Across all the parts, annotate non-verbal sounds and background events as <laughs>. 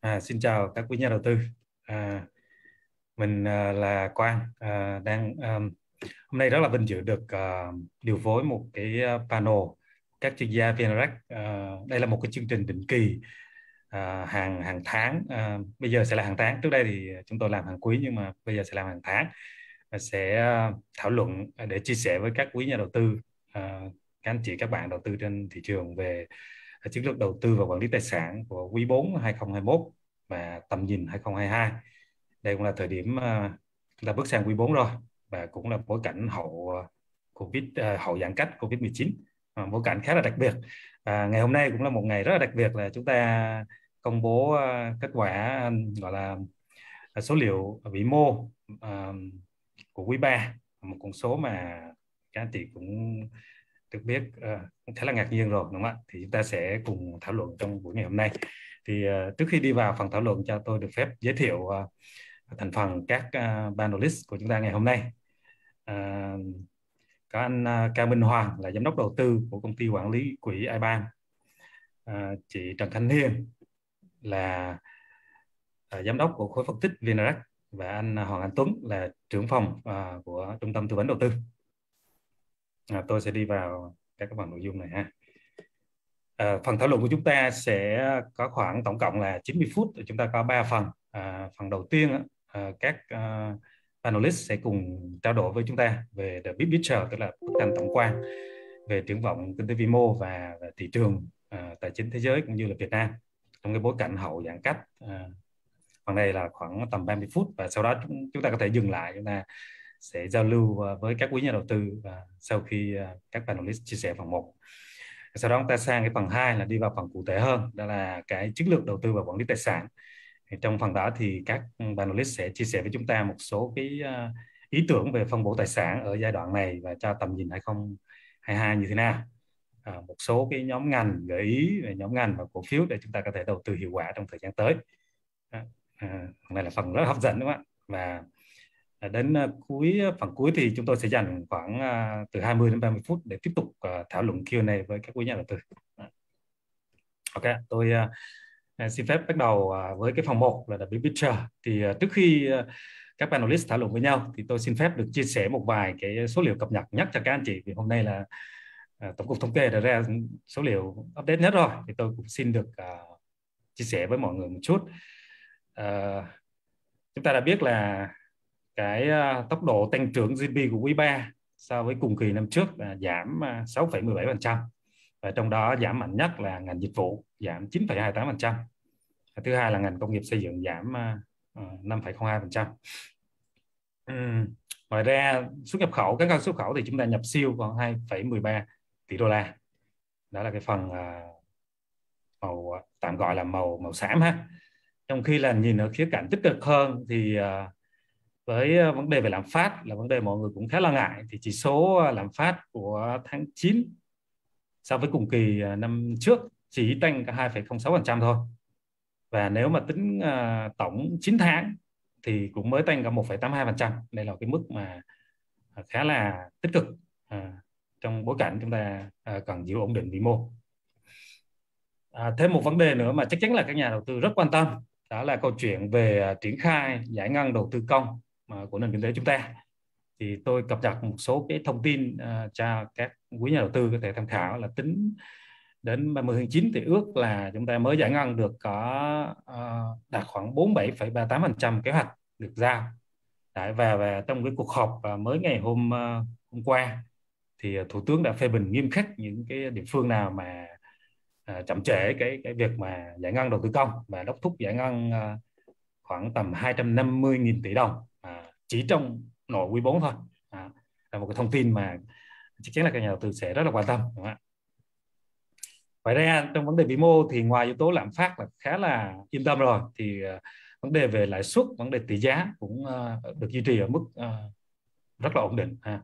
À, xin chào các quý nhà đầu tư. À, mình à, là Quang, à, đang à, hôm nay rất là vinh dự được à, điều phối một cái ờ, panel các chuyên gia VNREX. À, ờ, đây là một cái chương trình định kỳ à, hàng hàng tháng. À, bây giờ sẽ là hàng tháng. Trước đây thì chúng tôi làm hàng quý nhưng mà bây giờ sẽ làm hàng tháng và sẽ à, thảo luận để chia sẻ với các quý nhà đầu tư, à, các anh chị các bạn đầu tư trên thị trường về chiến lược đầu tư và quản lý tài sản của quý 4 2021 và tầm nhìn 2022. Đây cũng là thời điểm ờ, chúng ta bước sang quý 4 rồi và cũng là bối cảnh hậu ờ, Covid ờ, hậu giãn cách Covid-19 bối cảnh khá là đặc biệt. À, ngày hôm nay cũng là một ngày rất là đặc biệt là chúng ta công bố kết quả gọi là số liệu vĩ mô uh, của quý 3 một con số mà các anh chị cũng được biết uh, khá là ngạc nhiên rồi đúng không ạ? Thì chúng ta sẽ cùng thảo luận trong buổi ngày hôm nay. Thì uh, trước khi đi vào phần thảo luận cho tôi được phép giới thiệu uh, thành phần các uh, panelist của chúng ta ngày hôm nay. Uh, có anh uh, Cao Minh Hoàng là giám đốc đầu tư của công ty quản lý quỹ iban, uh, chị Trần Thanh Hiền là uh, giám đốc của khối phân tích VNREX và anh Hoàng Anh Tuấn là trưởng phòng uh, của trung tâm tư vấn đầu tư. Uh, tôi sẽ đi vào các phần nội dung này ha. À, phần thảo luận của chúng ta sẽ có khoảng tổng cộng là 90 phút chúng ta có 3 phần. À, phần đầu tiên à, các à, panelist sẽ cùng trao đổi với chúng ta về the big picture tức là bức tranh tổng quan về triển vọng kinh tế vĩ mô và, và thị trường à, tài chính thế giới cũng như là Việt Nam. Trong cái bối cảnh hậu giãn cách à, phần này là khoảng tầm 30 phút và sau đó chúng, chúng ta có thể dừng lại chúng ta sẽ giao lưu à, với các quý nhà đầu tư và sau khi à, các panelist chia sẻ phần 1 sau đó chúng ta sang cái phần 2 là đi vào phần cụ thể hơn đó là cái chiến lược đầu tư và quản lý tài sản. Thì trong phần đó thì các panelist sẽ chia sẻ với chúng ta một số cái à, ý tưởng về phân bổ tài sản ở giai đoạn này và cho tầm nhìn 2022 như thế nào. À, một số cái nhóm ngành gợi ý về nhóm ngành và cổ phiếu để chúng ta có thể đầu tư hiệu quả trong thời gian tới. À, này là phần rất hấp dẫn đúng không ạ? Và À, đến à, cuối à, phần cuối thì chúng tôi sẽ dành khoảng từ 20 đến 30 phút để tiếp tục thảo luận Q&A với các quý nhà đầu tư. Ok, tôi xin phép bắt đầu với cái phần 1 là The Big Picture. Thì trước khi các panelist thảo luận với nhau thì tôi xin phép được chia sẻ một vài cái số liệu cập nhật nhất cho các anh chị vì hôm nay là tổng cục thống kê đã ra số liệu update nhất rồi thì tôi cũng xin được chia sẻ với mọi người một chút. Chúng ta đã biết là cái à, tốc độ tăng trưởng GDP của quý 3 so với cùng kỳ năm trước là giảm à, 6,17% và trong đó giảm mạnh nhất là ngành dịch vụ giảm 9,28% thứ hai là ngành công nghiệp xây dựng giảm à, 5,02% ngoài ra xuất nhập khẩu các ngành xuất khẩu thì chúng ta nhập siêu còn 2,13 tỷ đô la. Đó là cái phần màu tạm gọi là màu màu xám ha. Trong khi là nhìn ở khía cạnh tích cực hơn thì với ờ, vấn đề về lạm phát là vấn đề mọi người cũng khá lo ngại thì chỉ số ờ, lạm phát của tháng 9 so với cùng kỳ ờ, năm trước chỉ tăng cả 2,06% thôi. Và nếu mà tính uh, tổng 9 tháng thì cũng mới tăng cả 1,82% đây là cái mức mà khá là tích cực trong bối cảnh chúng ta cần giữ ổn định vĩ mô. À, thêm một vấn đề nữa mà chắc chắn là các nhà đầu tư rất quan tâm đó là câu chuyện về triển khai giải ngân đầu tư công của nền kinh tế chúng ta. Thì tôi cập nhật một số cái thông tin uh, cho các quý nhà đầu tư có thể tham khảo là tính đến 30 tháng 9 thì ước là chúng ta mới giải ngân được có uh, đạt khoảng 47,38% kế hoạch được giao. Đấy, và và trong cái cuộc họp uh, mới ngày hôm uh, hôm qua thì thủ tướng đã phê bình nghiêm khắc những cái địa phương nào mà uh, chậm trễ cái cái việc mà giải ngân đầu tư công và đốc thúc giải ngân uh, khoảng tầm 250.000 tỷ đồng chỉ trong nội quý 4 thôi à, là một cái thông tin mà chắc chắn là các nhà đầu tư sẽ rất là quan tâm đúng không ạ Vậy ra trong vấn đề vĩ mô thì ngoài yếu tố lạm phát là khá là yên tâm rồi thì uh, vấn đề về lãi suất, vấn đề tỷ giá cũng uh, được duy trì ở mức uh, rất là ổn định. Ha.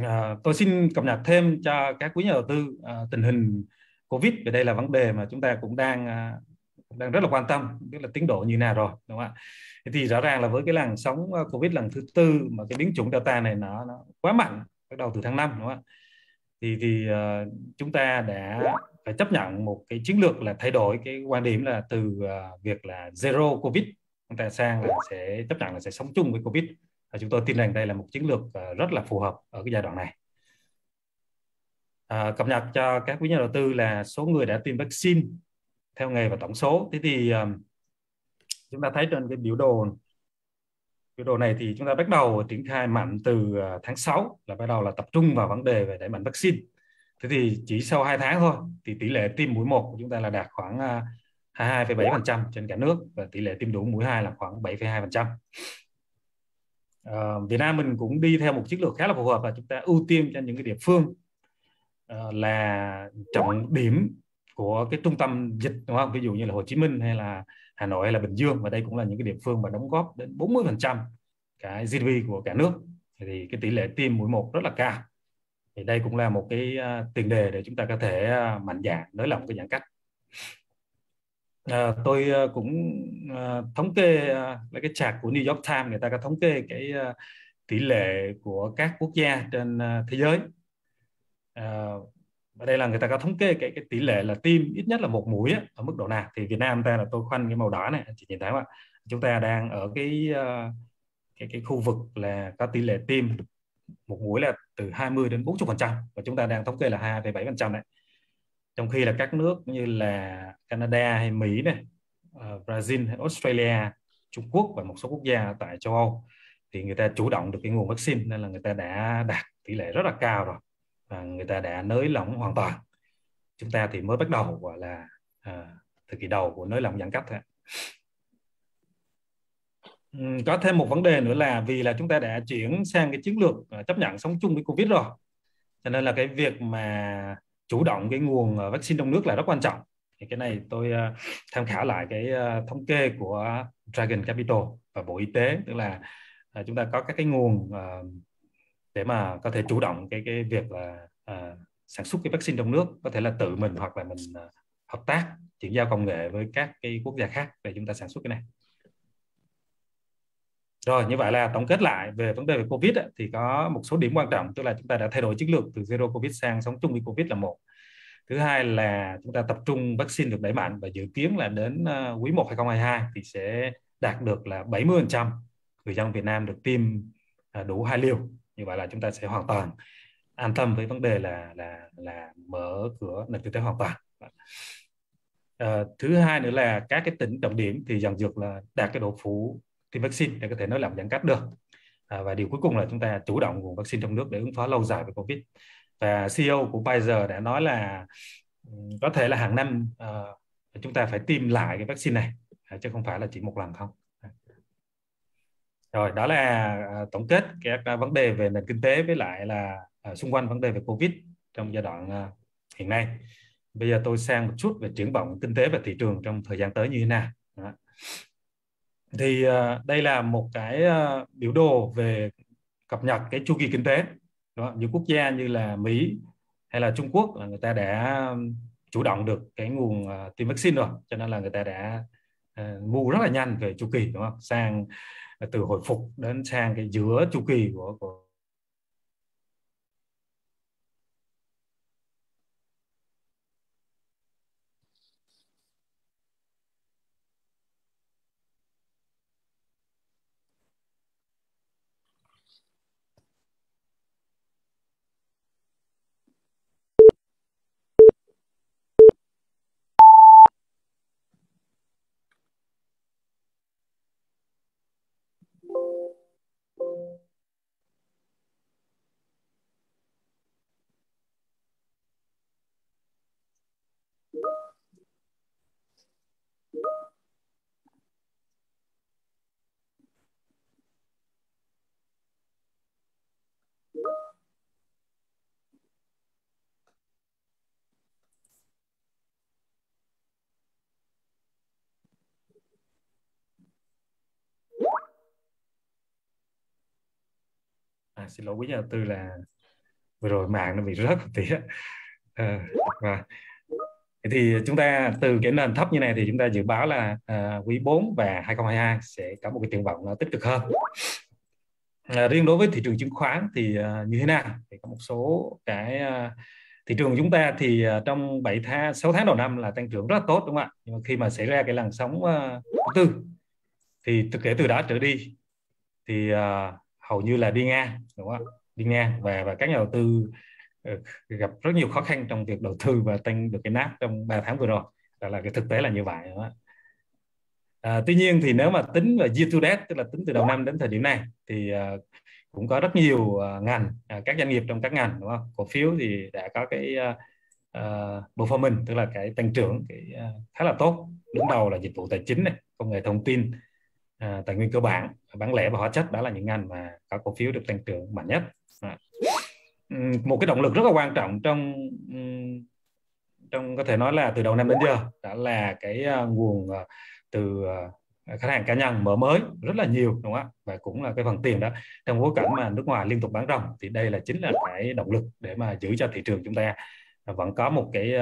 Uh, tôi xin cập nhật thêm cho các quý nhà đầu tư uh, tình hình Covid về đây là vấn đề mà chúng ta cũng đang uh, đang rất là quan tâm biết là tiến độ như nào rồi đúng không ạ thì rõ ràng là với cái làn sóng ờ, covid lần thứ tư mà cái biến chủng delta này nó, nó quá mạnh bắt đầu từ tháng 5 đúng không ạ? Thì thì uh, chúng ta đã phải chấp nhận một cái chiến lược là thay đổi cái quan điểm là từ uh, việc là zero covid chúng ta sang là sẽ chấp nhận là sẽ sống chung với covid. Và chúng tôi tin rằng đây là một chiến lược uh, rất là phù hợp ở cái giai đoạn này. Uh, cập nhật cho các quý nhà đầu tư là số người đã tiêm vaccine theo ngày và tổng số. Thế thì uh, chúng ta thấy trên cái biểu đồ biểu đồ này thì chúng ta bắt đầu triển khai mạnh từ à, tháng 6 là bắt đầu là tập trung vào vấn đề về đẩy mạnh vaccine thế thì chỉ sau 2 tháng thôi thì tỷ lệ tiêm mũi một của chúng ta là đạt khoảng à, 22,7% trên cả nước và tỷ lệ tiêm đủ mũi 2 là khoảng 7,2%. À, Việt Nam mình cũng đi theo một chiến lược khá là phù hợp là chúng ta ưu tiên cho những cái địa phương uh, là trọng điểm của cái trung tâm dịch đúng không? Ví dụ như là Hồ Chí Minh hay là Hà Nội hay là Bình Dương và đây cũng là những cái địa phương mà đóng góp đến 40% cái GDP của cả nước. Thì cái tỷ lệ tiêm mũi một rất là cao. Thì đây cũng là một cái à, tiền đề để chúng ta có thể à, mạnh dạn nới lỏng cái giãn cách. À, tôi à, cũng thống kê lấy cái chart của New York Times người ta có thống kê cái tỷ lệ của các quốc gia trên thế giới. À, ở đây là người ta có thống kê cái cái tỷ lệ là tiêm ít nhất là một mũi á, ở mức độ nào. Thì Việt Nam ta là tôi khoanh cái màu đỏ này chị nhìn thấy không ạ? Chúng ta đang ở cái ờ, cái cái khu vực là có tỷ lệ tiêm một mũi là từ 20 đến 40 phần trăm và chúng ta đang thống kê là 2,7 phần trăm đấy. Trong khi là các nước như là Canada hay Mỹ này ờ, Brazil hay Australia Trung Quốc và một số quốc gia tại châu Âu thì người ta chủ động được cái nguồn vaccine nên là người ta đã đạt tỷ lệ rất là cao rồi và người ta đã nới lỏng hoàn toàn. Chúng ta thì mới bắt đầu gọi là à, thời kỳ đầu của nới lỏng giãn cách thôi có thêm một vấn đề nữa là vì là chúng ta đã chuyển sang cái chiến lược à, chấp nhận sống chung với covid rồi. Cho nên là cái việc mà chủ động cái nguồn à, vaccine trong nước là rất quan trọng. Thì cái này tôi à, tham khảo lại cái thống kê của Dragon Capital và Bộ Y tế. Tức là chúng ta có các cái nguồn để mà có thể chủ động cái cái việc là à, sản xuất cái vaccine trong nước. Có thể là tự mình hoặc là mình à, hợp tác chuyển giao công nghệ với các cái quốc gia khác để chúng ta sản xuất cái này. Rồi như vậy là tổng kết lại về vấn đề về covid ấy, thì có một số điểm quan trọng tức là chúng ta đã thay đổi chiến lược từ zero covid sang sống chung với covid là một. Thứ hai là chúng ta tập trung vaccine được đẩy mạnh và dự kiến là đến à, quý 1 2022 thì sẽ đạt được là 70% người dân Việt Nam được tiêm à, đủ hai liều như vậy là chúng ta sẽ hoàn toàn an tâm với vấn đề là là là mở cửa nền kinh tế hoàn toàn. À, thứ hai nữa là các cái tỉnh trọng điểm thì dần dược là đạt cái độ phủ tiêm vaccine để có thể nới lỏng giãn cách được. À, và điều cuối cùng là chúng ta chủ động nguồn vaccine trong nước để ứng phó lâu dài với covid. Và CEO của Pfizer đã nói là ừ, có thể là hàng năm uh, chúng ta phải tiêm lại cái vaccine này chứ không phải là chỉ một lần không rồi, đó là à, tổng kết các à, vấn đề về nền kinh tế với lại là à, xung quanh vấn đề về covid trong giai đoạn hiện nay. Bây giờ tôi sang một chút về triển vọng kinh tế và thị trường trong thời gian tới như thế nào. Đó. Thì đây là một cái biểu đồ về cập nhật cái chu kỳ kinh tế. Đó. những quốc gia như là Mỹ hay là Trung Quốc là người ta đã chủ động được cái nguồn tiêm vaccine rồi. Cho nên là người ta đã mua rất là nhanh về chu kỳ, đúng không? Sang từ hồi phục đến sang cái giữa chu kỳ của, của à, xin lỗi quý nhà đầu tư là vừa rồi mạng nó bị rớt một tí à, và thì chúng ta từ cái nền thấp như này thì chúng ta dự báo là à, quý 4 và 2022 sẽ có một cái triển vọng nó tích cực hơn. À, riêng đối với thị trường chứng khoán thì à, như thế nào? Thì có một số cái à, thị trường chúng ta thì à, trong 7 tháng 6 tháng đầu năm là tăng trưởng rất là tốt đúng không ạ? Nhưng mà khi mà xảy ra cái làn sóng uh, tư thì thực kể từ đó trở đi thì à, hầu như là đi ngang đúng không ạ? Đi ngang và và các nhà đầu tư ờ, gặp rất nhiều khó khăn trong việc đầu tư và tăng được cái nát trong 3 tháng vừa rồi. Đó là cái thực tế là như vậy đúng không ạ? À, tuy nhiên thì nếu mà tính về year to date tức là tính từ đầu năm đến thời điểm này thì uh, cũng có rất nhiều uh, ngành uh, các doanh nghiệp trong các ngành đúng không? Cổ phiếu thì đã có cái uh, uh, performance tức là cái tăng trưởng cái uh, khá là tốt. Đứng đầu là dịch vụ tài chính này công nghệ thông tin à, tài nguyên cơ bản bán lẻ và hóa chất đó là những ngành mà có cổ phiếu được tăng trưởng mạnh nhất à. một cái động lực rất là quan trọng trong trong có thể nói là từ đầu năm đến giờ đó là cái uh, nguồn uh, từ à, khách hàng cá nhân mở mới rất là nhiều đúng không ạ và cũng là cái phần tiền đó trong bối cảnh mà nước ngoài liên tục bán ròng thì đây là chính là cái động lực để mà giữ cho thị trường chúng ta vẫn có một cái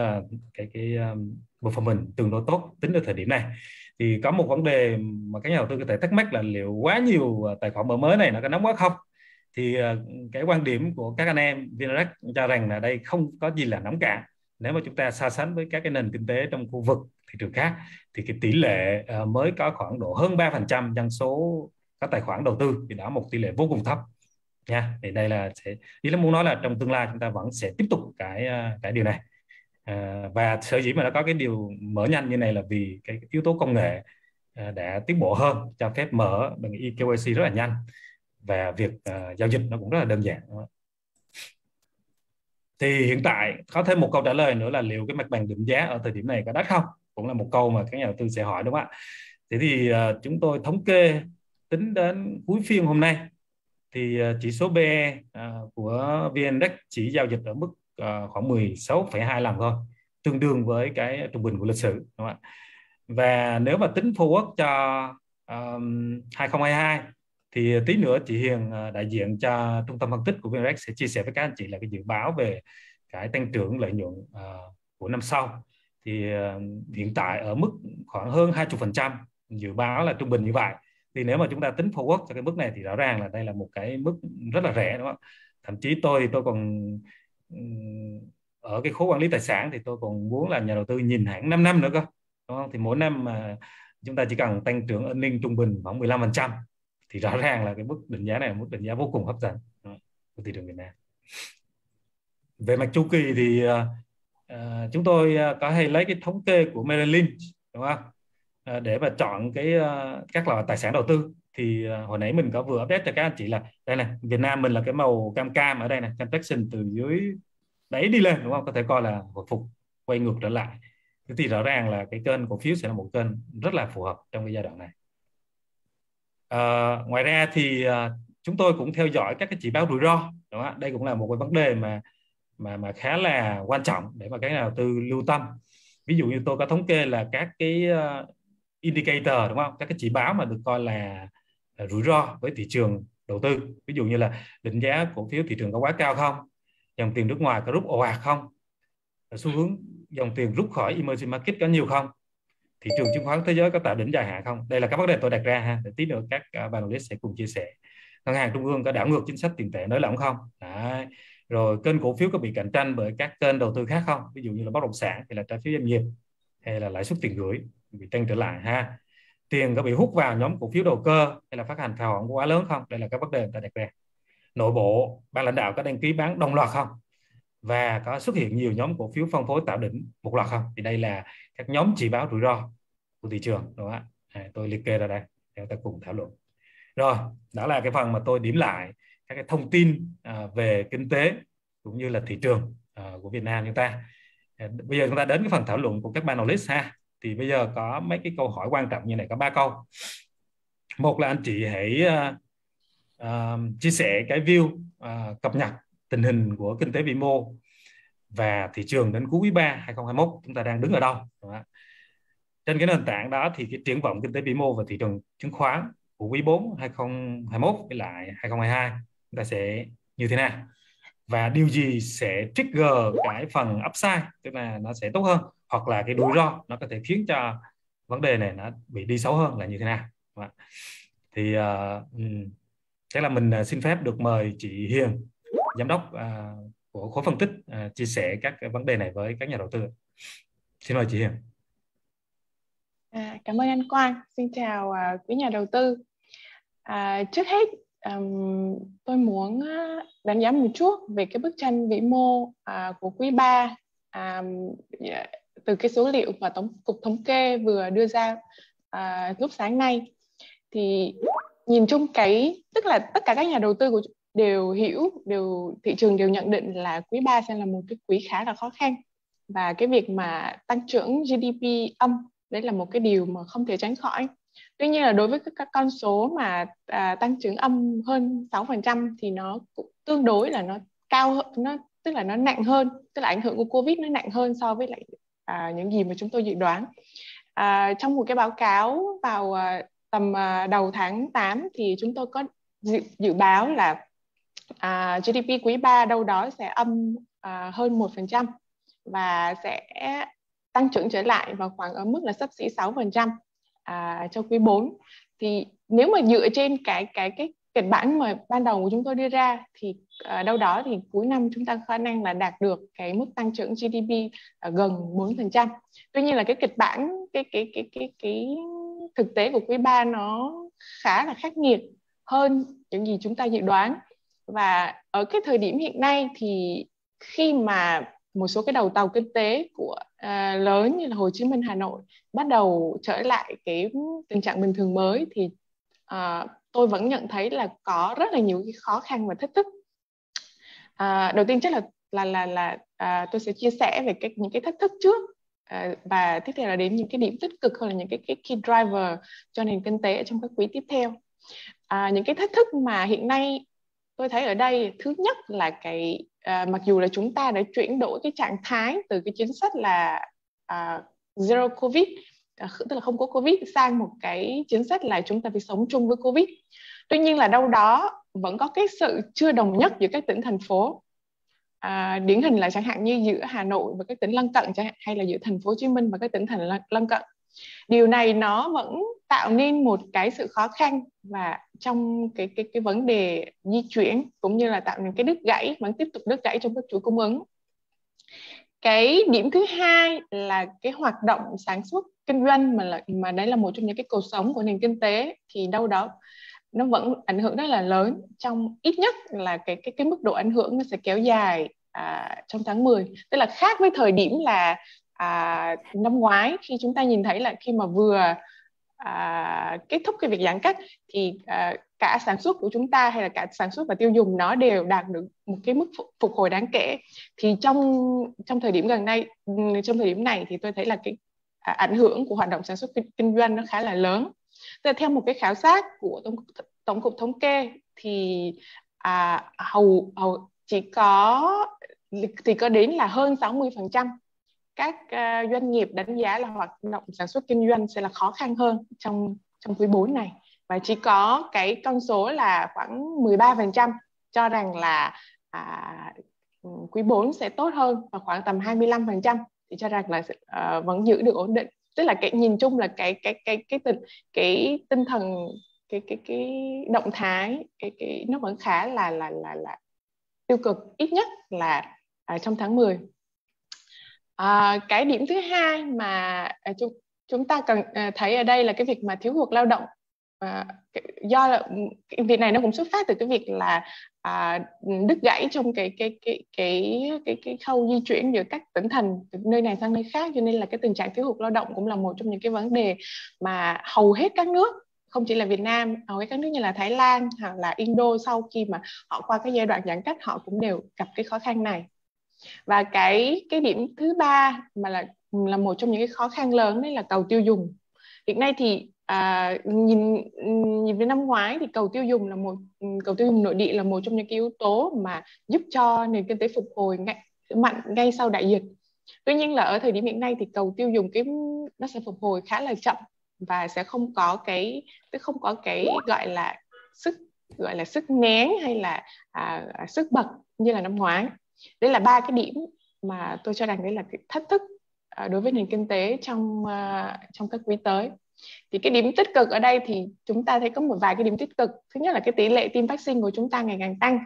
cái cái performance tương đối tốt tính đến thời điểm này thì có một vấn đề mà các nhà đầu tư có thể thắc mắc là liệu quá nhiều à, tài khoản mở mới này nó có nóng quá không? Thì à, cái quan điểm của các anh em VNREX cho rằng là đây không có gì là nóng cả nếu mà chúng ta so sánh với các cái nền kinh tế trong khu vực thị trường khác, thì cái tỷ lệ à, mới có khoảng độ hơn 3% dân số có tài khoản đầu tư thì đó một tỷ lệ vô cùng thấp, nha. Thì đây là sẽ, ý là muốn nói là trong tương lai chúng ta vẫn sẽ tiếp tục cái cái điều này. Ờ, và sở dĩ mà nó có cái điều mở nhanh như này là vì cái yếu tố công nghệ ờ, đã tiến bộ hơn, cho phép mở bằng eKYC rất là nhanh. Và việc ờ, giao dịch nó cũng rất là đơn giản. Thì hiện tại có thêm một câu trả lời nữa là liệu cái mặt bằng định giá ở thời điểm này có đắt không? Cũng là một câu mà các nhà đầu tư sẽ hỏi đúng không ạ? Thế thì chúng tôi thống kê tính đến cuối phiên hôm nay thì chỉ số PE của VN chỉ giao dịch ở mức uh, khoảng 16,2 lần thôi tương đương với cái trung bình của lịch sử đúng không ạ? Và nếu mà tính forward cho um, 2022 thì tí nữa chị Hiền ờ, đại diện cho trung tâm phân tích của VNREX sẽ chia sẻ với các anh chị là cái dự báo về cái tăng trưởng lợi nhuận uh, của năm sau. Thì uh, hiện tại ở mức khoảng hơn 20% dự báo là trung bình như vậy. Thì nếu mà chúng ta tính forward cho cái mức này thì rõ ràng là đây là một cái mức rất là rẻ đúng không thậm chí tôi thì tôi còn ở cái khối quản lý tài sản thì tôi còn muốn là nhà đầu tư nhìn hẳn 5 năm nữa cơ đúng không? Thì mỗi năm mà chúng ta chỉ cần tăng trưởng earning trung bình khoảng 15% thì rõ ràng là cái mức định giá này là mức định giá vô cùng hấp dẫn. Của thị trường Việt Nam. Về mặt chu kỳ thì uh, chúng tôi ờ, có hay lấy cái thống kê của Merrill Lynch đúng không? Uh, để mà chọn cái uh, các loại tài sản đầu tư thì à, hồi nãy mình có vừa update cho các anh chị là đây này Việt Nam mình là cái màu cam cam ở đây này contraction từ dưới đáy đi lên đúng không? Có thể coi là hồi phục quay ngược trở lại. Thế thì rõ ràng là cái kênh cổ phiếu sẽ là một kênh rất là phù hợp trong cái giai đoạn này. À, ngoài ra thì à, chúng tôi cũng theo dõi các cái chỉ báo rủi ro đúng không? đây cũng là một cái vấn đề mà mà mà khá là quan trọng để mà cái nào tư lưu tâm. Ví dụ như tôi có thống kê là các cái uh, indicator đúng không? Các cái chỉ báo mà được coi là, là À, rủi ro với thị trường đầu tư. Ví dụ như là định giá cổ phiếu thị trường có quá cao không? Dòng tiền nước ngoài có rút ồ ạt không? Xu hướng dòng tiền rút khỏi emerging market có nhiều không? Thị trường chứng khoán thế giới có tạo đỉnh dài hạn không? Đây là các vấn đề tôi đặt ra ha. Để tí nữa các à, bạn panelist sẽ cùng chia sẻ. Ngân hàng trung ương có đảo ngược chính sách tiền tệ nới lỏng không? Đấy. Rồi kênh cổ phiếu có bị cạnh tranh bởi các kênh đầu tư khác không? Ví dụ như là bất động sản hay là trái phiếu doanh nghiệp hay là lãi suất tiền gửi bị tăng trở lại ha tiền có bị hút vào nhóm cổ phiếu đầu cơ hay là phát hành thầu quá lớn không? Đây là các vấn đề người ta đặt ra. Nội bộ ban lãnh đạo có đăng ký bán đồng loạt không? Và có xuất hiện nhiều nhóm cổ phiếu phân phối tạo đỉnh một loạt không? Thì đây là các nhóm chỉ báo rủi ro của thị trường đúng không ạ? À, tôi liệt kê ra đây để ta cùng thảo luận. Rồi đó là cái phần mà tôi điểm lại các cái thông tin à, về kinh tế cũng như là thị trường à, của Việt Nam chúng ta. À, bây giờ chúng ta đến cái phần thảo luận của các panelist ha thì bây giờ có mấy cái câu hỏi quan trọng như này có ba câu. Một là anh chị hãy uh, uh, chia sẻ cái view uh, cập nhật tình hình của kinh tế vĩ mô và thị trường đến cuối quý 3 2021 chúng ta đang đứng ở đâu? Đó. trên cái nền tảng đó thì cái triển vọng kinh tế vĩ mô và thị trường chứng khoán của quý 4 2021 với lại 2022 chúng ta sẽ như thế nào? Và điều gì sẽ trigger cái phần upside tức là nó sẽ tốt hơn hoặc là cái rủi ro nó có thể khiến cho vấn đề này nó bị đi xấu hơn là như thế nào? Vâng Thì ờ, uh, chắc là mình ờ, xin phép được mời chị Hiền giám đốc uh, của khối phân tích uh, chia sẻ các cái vấn đề này với các nhà đầu tư xin mời chị Hiền. À, cảm ơn anh Quang. Xin chào uh, quý nhà đầu tư. À, trước hết um, tôi muốn đánh giá một chút về cái bức tranh vĩ mô uh, của quý 3 um, dạ, từ cái số liệu mà tổng cục thống kê vừa đưa ra uh, lúc sáng nay. Thì nhìn chung cái tức là tất cả các nhà đầu tư của đều hiểu đều thị trường đều nhận định là quý 3 sẽ là một cái quý khá là khó khăn. Và cái việc mà tăng trưởng GDP âm đấy là một cái điều mà không thể tránh khỏi tuy nhiên là đối với các con số mà à, tăng trưởng âm hơn 6% thì nó cũng tương đối là nó cao hơn nó tức là nó nặng hơn tức là ảnh hưởng của covid nó nặng hơn so với lại à, những gì mà chúng tôi dự đoán. À, trong một cái báo cáo vào à, tầm à, đầu tháng 8 thì chúng tôi có dự, dự báo là à, GDP quý 3 đâu đó sẽ âm à, hơn 1% và sẽ tăng trưởng trở lại vào khoảng ở mức là sấp xỉ 6% à, cho quý 4 thì nếu mà dựa trên cái cái cái kịch bản mà ban đầu của chúng tôi đưa ra thì à, đâu đó thì cuối năm chúng ta khả năng là đạt được cái mức tăng trưởng GDP à, gần 4%. Tuy nhiên là cái kịch bản cái cái cái cái cái thực tế của quý 3 nó khá là khắc nghiệt hơn những gì chúng ta dự đoán và ở cái thời điểm hiện nay thì khi mà một số cái đầu tàu kinh tế của uh, lớn như là Hồ Chí Minh, Hà Nội bắt đầu trở lại cái tình trạng bình thường mới thì uh, tôi vẫn nhận thấy là có rất là nhiều cái khó khăn và thách thức. Uh, đầu tiên chắc là là là là uh, tôi sẽ chia sẻ về cái những cái thách thức trước uh, và tiếp theo là đến những cái điểm tích cực hơn là những cái cái key driver cho nền kinh tế trong các quý tiếp theo. À, những cái thách thức mà hiện nay tôi thấy ở đây thứ nhất là cái à, mặc dù là chúng ta đã chuyển đổi cái trạng thái từ cái chính sách là à, zero covid à, tức là không có covid sang một cái chính sách là chúng ta phải sống chung với covid. Tuy nhiên là đâu đó vẫn có cái sự chưa đồng nhất giữa các tỉnh thành phố. À, điển hình là chẳng hạn như giữa Hà Nội và các tỉnh lân cận chẳng hạn hay là giữa thành phố Hồ Chí Minh và các tỉnh thành lân cận. Điều này nó vẫn tạo nên một cái sự khó khăn và trong cái cái cái vấn đề di chuyển cũng như là tạo nên cái đứt gãy vẫn tiếp tục đứt gãy trong các chuỗi cung ứng. Cái điểm thứ hai là cái hoạt động sản xuất kinh doanh mà là mà đấy là một trong những cái cột sống của nền kinh tế thì đâu đó nó vẫn ảnh hưởng rất là lớn. Trong ít nhất là cái cái cái mức độ ảnh hưởng nó sẽ kéo dài à, trong tháng 10 tức là khác với thời điểm là à, năm ngoái khi chúng ta nhìn thấy là khi mà vừa à, kết thúc cái việc giãn cách thì à, cả sản xuất của chúng ta hay là cả sản xuất và tiêu dùng nó đều đạt được một cái mức phục hồi đáng kể. Thì trong trong thời điểm gần đây trong thời điểm này thì tôi thấy là cái à, ảnh hưởng của hoạt động sản xuất kinh, kinh doanh nó khá là lớn. Tức theo một cái khảo sát của tổng cục, tổng cục thống kê thì à, hầu hầu chỉ có thì có đến là hơn 60% các uh, doanh nghiệp đánh giá là hoạt động sản xuất kinh doanh sẽ là khó khăn hơn trong trong quý 4 này. Và chỉ có cái con số là khoảng 13% cho rằng là à, quý 4 sẽ tốt hơn và khoảng tầm 25% thì cho rằng là uh, vẫn giữ được ổn định. Tức là cái nhìn chung là cái cái cái cái tinh cái tinh thần cái cái cái động thái cái cái nó vẫn khá là là là là tiêu cực. Ít nhất là à, trong tháng 10 À, cái điểm thứ hai mà ờ, chúng chúng ta cần ờ, thấy ở đây là cái việc mà thiếu hụt lao động. À, do là ừ, cái việc này nó cũng xuất phát từ cái việc là à, đứt gãy trong cái cái cái cái cái cái khâu di chuyển giữa các tỉnh thành từ nơi này sang nơi khác. Cho nên là cái tình trạng thiếu hụt lao động cũng là một trong những cái vấn đề mà hầu hết các nước không chỉ là Việt Nam hầu hết các nước như là Thái Lan hoặc là Indo sau khi mà họ qua cái giai đoạn giãn cách họ cũng đều gặp cái khó khăn này và cái cái điểm thứ ba mà là là một trong những cái khó khăn lớn đấy là cầu tiêu dùng. Hiện nay thì à, nhìn nhìn về năm ngoái thì cầu tiêu dùng là một cầu tiêu dùng nội địa là một trong những cái yếu tố mà giúp cho nền kinh tế phục hồi ngay, mạnh ngay sau đại dịch. Tuy nhiên là ở thời điểm hiện nay thì cầu tiêu dùng cái nó sẽ phục hồi khá là chậm và sẽ không có cái tức không có cái gọi là sức gọi là sức nén hay là à, sức bật như là năm ngoái đấy là ba cái điểm mà tôi cho rằng đấy là cái thách thức à, đối với nền kinh tế trong à, trong các quý tới. Thì cái điểm tích cực ở đây thì chúng ta thấy có một vài cái điểm tích cực. Thứ nhất là cái tỷ lệ tiêm vaccine của chúng ta ngày càng tăng.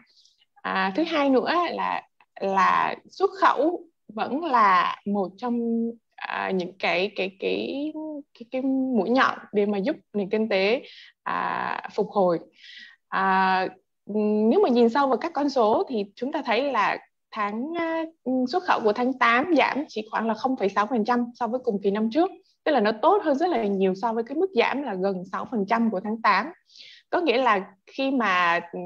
À, thứ hai nữa là là xuất khẩu vẫn là một trong à, những cái cái cái cái cái mũi nhọn để mà giúp nền kinh tế à, phục hồi. À, nếu mà nhìn sâu vào các con số thì chúng ta thấy là tháng ờ, ừ, xuất khẩu của tháng 8 giảm chỉ khoảng là 0,6% so với cùng kỳ năm trước. Tức là nó tốt hơn rất là nhiều so với cái mức giảm là gần 6% của tháng 8 có nghĩa là khi mà ừ,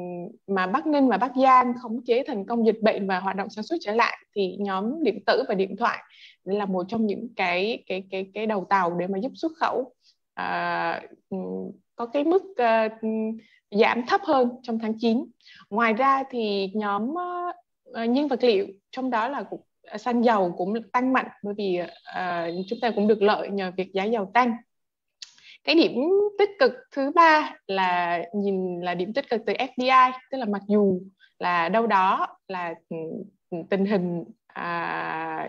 mà Bắc Ninh và Bắc Giang khống chế thành công dịch bệnh và hoạt động sản xuất trở lại thì nhóm điện tử và điện thoại là một trong những cái cái cái cái đầu tàu để mà giúp xuất khẩu. À, có cái mức uh, giảm thấp hơn trong tháng 9. Ngoài ra thì nhóm Ờ, nhiên vật liệu trong đó là cũng à, xăng dầu cũng tăng mạnh bởi vì uh, chúng ta cũng được lợi nhờ việc giá dầu tăng. Cái điểm tích cực thứ ba là nhìn là điểm tích cực từ FDI tức là mặc dù là đâu đó là ừ, tình hình à,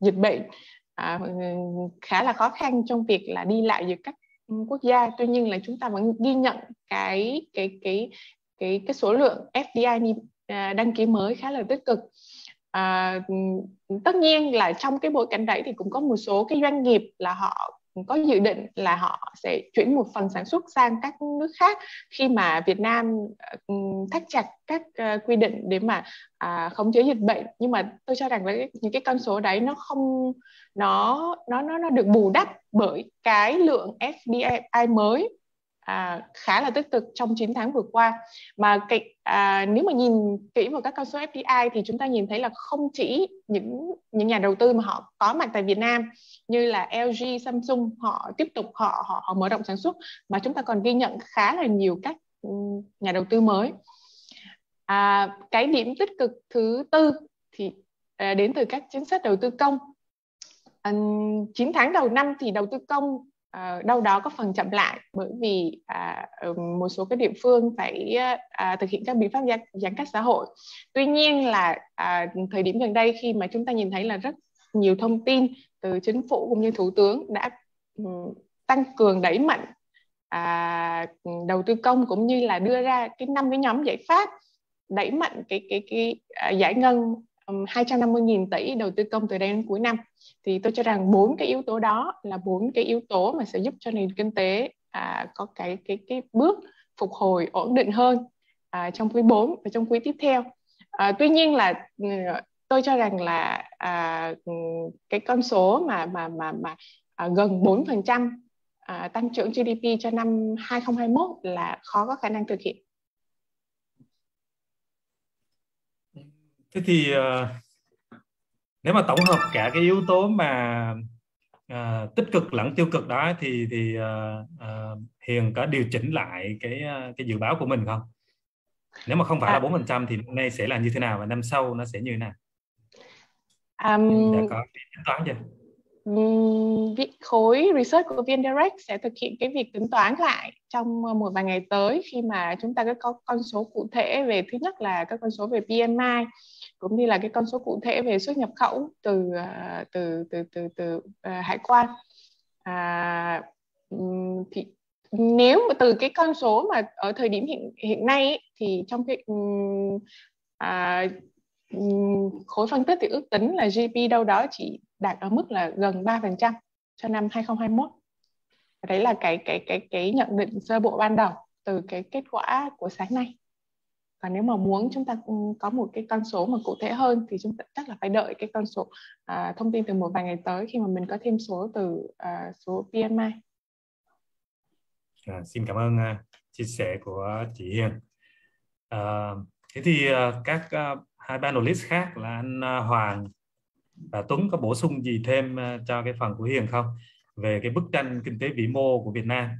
dịch bệnh à, khá là khó khăn trong việc là đi lại giữa các quốc gia. Tuy nhiên là chúng ta vẫn ghi nhận cái cái cái cái cái số lượng FDI À, đăng ký mới khá là tích cực. À, tất nhiên là trong cái bối cảnh đấy thì cũng có một số cái doanh nghiệp là họ có dự định là họ sẽ chuyển một phần sản xuất sang các nước khác khi mà Việt Nam ừ, thắt chặt các ờ, quy định để mà à, khống chế dịch bệnh. Nhưng mà tôi cho rằng là những cái con số đấy nó không nó nó nó nó được bù đắp bởi cái lượng FDI mới à, khá là tích cực trong 9 tháng vừa qua. Mà cái, à, nếu mà nhìn kỹ vào các con số FDI thì chúng ta nhìn thấy là không chỉ những những nhà đầu tư mà họ có mặt tại Việt Nam như là LG, Samsung họ tiếp tục họ họ, họ mở rộng sản xuất mà chúng ta còn ghi nhận khá là nhiều các ừ, nhà đầu tư mới. À, cái điểm tích cực thứ tư thì à, đến từ các chính sách đầu tư công. À, 9 tháng đầu năm thì đầu tư công Ờ, đâu đó có phần chậm lại bởi vì à, ừ, một số các địa phương phải à, thực hiện các biện pháp giãn, giãn cách xã hội. Tuy nhiên là à, thời điểm gần đây khi mà chúng ta nhìn thấy là rất nhiều thông tin từ chính phủ cũng như thủ tướng đã um, tăng cường đẩy mạnh à, đầu tư công cũng như là đưa ra cái năm cái nhóm giải pháp đẩy mạnh cái cái cái à, giải ngân um, 250.000 tỷ đầu tư công từ đây đến cuối năm thì tôi cho rằng bốn cái yếu tố đó là bốn cái yếu tố mà sẽ giúp cho nền kinh tế à, có cái cái cái bước phục hồi ổn định hơn à, trong quý 4 và trong quý tiếp theo. À, tuy nhiên là ừ, tôi cho rằng là à, ừ, cái con số mà mà mà mà à, gần 4% à, tăng trưởng GDP cho năm 2021 là khó có khả năng thực hiện. Thế thì uh, nếu mà tổng hợp cả cái yếu tố mà uh, tích cực lẫn tiêu cực đó thì thì uh, uh, Hiền có điều chỉnh lại cái uh, cái dự báo của mình không? Nếu mà không phải à. là bốn phần trăm thì năm nay sẽ là như thế nào và năm sau nó sẽ như thế nào? Um, đã có tính toán chưa? khối research của VnDirect sẽ thực hiện cái việc tính toán lại trong một vài ngày tới khi mà chúng ta có con số cụ thể về thứ nhất là các con số về PMI cũng như là cái con số cụ thể về xuất nhập khẩu từ à, từ từ từ từ, uh, hải quan à, thì nếu mà từ cái con số mà ở thời điểm hiện hiện nay ấy, thì trong cái um, à, khối phân tích thì ước tính là GDP đâu đó chỉ đạt ở mức là gần 3% cho năm 2021. Đấy là cái cái cái cái nhận định sơ bộ ban đầu từ cái kết quả của sáng nay và nếu mà muốn chúng ta có một cái con số mà cụ thể hơn thì chúng ta chắc là phải đợi cái con số à, thông tin từ một vài ngày tới khi mà mình có thêm số từ à, số PMI. À, xin cảm ơn uh, chia sẻ của chị Hiền. À, thế thì uh, các uh, hai panelist khác là anh uh, Hoàng và Tuấn có bổ sung gì thêm uh, cho cái phần của Hiền không về cái bức tranh kinh tế vĩ mô của Việt Nam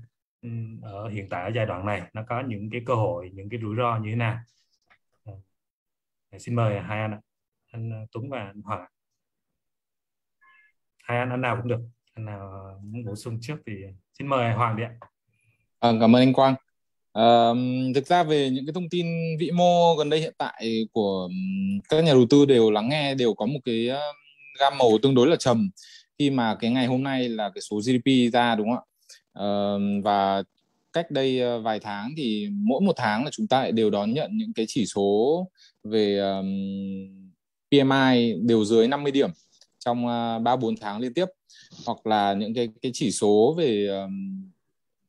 ở hiện tại ở giai đoạn này nó có những cái cơ hội những cái rủi ro như thế nào? À, xin mời hai anh anh ờ, Tuấn và anh Hoàng. Hai anh anh nào cũng được. Anh nào ờ, muốn bổ sung trước thì xin mời Hoàng đi ạ. À, cảm ơn anh Quang. À, thực ra về những cái thông tin vĩ mô gần đây hiện tại của các nhà đầu tư đều lắng nghe đều có một cái gam màu tương đối là trầm. Khi mà cái ngày hôm nay là cái số GDP ra đúng không ạ? Và cách đây ờ, vài tháng thì mỗi một tháng là chúng ta lại đều đón nhận những cái chỉ số về um, PMI đều dưới 50 điểm trong uh, ba uh, bốn tháng liên tiếp hoặc là những cái cái chỉ số về um,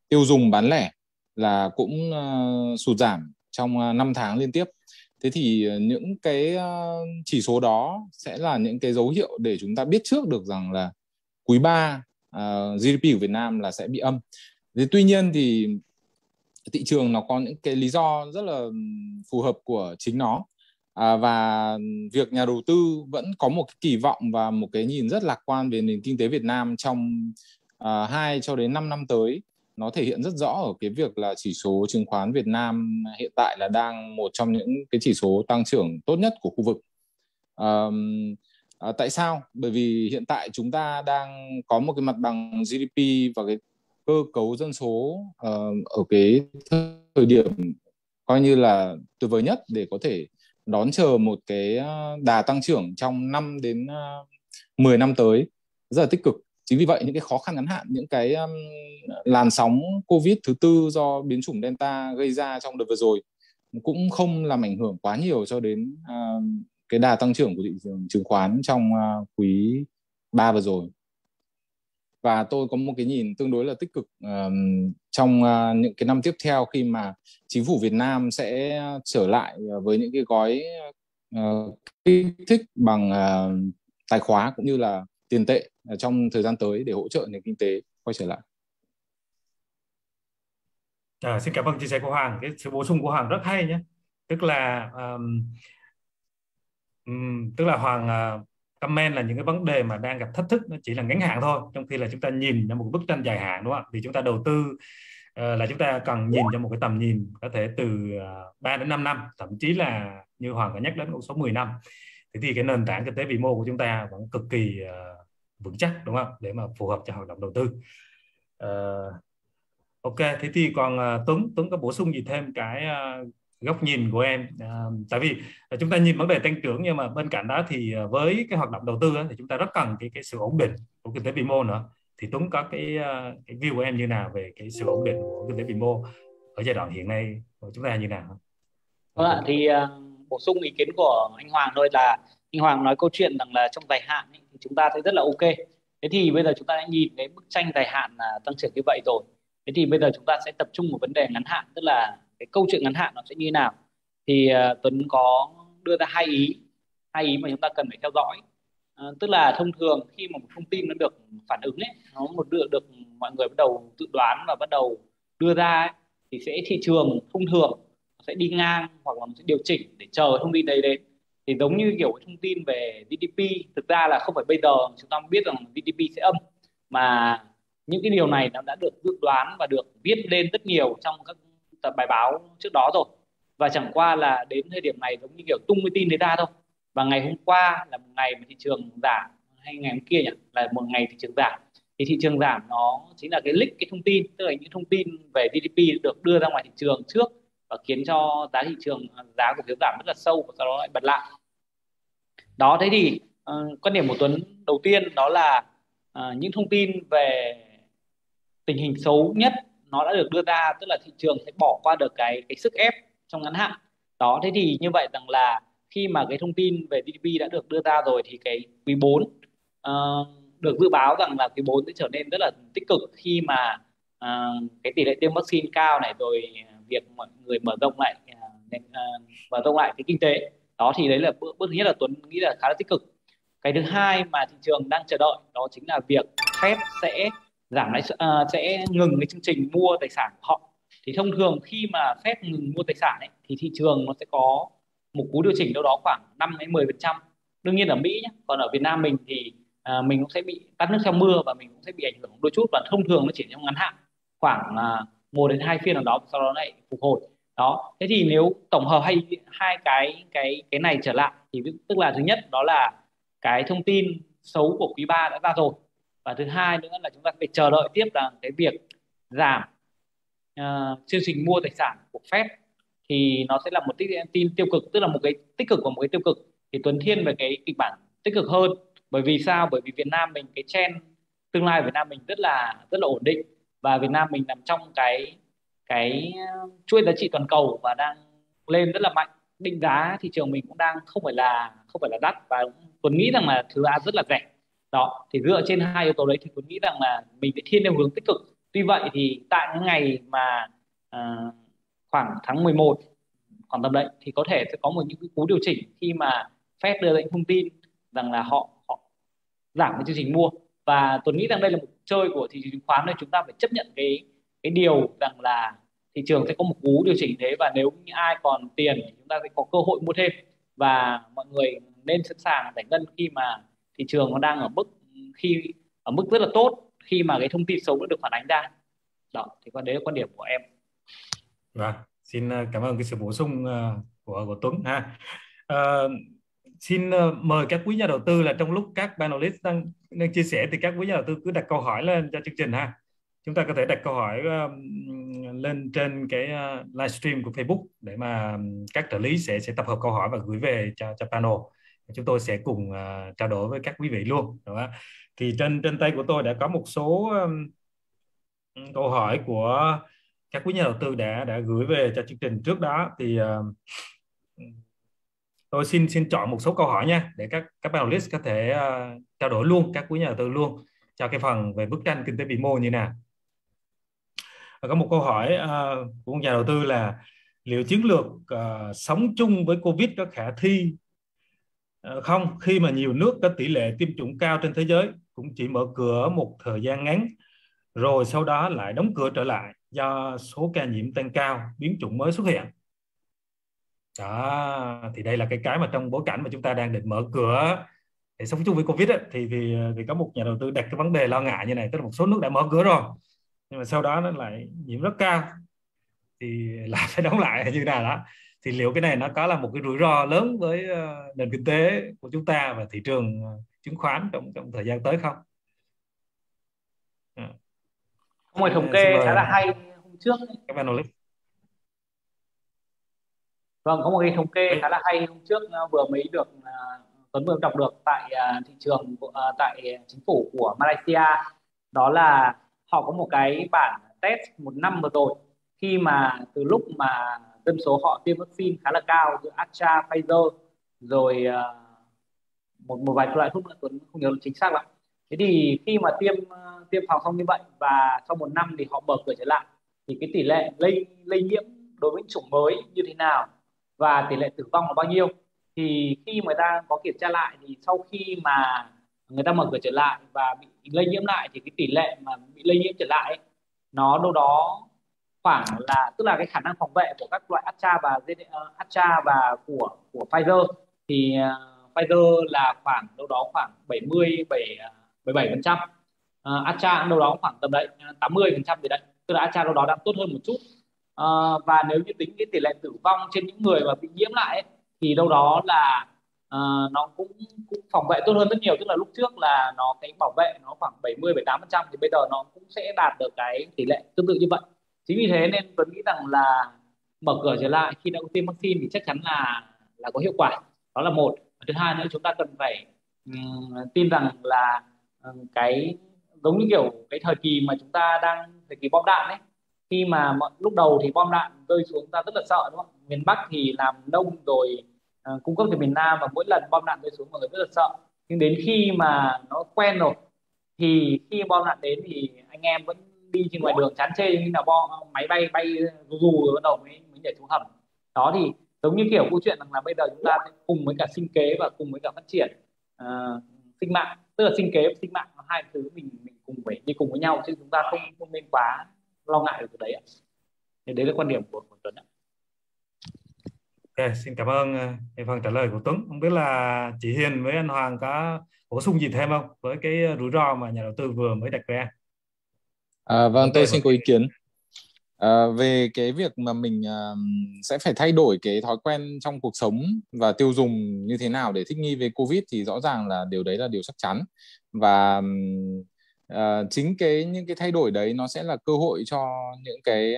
tiêu dùng bán lẻ là cũng uh, sụt giảm trong uh, 5 tháng liên tiếp. Thế thì những cái uh, chỉ số đó sẽ là những cái dấu hiệu để chúng ta biết trước được rằng là quý 3 Ờ, uh, GDP của Việt Nam là sẽ bị âm. Thế tuy nhiên thì thị trường nó có những cái lý do rất là phù hợp của chính nó à, và việc nhà đầu tư vẫn có một cái kỳ vọng và một cái nhìn rất lạc quan về nền kinh tế Việt Nam trong ờ, à, 2 cho đến 5 năm tới nó thể hiện rất rõ ở cái việc là chỉ số chứng khoán Việt Nam hiện tại là đang một trong những cái chỉ số tăng trưởng tốt nhất của khu vực. À, à, tại sao? Bởi vì hiện tại chúng ta đang có một cái mặt bằng GDP và cái cơ cấu dân số uh, ở cái thời điểm coi như là tuyệt vời nhất để có thể đón chờ một cái ờ, đà tăng trưởng trong 5 đến 10 năm tới rất là tích cực. Chính vì vậy những cái khó khăn ngắn hạn, những cái um, làn sóng Covid thứ tư do biến chủng Delta gây ra trong đợt vừa rồi cũng không làm ảnh hưởng quá nhiều cho đến uh, cái đà tăng trưởng của thị trường chứng khoán trong à, quý 3 vừa rồi và tôi có một cái nhìn tương đối là tích cực um, trong uh, những cái năm tiếp theo khi mà chính phủ Việt Nam sẽ trở lại với những cái gói uh, kích thích bằng uh, tài khóa cũng như là tiền tệ trong thời gian tới để hỗ trợ nền kinh tế quay trở lại. À, xin cảm ơn chia sẻ của Hoàng. Cái sự bổ sung của Hoàng rất hay nhé. Tức là um, um, tức là Hoàng uh, comment là những cái vấn đề mà đang gặp thách thức nó chỉ là ngắn hạn thôi trong khi là chúng ta nhìn trong một bức tranh dài hạn đúng không ạ? Thì chúng ta đầu tư uh, là chúng ta cần nhìn cho một cái tầm nhìn có thể từ à, uh, 3 đến 5 năm thậm chí là như Hoàng có nhắc đến con số 10 năm. Thì, thì cái nền tảng kinh tế vĩ mô của chúng ta vẫn cực kỳ uh, vững chắc đúng không để mà phù hợp cho hoạt động đầu tư. Uh, ok thế thì còn uh, Tuấn Tuấn có bổ sung gì thêm cái uh, góc nhìn của em. À, tại vì à, chúng ta nhìn vấn đề tăng trưởng nhưng mà bên cạnh đó thì à, với cái hoạt động đầu tư thì chúng ta rất cần cái cái sự ổn định của kinh tế vĩ mô nữa. Thì Tuấn có cái à, cái view của em như nào về cái sự ổn định của kinh tế vĩ mô ở giai đoạn hiện nay? Của chúng ta như nào? Vâng ạ thì uh, bổ sung ý kiến của anh Hoàng thôi là anh Hoàng nói câu chuyện rằng là trong dài hạn ấy, thì chúng ta thấy rất là ok. Thế thì bây giờ chúng ta đã nhìn cái bức tranh dài hạn là tăng trưởng như vậy rồi. Thế thì bây giờ chúng ta sẽ tập trung một vấn đề ngắn hạn tức là cái câu chuyện ngắn hạn nó sẽ như thế nào. Thì uh, Tuấn có đưa ra hai ý hai ý mà chúng ta cần phải theo dõi. Uh, tức là thông thường khi mà một thông tin nó được phản ứng ấy nó một được được mọi người bắt đầu tự đoán và bắt đầu đưa ra ấy, thì sẽ thị trường thông thường sẽ đi ngang hoặc là sẽ điều chỉnh để chờ thông tin đấy đến. Thì giống như kiểu thông tin về GDP thực ra là không phải bây giờ chúng ta biết rằng GDP sẽ âm mà những cái điều này nó đã được dự đoán và được viết lên rất nhiều trong các tập bài báo trước đó rồi. Và chẳng qua là đến thời điểm này giống như kiểu tung cái tin đấy ra thôi. Và ngày hôm qua là một ngày mà thị trường giảm hay ngày hôm kia nhỉ? Là một ngày thị trường giảm. Thì thị trường giảm nó chính là cái leak cái thông tin tức là những thông tin về GDP được đưa ra ngoài thị trường trước và khiến cho giá thị trường giá cổ phiếu giảm rất là sâu và sau đó lại bật lại. Đó thế thì uh, quan điểm của Tuấn đầu tiên đó là uh, những thông tin về tình hình xấu nhất nó đã được đưa ra tức là thị trường sẽ bỏ qua được cái cái sức ép trong ngắn hạn. Đó thế thì như vậy rằng là khi mà cái thông tin về GDP đã được đưa ra rồi thì cái quý 4 uh, ờ, được dự báo rằng là quý 4 sẽ trở nên rất là tích cực khi mà uh, cái tỷ lệ tiêm vaccine cao này rồi việc mọi người mở rộng lại uh, mở rộng lại cái kinh tế. Đó thì đấy là bước, bước thứ nhất là Tuấn nghĩ là khá là tích cực. Cái thứ hai mà thị trường đang chờ đợi đó chính là việc Fed sẽ giảm lãi uh, sẽ ngừng cái chương trình mua tài sản của họ. Thì thông thường khi mà Fed ngừng mua tài sản ấy, thì thị trường nó sẽ có một cú điều chỉnh đâu đó khoảng 5 đến 10 phần trăm. Đương nhiên ở Mỹ nhé còn ở Việt Nam mình thì uh, mình cũng sẽ bị tắt nước theo mưa và mình cũng sẽ bị ảnh hưởng đôi chút và thông thường nó chỉ trong ngắn hạn khoảng uh, một đến hai phiên nào đó sau đó lại phục hồi. Đó thế thì nếu tổng hợp hay hai cái cái cái này trở lại thì tức là thứ nhất đó là cái thông tin xấu của quý 3 đã ra rồi và thứ hai nữa là chúng ta phải chờ đợi tiếp là cái việc giảm uh, chương trình mua tài sản của Fed. Thì nó sẽ là một tin tiêu cực tức là một cái tích cực và một cái tiêu cực. Thì Tuấn Thiên về cái kịch bản tích cực hơn. Bởi vì sao? Bởi vì Việt Nam mình cái trend tương lai Việt Nam mình rất là rất là ổn định. Và Việt Nam mình nằm trong cái cái chuỗi giá trị toàn cầu và đang lên rất là mạnh. Định giá thị trường mình cũng đang không phải là không phải là đắt. Và Tuấn nghĩ rằng là thứ A rất là rẻ đó thì dựa trên hai yếu tố đấy thì tôi nghĩ rằng là mình phải thiên theo hướng tích cực. Tuy vậy thì tại những ngày mà uh, khoảng tháng 11 khoảng tầm đấy thì có thể sẽ có một những cái cú điều chỉnh khi mà Fed đưa ra những thông tin rằng là họ họ giảm cái chương trình mua. Và tôi nghĩ rằng đây là một chơi của thị trường chứng khoán nên chúng ta phải chấp nhận cái cái điều rằng là thị trường sẽ có một cú điều chỉnh thế. Và nếu như ai còn tiền thì chúng ta sẽ có cơ hội mua thêm. Và mọi người nên sẵn sàng giải ngân khi mà thị trường nó đang ở mức khi ở mức rất là tốt khi mà cái thông tin xấu đã được phản ánh ra. Đó thì con đấy là quan điểm của em. Vâng xin ờ, cảm ơn cái sự bổ sung ờ, của của Tuấn ha. À, xin mời các quý nhà đầu tư là trong lúc các panelist đang đang chia sẻ thì các quý nhà đầu tư cứ đặt câu hỏi lên cho chương trình ha. Chúng ta có thể đặt câu hỏi lên trên cái livestream của Facebook để mà các trợ lý sẽ sẽ tập hợp câu hỏi và gửi về cho cho panel chúng tôi sẽ cùng uh, trao đổi với các quý vị luôn đúng không? thì trên trên tay của tôi đã có một số um, câu hỏi của các quý nhà đầu tư đã đã gửi về cho chương trình trước đó thì uh, tôi xin xin chọn một số câu hỏi nha để các các panelist có thể uh, trao đổi luôn các quý nhà đầu tư luôn cho cái phần về bức tranh kinh tế vĩ mô như nào có một câu hỏi uh, của một nhà đầu tư là liệu chiến lược uh, sống chung với covid có khả thi Ờ, không khi mà nhiều nước có tỷ lệ tiêm chủng cao trên thế giới cũng chỉ mở cửa một thời gian ngắn rồi sau đó lại đóng cửa trở lại do số ca nhiễm tăng cao biến chủng mới xuất hiện. Đó thì đây là cái cái mà trong bối cảnh mà chúng ta đang định mở cửa để sống chung với covid ấy, thì thì thì có một nhà đầu tư đặt cái vấn đề lo ngại như này tức là một số nước đã mở cửa rồi nhưng mà sau đó nó lại nhiễm rất cao thì <laughs> lại phải đóng lại như nào đó thì liệu cái này nó có là một cái rủi ro lớn với uh, nền kinh tế của chúng ta và thị trường uh, chứng khoán trong trong thời gian tới không? À. Có một thống kê khá là hay hôm trước. Các bạn Vâng, có một cái thống kê khá là hay hôm trước uh, vừa mới được Tuấn vừa đọc được tại thị trường tại chính phủ của Malaysia đó là họ có một cái bản test một năm vừa rồi khi mà từ lúc mà dân số họ tiêm vaccine khá là cao giữa Astra, Pfizer rồi uh, một một vài loại thuốc nữa Tuấn không nhớ chính xác lắm. Thế thì khi mà tiêm à, tiêm phòng xong như vậy và sau một năm thì họ mở cửa trở lại thì cái tỷ lệ lây lây nhiễm đối với chủng mới như thế nào và tỷ lệ tử vong là bao nhiêu? Thì khi người ta có kiểm tra lại thì sau khi mà người ta mở cửa trở lại và bị lây nhiễm lại thì cái tỷ lệ mà bị lây nhiễm trở lại ấy, nó đâu đó khoảng là tức là cái khả năng phòng vệ của các loại Astra và ờ, Astra và của của Pfizer thì uh, Pfizer là khoảng đâu đó khoảng 70 77 ờ, phần trăm. Uh, Astra đâu đó khoảng tầm đấy 80 phần trăm gì đấy. Tức là Astra đâu đó đang tốt hơn một chút. Uh, và nếu như tính cái tỷ lệ tử vong trên những người mà bị nhiễm lại ấy, thì đâu đó là uh, nó cũng, cũng phòng vệ tốt hơn rất nhiều. Tức là lúc trước là nó cái bảo vệ nó khoảng 70 78 phần trăm thì bây giờ nó cũng sẽ đạt được cái tỷ lệ tương tự như vậy chính vì thế nên Tuấn nghĩ rằng là mở cửa trở lại khi đã có tiêm vaccine thì chắc chắn là là có hiệu quả. Đó là một. Thứ hai nữa chúng ta cần phải um, tin rằng là um, cái giống như kiểu cái thời kỳ mà chúng ta đang thời kỳ bom đạn ấy khi mà lúc đầu thì bom đạn rơi xuống ta rất là sợ đúng không? Miền Bắc thì làm nông rồi uh, cung cấp từ miền Nam và mỗi lần bom đạn rơi xuống mọi người rất là sợ. Nhưng đến khi mà nó quen rồi thì khi bom đạn đến thì anh em vẫn đi trên ngoài đường chán chê như là bom máy bay bay rù rù rồi bắt đầu mới mới nhảy xuống hầm. Đó thì giống như kiểu câu chuyện rằng là bây giờ chúng ta cùng với cả sinh kế và cùng với cả phát triển uh, sinh mạng. Tức là sinh kế và sinh mạng hai thứ mình mình cùng phải đi cùng với nhau chứ chúng ta không không nên quá lo ngại được đấy ạ. Thì đấy là quan điểm của, của Tuấn ạ. Ok, xin cảm ơn uh, phần trả lời của Tuấn. Không biết là chị Hiền với anh Hoàng có bổ sung gì thêm không? Với cái rủi ro mà nhà đầu tư vừa mới đặt ra? À, vâng, tôi xin có ý kiến. À, về cái việc mà mình uh, sẽ phải thay đổi cái thói quen trong cuộc sống và tiêu dùng như thế nào để thích nghi với Covid thì rõ ràng là điều đấy là điều chắc chắn. Và uh, chính cái những cái thay đổi đấy nó sẽ là cơ hội cho những cái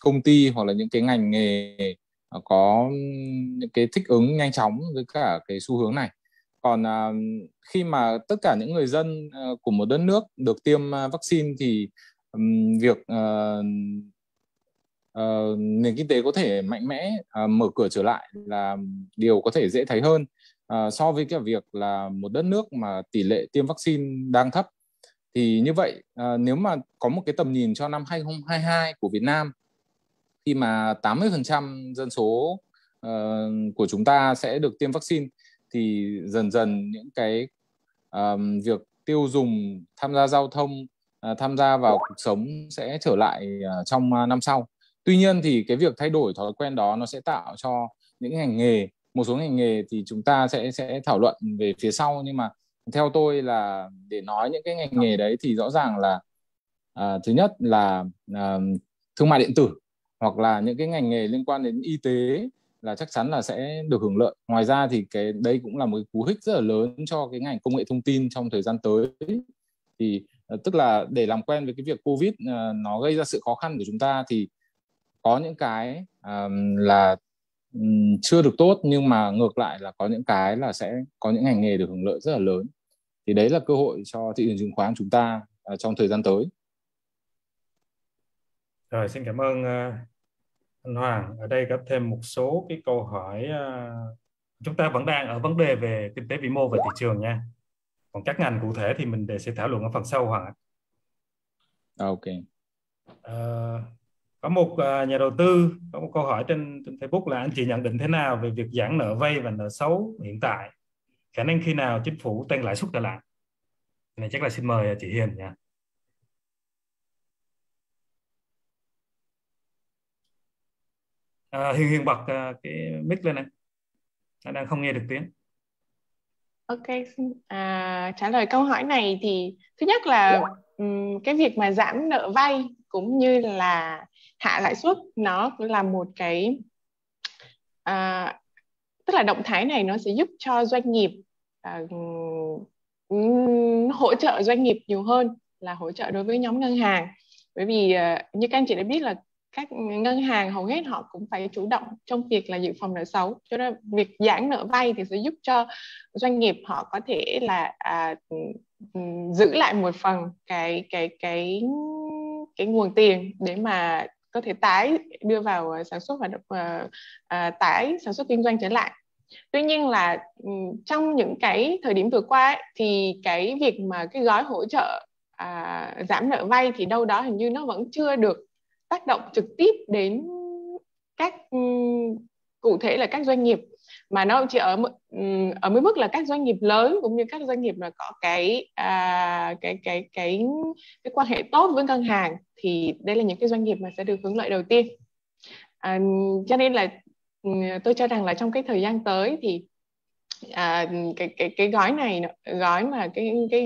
công ty hoặc là những cái ngành nghề có những cái thích ứng nhanh chóng với cả cái xu hướng này. Còn uh, khi mà tất cả những người dân uh, của một đất nước được tiêm uh, vaccine thì um, việc uh, uh, nền kinh tế có thể mạnh mẽ uh, mở cửa trở lại là điều có thể dễ thấy hơn. Uh, so với cái việc là một đất nước mà tỷ lệ tiêm vaccine đang thấp thì như vậy uh, nếu mà có một cái tầm nhìn cho năm 2022 của Việt Nam khi mà 80% dân số uh, của chúng ta sẽ được tiêm vaccine thì dần dần những cái um, việc tiêu dùng tham gia giao thông À, tham gia vào cuộc sống sẽ trở lại à, trong à, năm sau. Tuy nhiên thì cái việc thay đổi thói quen đó nó sẽ tạo cho những ngành nghề một số ngành nghề thì chúng ta sẽ sẽ thảo luận về phía sau. Nhưng mà theo tôi là để nói những cái ngành nghề đấy thì rõ ràng là à, thứ nhất là à, thương mại điện tử hoặc là những cái ngành nghề liên quan đến y tế là chắc chắn là sẽ được hưởng lợi. Ngoài ra thì cái đây cũng là một cú hích rất là lớn cho cái ngành công nghệ thông tin trong thời gian tới. Thì Ờ, tức là để làm quen với cái việc covid ờ, nó gây ra sự khó khăn của chúng ta thì có những cái um, là um, chưa được tốt nhưng mà ngược lại là có những cái là sẽ có những ngành nghề được hưởng lợi rất là lớn. Thì đấy là cơ hội cho thị trường chứng khoán chúng ta uh, trong thời gian tới. Rồi xin cảm ơn uh, anh Hoàng. Ở đây có thêm một số cái câu hỏi uh, chúng ta vẫn đang ở vấn đề về kinh tế vĩ mô và thị trường nha còn các ngành cụ thể thì mình để sẽ thảo luận ở phần sau Hoàng ạ. Ok. Uh, có một uh, nhà đầu tư có một câu hỏi trên, trên Facebook là anh chị nhận định thế nào về việc giãn nợ vay và nợ xấu hiện tại? Khả năng khi nào chính phủ tăng lãi suất trở lại này chắc là xin mời chị Hiền nha. À, Hiền Hiền bật uh, cái mic lên này. Anh đang không nghe được tiếng Ok, à, trả lời câu hỏi này thì thứ nhất là um, cái việc mà giảm nợ vay cũng như là hạ lãi suất nó là một cái à, tức là động thái này nó sẽ giúp cho doanh nghiệp à, hỗ trợ doanh nghiệp nhiều hơn là hỗ trợ đối với nhóm ngân hàng. Bởi vì à, như các anh chị đã biết là các ngân hàng hầu hết họ cũng phải chủ động trong việc là dự phòng nợ xấu. Cho nên việc giãn nợ vay thì sẽ giúp cho doanh nghiệp họ có thể là à, ừ, giữ lại một phần cái cái cái cái nguồn tiền để mà có thể tái đưa vào à, sản xuất và uh, uh, tái sản xuất kinh doanh trở lại. Tuy nhiên là um, trong những cái thời điểm vừa qua ấy, thì cái việc mà cái gói hỗ trợ uh, giảm nợ vay thì đâu đó hình như nó vẫn chưa được tác động trực tiếp đến các ừ, cụ thể là các doanh nghiệp. Mà nó chỉ ở ừ, ở mức là các doanh nghiệp lớn cũng như các doanh nghiệp mà có cái à, cái cái cái cái quan hệ tốt với ngân hàng thì đây là những cái doanh nghiệp mà sẽ được hưởng lợi đầu tiên. À, cho nên là ừ, tôi cho rằng là trong cái thời gian tới thì à, cái cái cái gói này gói mà cái cái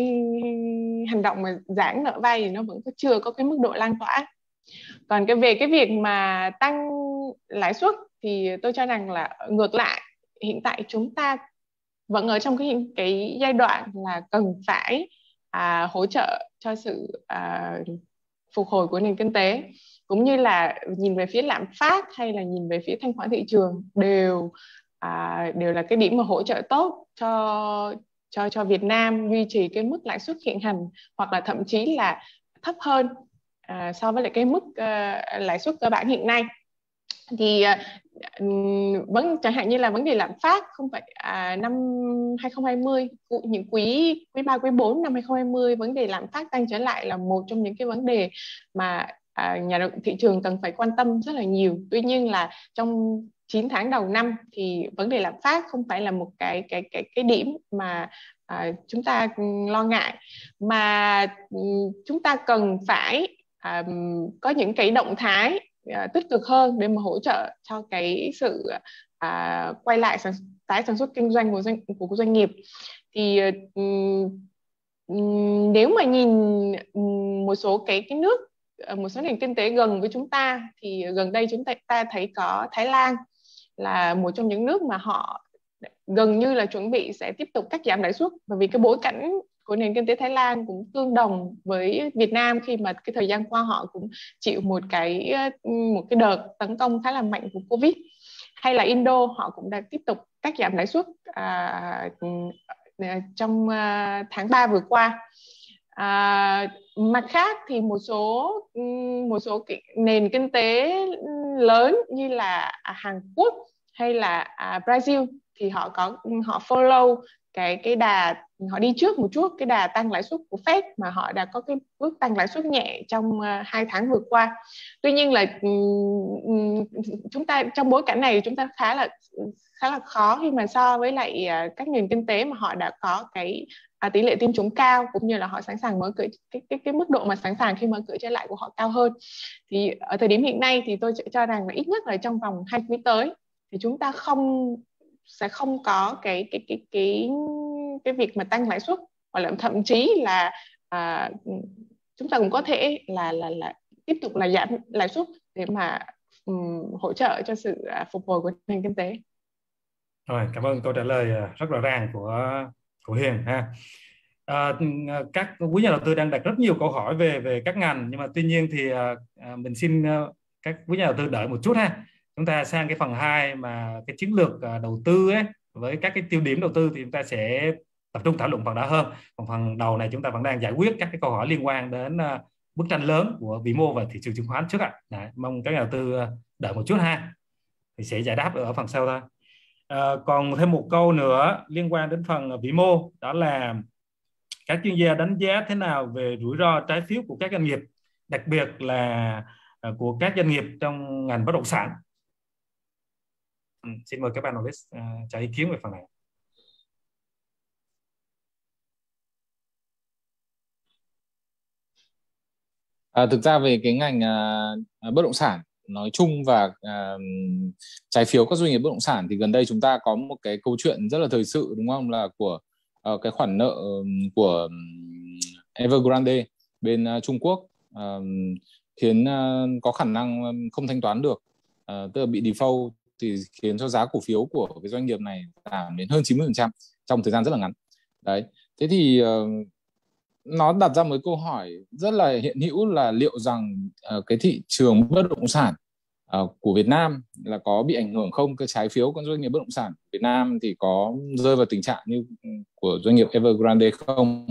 hành động mà giãn nợ vay thì nó vẫn chưa có cái mức độ lan tỏa còn cái về cái việc mà tăng lãi suất thì tôi cho rằng là ngược lại hiện tại chúng ta vẫn ở trong cái cái giai đoạn là cần phải à, hỗ trợ cho sự à, phục hồi của nền kinh tế. Cũng như là nhìn về phía lạm phát hay là nhìn về phía thanh khoản thị trường đều à, đều là cái điểm mà hỗ trợ tốt cho cho cho Việt Nam duy trì cái mức lãi suất hiện hành hoặc là thậm chí là thấp hơn. À, so với lại cái mức uh, lãi suất cơ bản hiện nay. Thì uh, vấn chẳng hạn như là vấn đề lạm phát không phải à, năm 2020 những quý quý 3 quý 4 năm 2020 vấn đề lạm phát tăng trở lại là một trong những cái vấn đề mà à, nhà đầu thị trường cần phải quan tâm rất là nhiều. Tuy nhiên là trong 9 tháng đầu năm thì vấn đề lạm phát không phải là một cái cái cái cái điểm mà à, chúng ta lo ngại. Mà chúng ta cần phải à, có những cái động thái à, tích cực hơn để mà hỗ trợ cho cái sự à, quay lại sản, tái sản xuất kinh doanh của doanh của doanh nghiệp. Thì um, nếu mà nhìn một số cái cái nước ờ, một số nền kinh tế gần với chúng ta thì gần đây chúng ta, ta thấy có Thái Lan là một trong những nước mà họ gần như là chuẩn bị sẽ tiếp tục cắt giảm lãi suất bởi vì cái bối cảnh của nền kinh tế Thái Lan cũng tương đồng với Việt Nam khi mà cái thời gian qua họ cũng chịu một cái một cái đợt tấn công khá là mạnh của Covid. Hay là Indo họ cũng đang tiếp tục cắt giảm lãi suất à, ừ, à trong à, tháng 3 vừa qua. À, mặt khác thì một số ừ, một số nền kinh tế lớn như là Hàn Quốc hay là à, Brazil thì họ có họ follow cái cái đà họ đi trước một chút cái đà tăng lãi suất của Fed mà họ đã có cái bước tăng lãi suất nhẹ trong ờ, hai tháng vừa qua. Tuy nhiên là ừ, ừ, chúng ta trong bối cảnh này chúng ta khá là khá là khó khi mà so với lại ờ, các nền kinh tế mà họ đã có cái à, tỷ lệ tiêm chủng cao cũng như là họ sẵn sàng mở cửa cái cái cái mức độ mà sẵn sàng khi mở cửa trở lại của họ cao hơn. Thì ở thời điểm hiện nay thì tôi cho rằng là ít nhất là trong vòng hai quý tới thì chúng ta không sẽ không có cái cái cái cái cái việc mà tăng lãi suất hoặc là thậm chí là à, chúng ta cũng có thể là là là tiếp tục là giảm lãi suất để mà um, hỗ trợ cho sự à, phục hồi của nền kinh tế. Rồi, cảm ơn câu trả lời à, rất rõ ràng của của Hiền ha. À, à, các quý nhà đầu tư đang đặt rất nhiều câu hỏi về về các ngành nhưng mà tuy nhiên thì à, mình xin các quý nhà đầu tư đợi một chút ha chúng ta sang cái phần 2 mà cái chiến lược à, đầu tư ấy với các cái tiêu điểm đầu tư thì chúng ta sẽ tập trung thảo luận phần đó hơn. Còn phần đầu này chúng ta vẫn đang giải quyết các cái câu hỏi liên quan đến à, bức tranh lớn của vĩ mô và thị trường chứng khoán trước ạ. À. mong các nhà đầu tư à, đợi một chút ha. Thì sẽ giải đáp ở phần sau thôi. À, còn thêm một câu nữa liên quan đến phần vĩ mô đó là các chuyên gia đánh giá thế nào về rủi ro trái phiếu của các doanh nghiệp đặc biệt là của các doanh nghiệp trong ngành bất động sản. Ừ, xin mời các bạn panelist uh, ờ, trả ý kiến về phần này. À, thực ra về cái ngành uh, bất động sản nói chung và uh, trái phiếu các doanh nghiệp bất động sản thì gần đây chúng ta có một cái câu chuyện rất là thời sự đúng không là của uh, cái khoản nợ của Evergrande bên uh, Trung Quốc uh, khiến uh, có khả năng không thanh toán được uh, tức là bị default thì khiến cho giá cổ phiếu của cái doanh nghiệp này giảm đến hơn 90% trong thời gian rất là ngắn. Đấy. Thế thì uh, nó đặt ra một câu hỏi rất là hiện hữu là liệu rằng uh, cái thị trường bất động sản uh, của Việt Nam là có bị ảnh hưởng không cái trái phiếu của doanh nghiệp bất động sản Việt Nam thì có rơi vào tình trạng như ừ, của doanh nghiệp Evergrande không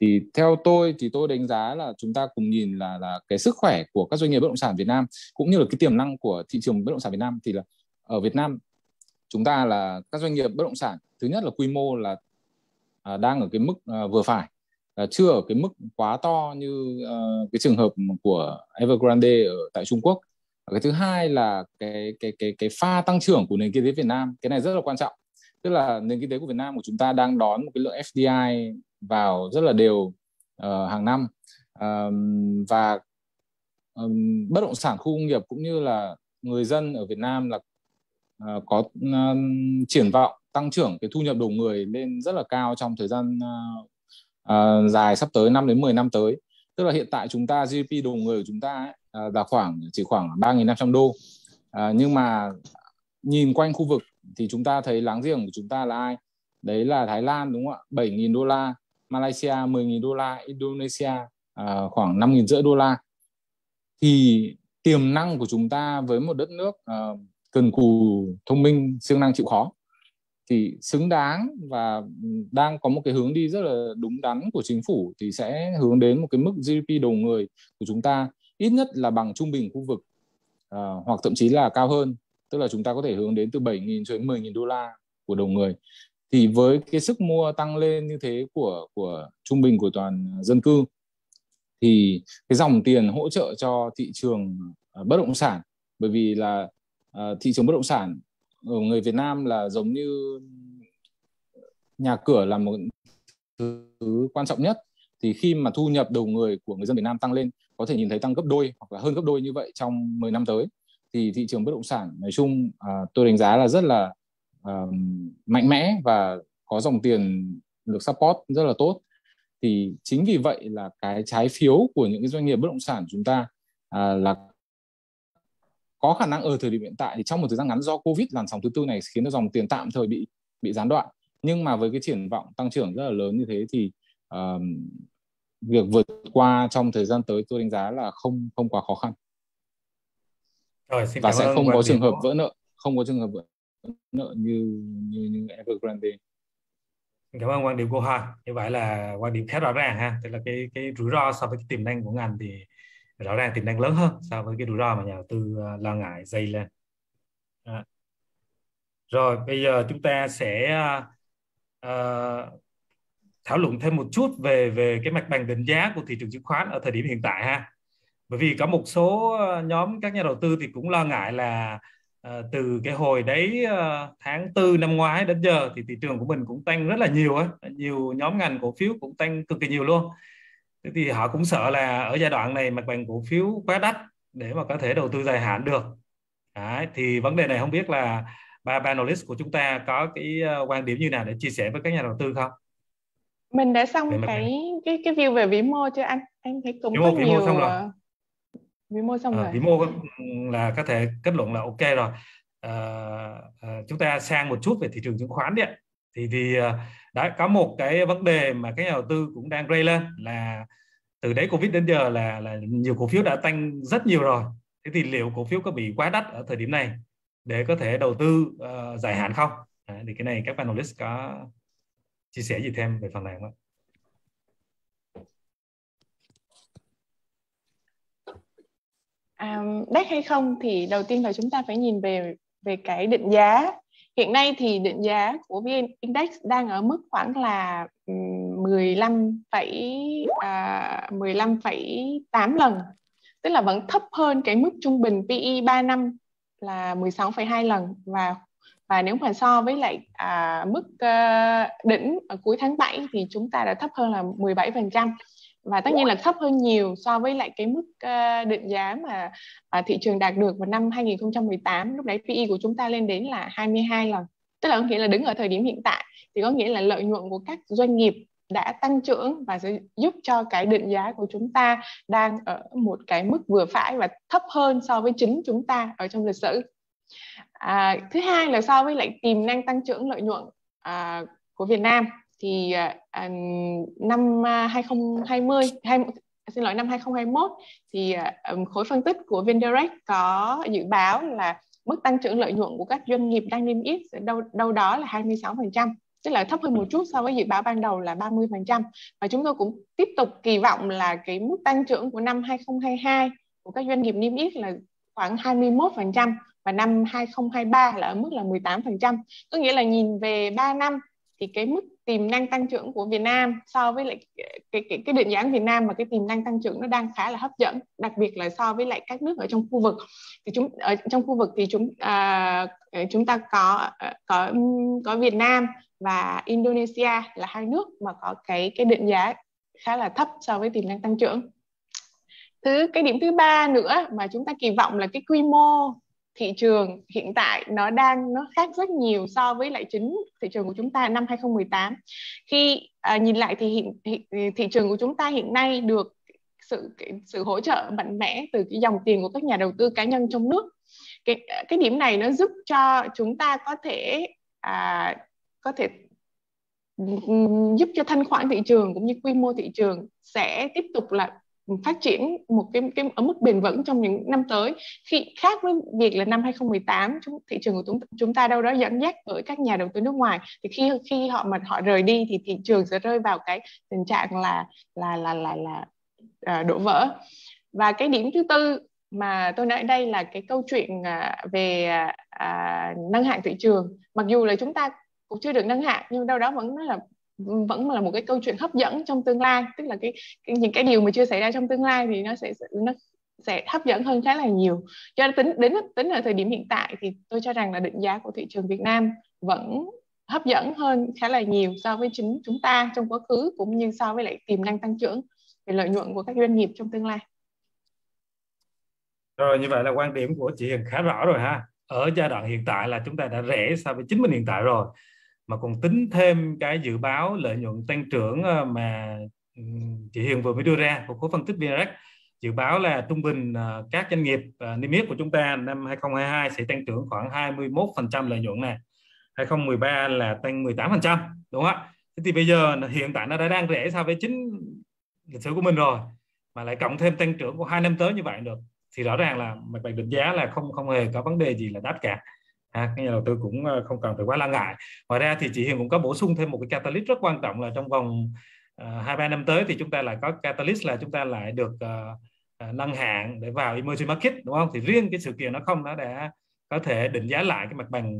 thì theo tôi thì tôi đánh giá là chúng ta cùng nhìn là là cái sức khỏe của các doanh nghiệp bất động sản Việt Nam cũng như là cái tiềm năng của thị trường bất động sản Việt Nam. Thì là ở Việt Nam chúng ta là các doanh nghiệp bất động sản thứ nhất là quy mô là à, đang ở cái mức à, vừa phải à, chưa ở cái mức quá to như à, cái trường hợp của Evergrande ở tại Trung Quốc. Cái thứ hai là cái cái cái cái pha tăng trưởng của nền kinh tế Việt Nam cái này rất là quan trọng tức là nền kinh tế của Việt Nam của chúng ta đang đón một cái lượng FDI vào rất là đều uh, hàng năm. Um, và um, bất động sản khu công nghiệp cũng như là người dân ở Việt Nam là uh, có uh, triển vọng tăng trưởng cái thu nhập đầu người lên rất là cao trong thời gian uh, uh, dài sắp tới 5 đến 10 năm tới. Tức là hiện tại chúng ta GDP đầu người của chúng ta ấy, uh, là khoảng chỉ khoảng 3.500 đô. Uh, nhưng mà nhìn quanh khu vực thì chúng ta thấy láng giềng của chúng ta là ai? Đấy là Thái Lan đúng không ạ? 7.000 đô la Malaysia 10.000 đô la Indonesia à, khoảng 5.000 rưỡi đô la. Thì tiềm năng của chúng ta với một đất nước à, cần cù thông minh siêng năng chịu khó thì xứng đáng và đang có một cái hướng đi rất là đúng đắn của chính phủ thì sẽ hướng đến một cái mức GDP đầu người của chúng ta ít nhất là bằng trung bình khu vực uh, hoặc thậm chí là cao hơn tức là chúng ta có thể hướng đến từ 7.000 cho đến 10.000 đô la của đầu người. Thì với cái sức mua tăng lên như thế của của trung bình của toàn dân cư thì cái dòng tiền hỗ trợ cho thị trường à, bất động sản bởi vì là uh, thị trường bất động sản ở người Việt Nam là giống như nhà cửa là một thứ quan trọng nhất. Thì khi mà thu nhập đầu người của người dân Việt Nam tăng lên có thể nhìn thấy tăng gấp đôi hoặc là hơn gấp đôi như vậy trong 10 năm tới thì thị trường bất động sản nói chung uh, tôi đánh giá là rất là uh, mạnh mẽ và có dòng tiền được support rất là tốt. Thì chính vì vậy là cái trái phiếu của những cái doanh nghiệp bất động sản chúng ta à, là có khả năng ở thời điểm hiện tại thì trong một thời gian ngắn do covid làn sóng thứ tư này khiến cho dòng tiền tạm thời bị bị gián đoạn. Nhưng mà với cái triển vọng tăng trưởng rất là lớn như thế thì uh, việc vượt qua trong thời gian tới tôi đánh giá là không không quá khó khăn rồi, xin và sẽ không có trường hợp vỡ nợ không có trường hợp vỡ nợ như như như Evergrande. Cảm ơn quan điểm của Hoa. Như vậy là quan điểm khá rõ ràng ha. Tức là cái cái rủi ro so với cái tiềm năng của ngành thì rõ ràng tiềm năng lớn hơn so với cái rủi ro mà nhà đầu tư ờ, lo ngại dây lên. À. rồi bây giờ chúng ta sẽ uh, thảo luận thêm một chút về về cái mặt bằng định giá của thị trường chứng khoán ở thời điểm hiện tại ha bởi vì có một số nhóm các nhà đầu tư thì cũng lo ngại là uh, từ cái hồi đấy uh, tháng tư năm ngoái đến giờ thì thị trường của mình cũng tăng rất là nhiều á. Nhiều nhóm ngành cổ phiếu cũng tăng cực kỳ nhiều luôn. Thế thì họ cũng sợ là ở giai đoạn này mặt bằng cổ phiếu quá đắt để mà có thể đầu tư dài hạn được. Đấy, thì vấn đề này không biết là ba panelist của chúng ta có cái quan điểm như nào để chia sẻ với các nhà đầu tư không? Mình đã xong cái cái cái view về vĩ mô chưa anh? Anh thấy cũng vĩ có mô, nhiều mô xong rồi. Vĩ mô xong à, rồi. Vĩ mô là có thể kết luận là ok rồi. À, à, chúng ta sang một chút về thị trường chứng khoán đi thì thì đã có một cái vấn đề mà các nhà đầu tư cũng đang rây lên là từ đấy covid đến giờ là là nhiều cổ phiếu đã tăng rất nhiều rồi. Thế thì liệu cổ phiếu có bị quá đắt ở thời điểm này để có thể đầu tư uh, dài hạn không? À, thì cái này các panelist có chia sẻ gì thêm về phần này không um, đắt hay không thì đầu tiên là chúng ta phải nhìn về về cái định giá. Hiện nay thì định giá của VN Index đang ở mức khoảng là 15, à, 15,8 lần. Tức là vẫn thấp hơn cái mức trung bình PE 3 năm là 16,2 lần. Và và nếu mà so với lại à, mức uh, đỉnh ở cuối tháng 7 thì chúng ta đã thấp hơn là 17% và tất nhiên là thấp hơn nhiều so với lại cái mức uh, định giá mà uh, thị trường đạt được vào năm 2018 lúc đấy PE của chúng ta lên đến là 22 lần. Tức là có nghĩa là đứng ở thời điểm hiện tại thì có nghĩa là lợi nhuận của các doanh nghiệp đã tăng trưởng và sẽ giúp cho cái định giá của chúng ta đang ở một cái mức vừa phải và thấp hơn so với chính chúng ta ở trong lịch sử. À, thứ hai là so với lại tiềm năng tăng trưởng lợi nhuận à, của Việt Nam thì à, à năm à, 2020 20, xin lỗi năm 2021 thì à, khối phân tích của VinDirect có dự báo là mức tăng trưởng lợi nhuận của các doanh nghiệp đang niêm yết đâu đâu đó là 26% tức là thấp hơn một chút so với dự báo ban đầu là 30% và chúng tôi cũng tiếp tục kỳ vọng là cái mức tăng trưởng của năm 2022 của các doanh nghiệp niêm yết là khoảng 21% và năm 2023 là ở mức là 18%. Có nghĩa là nhìn về 3 năm thì cái mức tiềm năng tăng trưởng của Việt Nam so với lại cái cái cái định giá Việt Nam và cái tiềm năng tăng trưởng nó đang khá là hấp dẫn, đặc biệt là so với lại các nước ở trong khu vực. Thì chúng ở trong khu vực thì chúng à, chúng ta có có có Việt Nam và Indonesia là hai nước mà có cái cái định giá khá là thấp so với tiềm năng tăng trưởng. Thứ cái điểm thứ ba nữa mà chúng ta kỳ vọng là cái quy mô thị trường hiện tại nó đang nó khác rất nhiều so với lại chính thị trường của chúng ta năm 2018 khi à, nhìn lại thì hiện, hiện thị trường của chúng ta hiện nay được sự sự hỗ trợ mạnh mẽ từ cái dòng tiền của các nhà đầu tư cá nhân trong nước. Cái cái điểm này nó giúp cho chúng ta có thể à, có thể ừ, ừ, giúp cho thanh khoản thị trường cũng như quy mô thị trường sẽ tiếp tục là phát triển một cái, cái ở mức bền vững trong những năm tới. Khi khác với việc là năm 2018 chúng, thị trường của chúng, chúng ta đâu đó dẫn dắt bởi các nhà đầu tư nước ngoài. Thì khi khi họ mà họ rời đi thì thị trường sẽ rơi vào cái tình trạng là là là là là, là đổ vỡ. Và cái điểm thứ tư mà tôi nói đây là cái câu chuyện à, về à, à, nâng hạng thị trường. Mặc dù là chúng ta cũng chưa được nâng hạng nhưng đâu đó vẫn nói là vẫn là một cái câu chuyện hấp dẫn trong tương lai tức là cái, cái những cái điều mà chưa xảy ra trong tương lai thì nó sẽ nó sẽ hấp dẫn hơn khá là nhiều cho nên tính đến tính ở thời điểm hiện tại thì tôi cho rằng là định giá của thị trường Việt Nam vẫn hấp dẫn hơn khá là nhiều so với chính chúng ta trong quá khứ cũng như so với lại tiềm năng tăng trưởng về lợi nhuận của các doanh nghiệp trong tương lai. Rồi như vậy là quan điểm của chị Hiền khá rõ rồi ha. Ở giai đoạn hiện tại là chúng ta đã rẻ so với chính mình hiện tại rồi mà còn tính thêm cái dự báo lợi nhuận tăng trưởng ờ, mà ừ, chị Hiền vừa mới đưa ra của khối phân tích VNREX, dự báo là trung bình ờ, các doanh nghiệp ờ, niêm yết của chúng ta năm 2022 sẽ tăng trưởng khoảng 21% lợi nhuận này 2013 là tăng 18% đúng không ạ? Thế thì bây giờ hiện tại nó đã đang rẻ so với chính lịch sử của mình rồi, mà lại cộng thêm tăng trưởng của hai năm tới như vậy được, thì rõ ràng là mặt bằng định giá là không không hề có vấn đề gì là đắt cả à, các nhà đầu tư cũng ờ, không cần phải quá lo ngại. Ngoài ra thì chị Hiền cũng có bổ sung thêm một cái catalyst rất quan trọng là trong vòng ờ, hai uh, ba năm tới thì chúng ta lại có catalyst là chúng ta lại được uh, nâng hạng để vào emerging market đúng không? Thì riêng cái sự kiện nó không nó đã có thể định giá lại cái mặt bằng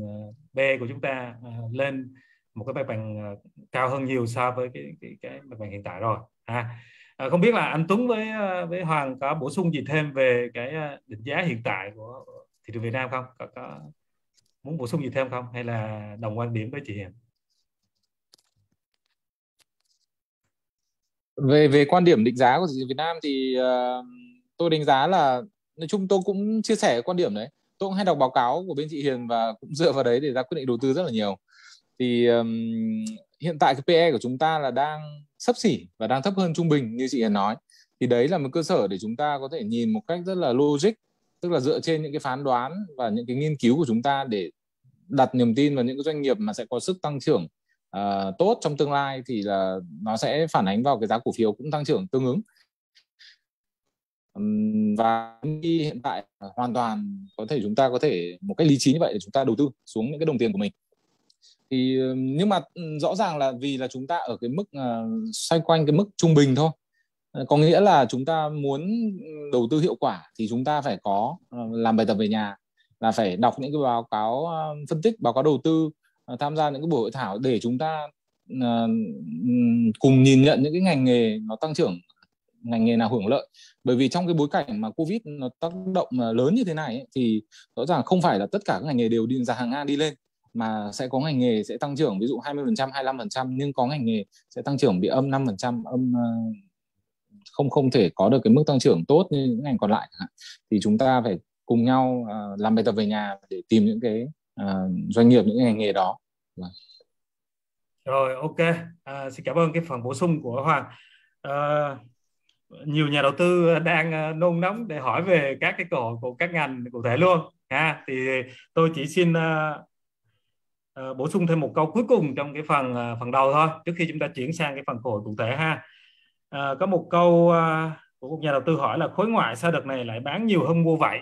B của chúng ta uh, lên một cái mặt bằng uh, cao hơn nhiều so với cái cái, cái mặt bằng hiện tại rồi à, à không biết là anh Tuấn với với Hoàng có bổ sung gì thêm về cái định giá hiện tại của thị trường Việt Nam không? Có, có muốn bổ sung gì thêm không? Hay là đồng quan điểm với chị Hiền? Về về quan điểm định giá của thị trường Việt Nam thì uh, tôi đánh giá là nói chung tôi cũng chia sẻ quan điểm đấy. Tôi cũng hay đọc báo cáo của bên chị Hiền và cũng dựa vào đấy để ra quyết định đầu tư rất là nhiều. Thì um, hiện tại cái PE của chúng ta là đang sấp xỉ và đang thấp hơn trung bình như chị Hiền nói. Thì đấy là một cơ sở để chúng ta có thể nhìn một cách rất là logic tức là dựa trên những cái phán đoán và những cái nghiên cứu của chúng ta để đặt niềm tin vào những cái doanh nghiệp mà sẽ có sức tăng trưởng uh, tốt trong tương lai thì là nó sẽ phản ánh vào cái giá cổ phiếu cũng tăng trưởng tương ứng. Um, và hiện tại hoàn toàn có thể chúng ta có thể một cách lý trí như vậy để chúng ta đầu tư xuống những cái đồng tiền của mình. Thì nhưng mà rõ ràng là vì là chúng ta ở cái mức uh, xoay quanh cái mức trung bình thôi ờ, có nghĩa là chúng ta muốn đầu tư hiệu quả thì chúng ta phải có làm bài tập về nhà là phải đọc những cái báo cáo phân tích báo cáo đầu tư ờ, tham gia những cái buổi hội thảo để chúng ta ờ, cùng nhìn nhận những cái ngành nghề nó tăng trưởng ngành nghề nào hưởng lợi. Bởi vì trong cái bối cảnh mà covid nó tác động ờ, lớn như thế này ấy, thì rõ ràng không phải là tất cả các ngành nghề đều đi ra hàng ngang đi lên mà sẽ có ngành nghề sẽ tăng trưởng ví dụ 20% 25% nhưng có ngành nghề sẽ tăng trưởng bị âm 5% âm không không thể có được cái mức tăng trưởng tốt như những ngành còn lại thì chúng ta phải cùng nhau uh, làm bài tập về nhà để tìm những cái uh, doanh nghiệp những ngành nghề đó. Vâng. rồi ok. À, xin cảm ơn cái phần bổ sung của Hoàng. À, nhiều nhà đầu tư đang nôn nóng để hỏi về các cái cổ của các ngành cụ thể luôn ha. Thì tôi chỉ xin uh, uh, bổ sung thêm một câu cuối cùng trong cái phần uh, phần đầu thôi trước khi chúng ta chuyển sang cái phần câu cụ thể ha. À, có một câu của một nhà đầu tư hỏi là khối ngoại sao đợt này lại bán nhiều hơn mua vậy?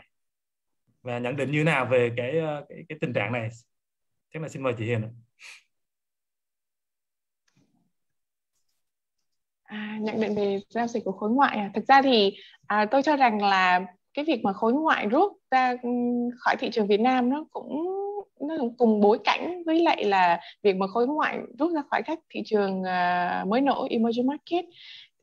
Và nhận định như nào về cái ờ, cái, cái tình trạng này? Chắc là xin mời chị Hiền À, nhận định về giao dịch của khối ngoại à. Thực ra thì à, tôi cho rằng là cái việc mà khối ngoại rút ra ừ, khỏi thị trường Việt Nam nó cũng nó cũng cùng bối cảnh với lại là việc mà khối ngoại rút ra khỏi các thị trường à, mới nổi emerging market.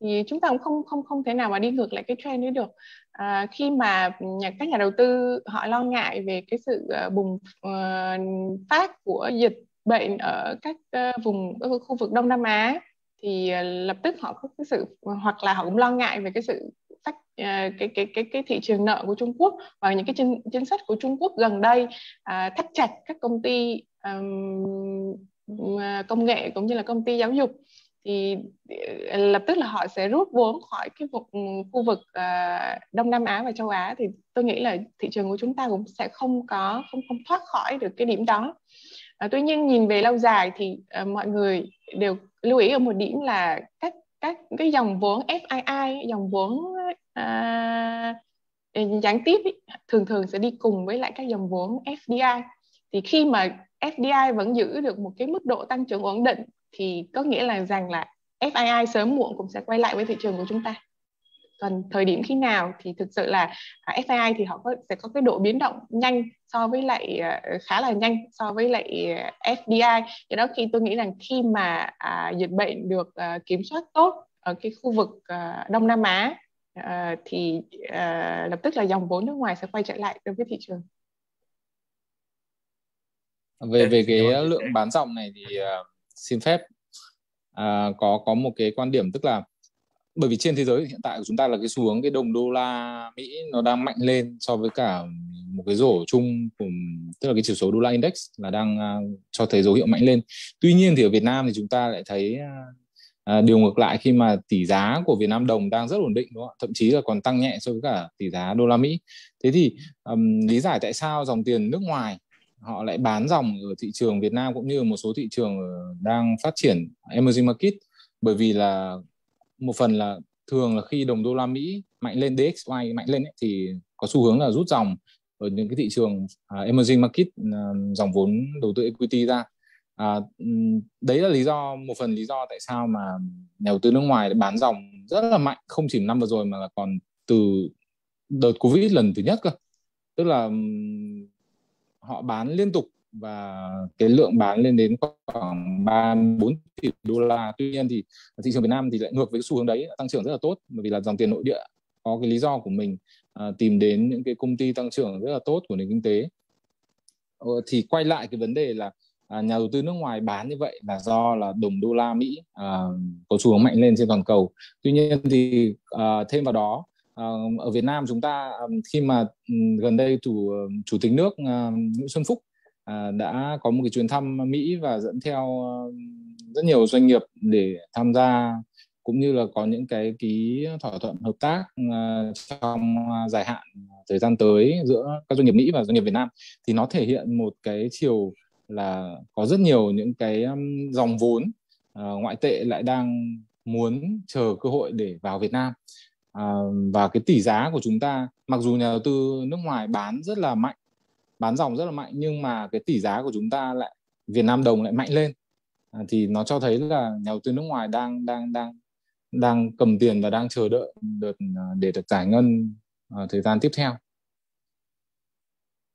Thì chúng ta cũng không không không thể nào mà đi ngược lại cái trend ấy được à, khi mà nhà, các nhà đầu tư họ lo ngại về cái sự uh, bùng uh, phát của dịch bệnh ở các uh, vùng ở khu vực Đông Nam Á thì uh, lập tức họ có cái sự hoặc là họ cũng lo ngại về cái sự phát uh, cái cái cái cái thị trường nợ của Trung Quốc và những cái chính, chính sách của Trung Quốc gần đây uh, thắt chặt các công ty um, công nghệ cũng như là công ty giáo dục thì ờ, lập tức là họ sẽ rút vốn khỏi cái vực, ừ, khu vực uh, Đông Nam Á và châu Á thì tôi nghĩ là thị trường của chúng ta cũng sẽ không có không không thoát khỏi được cái điểm đó. Uh, tuy nhiên nhìn về lâu dài thì uh, mọi người đều lưu ý ở một điểm là các các cái dòng vốn FII, dòng vốn uh, gián tiếp ý, thường thường sẽ đi cùng với lại các dòng vốn FDI. Thì khi mà FDI vẫn giữ được một cái mức độ tăng trưởng ổn định thì có nghĩa là rằng là FII sớm muộn cũng sẽ quay lại với thị trường của chúng ta. Còn thời điểm khi nào thì thực sự là à, FII thì họ có, sẽ có cái độ biến động nhanh so với lại uh, khá là nhanh so với lại à, FDI do đó khi tôi nghĩ rằng khi mà uh, dịch bệnh được uh, kiểm soát tốt ở cái khu vực uh, Đông Nam Á uh, thì uh, lập tức là dòng vốn nước ngoài sẽ quay trở lại đối với thị trường. Về về cái lượng bán dòng này thì uh, xin phép à, có có một cái quan điểm tức là bởi vì trên thế giới hiện tại của chúng ta là cái xu hướng cái đồng đô la Mỹ nó đang mạnh lên so với cả một cái rổ chung của tức là cái chỉ số đô la index là đang uh, cho thấy dấu hiệu mạnh lên. Tuy nhiên thì ở Việt Nam thì chúng ta lại thấy uh, điều ngược lại khi mà tỷ giá của Việt Nam đồng đang rất ổn định đúng không? Thậm chí là còn tăng nhẹ so với cả tỷ giá đô la Mỹ. Thế thì um, lý giải tại sao dòng tiền nước ngoài họ lại bán dòng ở thị trường Việt Nam cũng như một số thị trường đang phát triển emerging market. Bởi vì là một phần là thường là khi đồng đô la Mỹ mạnh lên DXY mạnh lên ấy, thì có xu hướng là rút dòng ở những cái thị trường uh, emerging market uh, dòng vốn đầu tư equity ra. À, đấy là lý do một phần lý do tại sao mà nhà đầu tư nước ngoài bán dòng rất là mạnh không chỉ năm vừa rồi mà là còn từ đợt covid lần thứ nhất cơ. Tức là họ bán liên tục và cái lượng bán lên đến khoảng ba bốn tỷ đô la. Tuy nhiên thì thị trường Việt Nam thì lại ngược với cái xu hướng đấy tăng trưởng rất là tốt bởi vì là dòng tiền nội địa có cái lý do của mình à, tìm đến những cái công ty tăng trưởng rất là tốt của nền kinh tế. Ờ, thì quay lại cái vấn đề là à, nhà đầu tư nước ngoài bán như vậy là do là đồng đô la Mỹ à, có xu hướng mạnh lên trên toàn cầu. Tuy nhiên thì à, thêm vào đó ở Việt Nam chúng ta khi mà gần đây chủ chủ tịch nước Nguyễn Xuân Phúc à, đã có một cái chuyến thăm Mỹ và dẫn theo rất nhiều doanh nghiệp để tham gia cũng như là có những cái ký thỏa thuận hợp tác ờ, trong à, dài hạn thời gian tới giữa các doanh nghiệp Mỹ và doanh nghiệp Việt Nam. Thì nó thể hiện một cái chiều là có rất nhiều những cái dòng vốn ờ, ngoại tệ lại đang muốn chờ cơ hội để vào Việt Nam uh, và cái tỷ giá của chúng ta mặc dù nhà đầu tư nước ngoài bán rất là mạnh bán dòng rất là mạnh nhưng mà cái tỷ giá của chúng ta lại Việt Nam đồng lại mạnh lên. À, thì nó cho thấy là nhà đầu tư nước ngoài đang đang đang đang cầm tiền và đang chờ đợi được à, để được giải ngân uh, thời gian tiếp theo.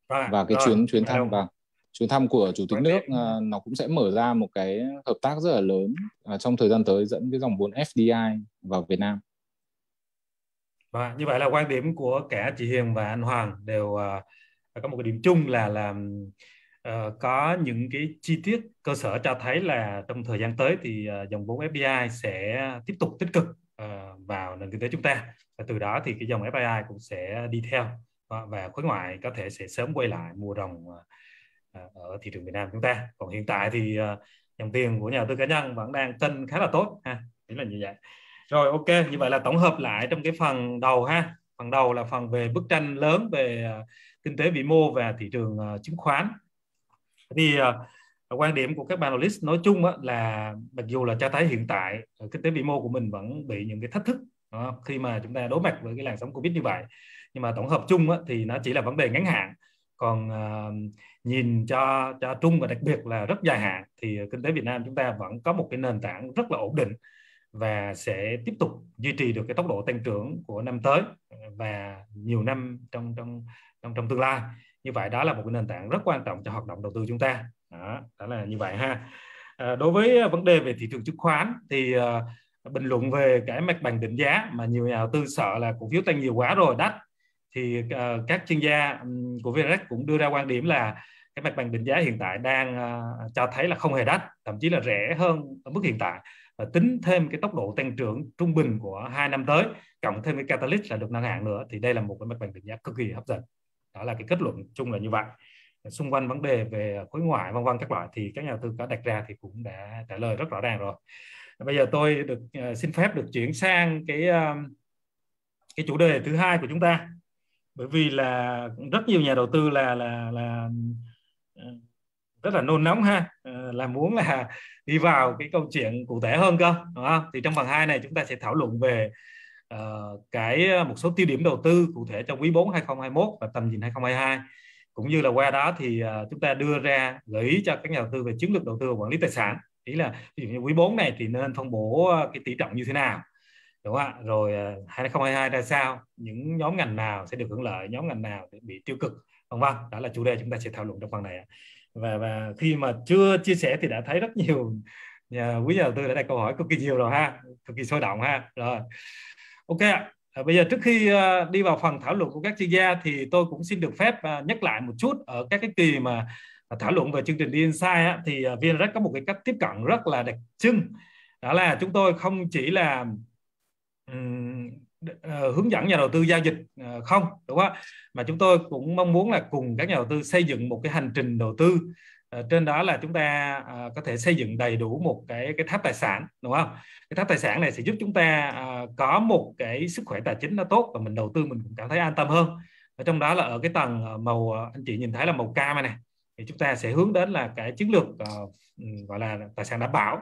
À, và cái rồi, chuyến chuyến thăm và chuyến thăm của chủ tịch nước uh, nó cũng sẽ mở ra một cái hợp tác rất là lớn uh, trong thời gian tới dẫn cái dòng vốn FDI vào Việt Nam. Vâng và như vậy là quan điểm của cả chị Hiền và anh Hoàng đều uh, có một cái điểm chung là là uh, ờ, có những cái chi tiết cơ sở cho thấy là trong thời gian tới thì uh, dòng vốn FDI sẽ tiếp tục tích cực uh, vào nền kinh tế chúng ta. Và từ đó thì cái dòng FDI cũng sẽ đi theo và, và khối ngoại có thể sẽ sớm quay lại mua rồng uh, ở thị trường Việt Nam chúng ta. Còn hiện tại thì uh, dòng tiền của nhà đầu tư cá nhân vẫn đang cân khá là tốt ha chính là như vậy rồi ok như vậy là tổng hợp lại trong cái phần đầu ha. Phần đầu là phần về bức tranh lớn về à, kinh tế vĩ mô và thị trường à, chứng khoán. Thì à, quan điểm của các analyst nói chung á, là mặc dù là cho thấy hiện tại kinh tế vĩ mô của mình vẫn bị những cái thách thức đó, khi mà chúng ta đối mặt với cái làn sóng covid như vậy. Nhưng mà tổng hợp chung á, thì nó chỉ là vấn đề ngắn hạn. Còn uh, nhìn cho cho trung và đặc biệt là rất dài hạn thì kinh tế Việt Nam chúng ta vẫn có một cái nền tảng rất là ổn định và sẽ tiếp tục duy trì được cái tốc độ tăng trưởng của năm tới và nhiều năm trong trong trong trong tương lai. Như vậy đó là một cái nền tảng rất quan trọng cho hoạt động đầu tư chúng ta. Đó, đó là như vậy ha. À, đối với vấn đề về thị trường chứng khoán thì uh, bình luận về cái mặt bằng định giá mà nhiều nhà đầu tư sợ là cổ phiếu tăng nhiều quá rồi đắt thì uh, các chuyên gia um, của VNREX cũng đưa ra quan điểm là cái mặt bằng định giá hiện tại đang uh, cho thấy là không hề đắt thậm chí là rẻ hơn ở mức hiện tại tính thêm cái tốc độ tăng trưởng trung bình của hai năm tới cộng thêm cái catalyst là được nâng hạng nữa thì đây là một cái mặt bằng định giá cực kỳ hấp dẫn. Đó là cái kết luận chung là như vậy. Xung quanh vấn đề về khối ngoại vân vân các loại thì các nhà đầu tư có đặt ra thì cũng đã trả lời rất rõ ràng rồi. Bây giờ tôi được uh, xin phép được chuyển sang cái uh, cái chủ đề thứ hai của chúng ta. Bởi vì là rất nhiều nhà đầu tư là là là ờ, rất là nôn nóng ha. Là muốn là đi vào cái câu chuyện cụ thể hơn cơ đúng không? Thì trong phần 2 này chúng ta sẽ thảo luận về uh, cái ờ, một số tiêu điểm đầu tư cụ thể trong quý 4 2021 và tầm nhìn 2022 cũng như là qua đó thì uh, chúng ta đưa ra gợi ý cho các nhà đầu tư về chiến lược đầu tư và quản lý tài sản. Ý là ví dụ như quý 4 này thì nên phân bổ cái tỷ trọng như thế nào đúng không ạ? Rồi 2022 ra sao những nhóm ngành nào sẽ được hưởng lợi nhóm ngành nào sẽ bị tiêu cực vân vân. Đó là chủ đề chúng ta sẽ thảo luận trong phần này và và khi mà chưa chia sẻ thì đã thấy rất nhiều nhà quý nhà đầu tư đã đặt câu hỏi cực kỳ nhiều rồi ha cực kỳ sôi động ha. Rồi ok à, bây giờ trước khi uh, đi vào phần thảo luận của các chuyên gia thì tôi cũng xin được phép uh, nhắc lại một chút ở các cái kỳ mà à, thảo luận về chương trình Insight á, thì ờ, uh, VNREX có một cái cách tiếp cận rất là đặc trưng. Đó là chúng tôi không chỉ là um, Ờ, hướng dẫn nhà đầu tư giao dịch uh, không đúng không mà chúng tôi cũng mong muốn là cùng các nhà đầu tư xây dựng một cái hành trình đầu tư uh, trên đó là chúng ta uh, có thể xây dựng đầy đủ một cái cái tháp tài sản đúng không? Cái tháp tài sản này sẽ giúp chúng ta uh, có một cái sức khỏe tài chính nó tốt và mình đầu tư mình cũng cảm thấy an tâm hơn. Ở trong đó là ở cái tầng màu anh chị nhìn thấy là màu cam này thì chúng ta sẽ hướng đến là cái chiến lược uh, gọi là tài sản đảm bảo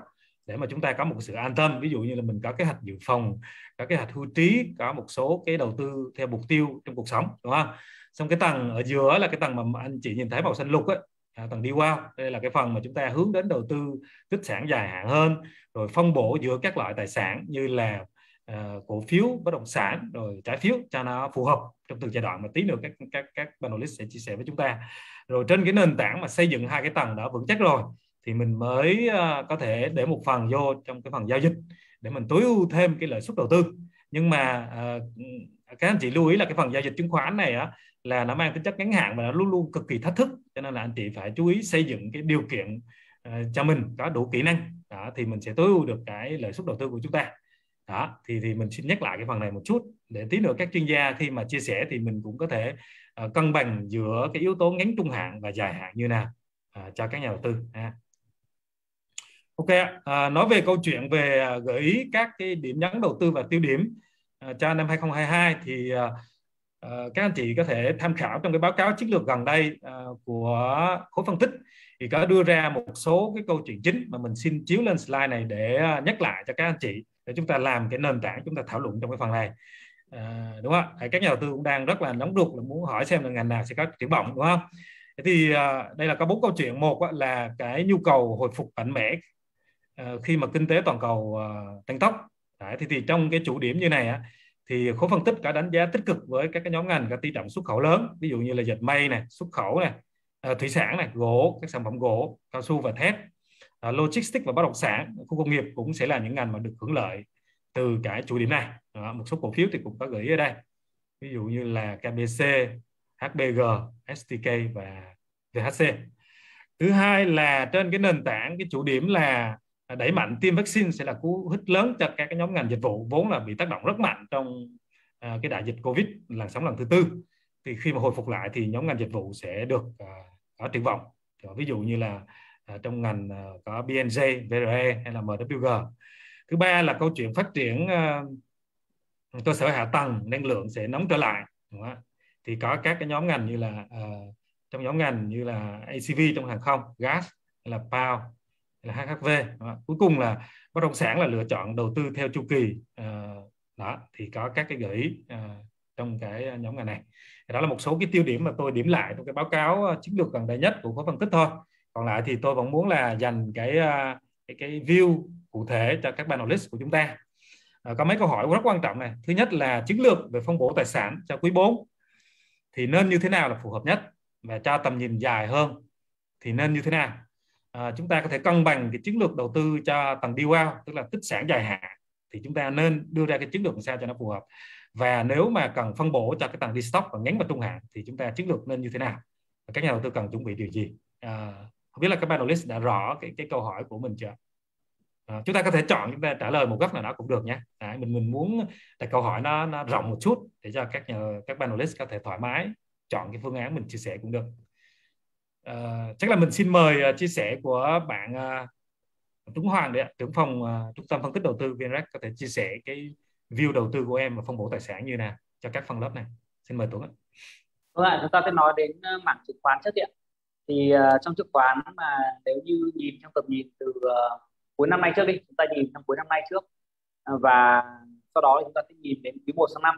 để mà chúng ta có một sự an tâm ví dụ như là mình có kế hoạch dự phòng có kế hoạch hưu trí có một số cái đầu tư theo mục tiêu trong cuộc sống đúng không? Xong cái tầng ở giữa là cái tầng mà anh chị nhìn thấy màu xanh lục ấy à, tầng đi qua đây là cái phần mà chúng ta hướng đến đầu tư tích sản dài hạn hơn rồi phân bổ giữa các loại tài sản như là uh, cổ phiếu bất động sản rồi trái phiếu cho nó phù hợp trong từng giai đoạn mà tí nữa các các các panelist sẽ chia sẻ với chúng ta. Rồi trên cái nền tảng mà xây dựng hai cái tầng đã vững chắc rồi thì mình mới à, có thể để một phần vô trong cái phần giao dịch để mình tối ưu thêm cái lợi suất đầu tư. Nhưng mà à, các anh chị lưu ý là cái phần giao dịch chứng khoán này á là nó mang tính chất ngắn hạn và nó luôn luôn cực kỳ thách thức. Cho nên là anh chị phải chú ý xây dựng cái điều kiện à, cho mình có đủ kỹ năng. Đó thì mình sẽ tối ưu được cái lợi suất đầu tư của chúng ta. Đó thì thì mình xin nhắc lại cái phần này một chút. Để tí nữa các chuyên gia khi mà chia sẻ thì mình cũng có thể uh, cân bằng giữa cái yếu tố ngắn trung hạn và dài hạn như nào uh, cho các nhà đầu tư ha. Ok, à, nói về câu chuyện về à, gợi ý các cái điểm nhấn đầu tư và tiêu điểm à, cho năm 2022 thì à, các anh chị có thể tham khảo trong cái báo cáo chiến lược gần đây của khối phân tích. Thì có đưa ra một số cái câu chuyện chính mà mình xin chiếu lên slide này để nhắc lại cho các anh chị để chúng ta làm cái nền tảng chúng ta thảo luận trong cái phần này. À, đúng không các nhà đầu tư cũng đang rất là nóng ruột là muốn hỏi xem là ngành nào sẽ có triển vọng đúng không? Thế thì à, đây là có bốn câu chuyện. Một là cái nhu cầu hồi phục mạnh mẽ Ờ, khi mà kinh tế toàn cầu ờ, tăng tốc Đấy, thì, thì trong cái chủ điểm như này á thì khối phân tích cả đánh giá tích cực với các cái nhóm ngành có tỷ trọng xuất khẩu lớn ví dụ như là dệt may này xuất khẩu này ờ, thủy sản này gỗ các sản phẩm gỗ cao su và thép. Logistics và bất động sản khu công nghiệp cũng sẽ là những ngành mà được hưởng lợi từ cái chủ điểm này. Đó, một số cổ phiếu thì cũng có gửi ở đây. Ví dụ như là KBC HBG STK và VHC thứ hai là trên cái nền tảng cái chủ điểm là À, đẩy mạnh tiêm vaccine sẽ là cú hích lớn cho các cái nhóm ngành dịch vụ vốn là bị tác động rất mạnh trong à, cái đại dịch covid làn sóng lần thứ tư thì khi mà hồi phục lại thì nhóm ngành dịch vụ sẽ được à, có triển vọng ví dụ như là À, trong ngành à, có BNJ, VRE hay là MWG. Thứ ba là câu chuyện phát triển cơ sở hạ tầng năng lượng sẽ nóng trở lại. Đúng không? Thì có các cái nhóm ngành như là trong nhóm ngành như là ACV trong hàng không, gas hay là Pao là HHV. Cuối cùng là bất động sản là lựa chọn đầu tư theo chu kỳ. Ờ, đó thì có các cái gợi ý ờ, trong cái ờ, nhóm ngành này. Đó là một số cái tiêu điểm mà tôi điểm lại trong cái báo cáo chiến lược gần đây nhất của khối phân tích thôi. Còn lại thì tôi vẫn muốn là dành cái cái, cái view cụ thể cho các panelist của chúng ta. À, có mấy câu hỏi rất quan trọng này. Thứ nhất là chiến lược về phân bổ tài sản cho quý 4 thì nên như thế nào là phù hợp nhất? Và cho tầm nhìn dài hơn thì nên như thế nào? À, chúng ta có thể cân bằng cái chiến lược đầu tư cho tầng đi wow tức là tích sản dài hạn thì chúng ta nên đưa ra cái chiến lược làm sao cho nó phù hợp. Và nếu mà cần phân bổ cho cái tầng đi stock và ngắn và trung hạn thì chúng ta chiến lược nên như thế nào? Các nhà đầu tư cần chuẩn bị điều gì? À, không biết là các panelist đã rõ cái cái câu hỏi của mình chưa? À, chúng ta có thể chọn chúng ta trả lời một góc nào đó cũng được nhé. À, mình mình muốn đặt câu hỏi nó nó rộng một chút để cho các nhà, các panelist có thể thoải mái chọn cái phương án mình chia sẻ cũng được à, chắc là mình xin mời uh, chia sẻ của bạn uh, Tuấn Hoàng đấy trưởng phòng uh, trung tâm phân tích đầu tư VNREX có thể chia sẻ cái view đầu tư của em và phân bổ tài sản như nào cho các phân lớp này xin mời Tuấn ạ. Vâng ạ, chúng ta sẽ nói đến mảng chứng khoán trước ạ. thì uh, trong chứng khoán mà nếu như nhìn trong tầm nhìn từ uh, cuối năm nay trước đi chúng ta nhìn trong cuối năm nay trước uh, và sau đó chúng ta sẽ nhìn đến quý 1 sang năm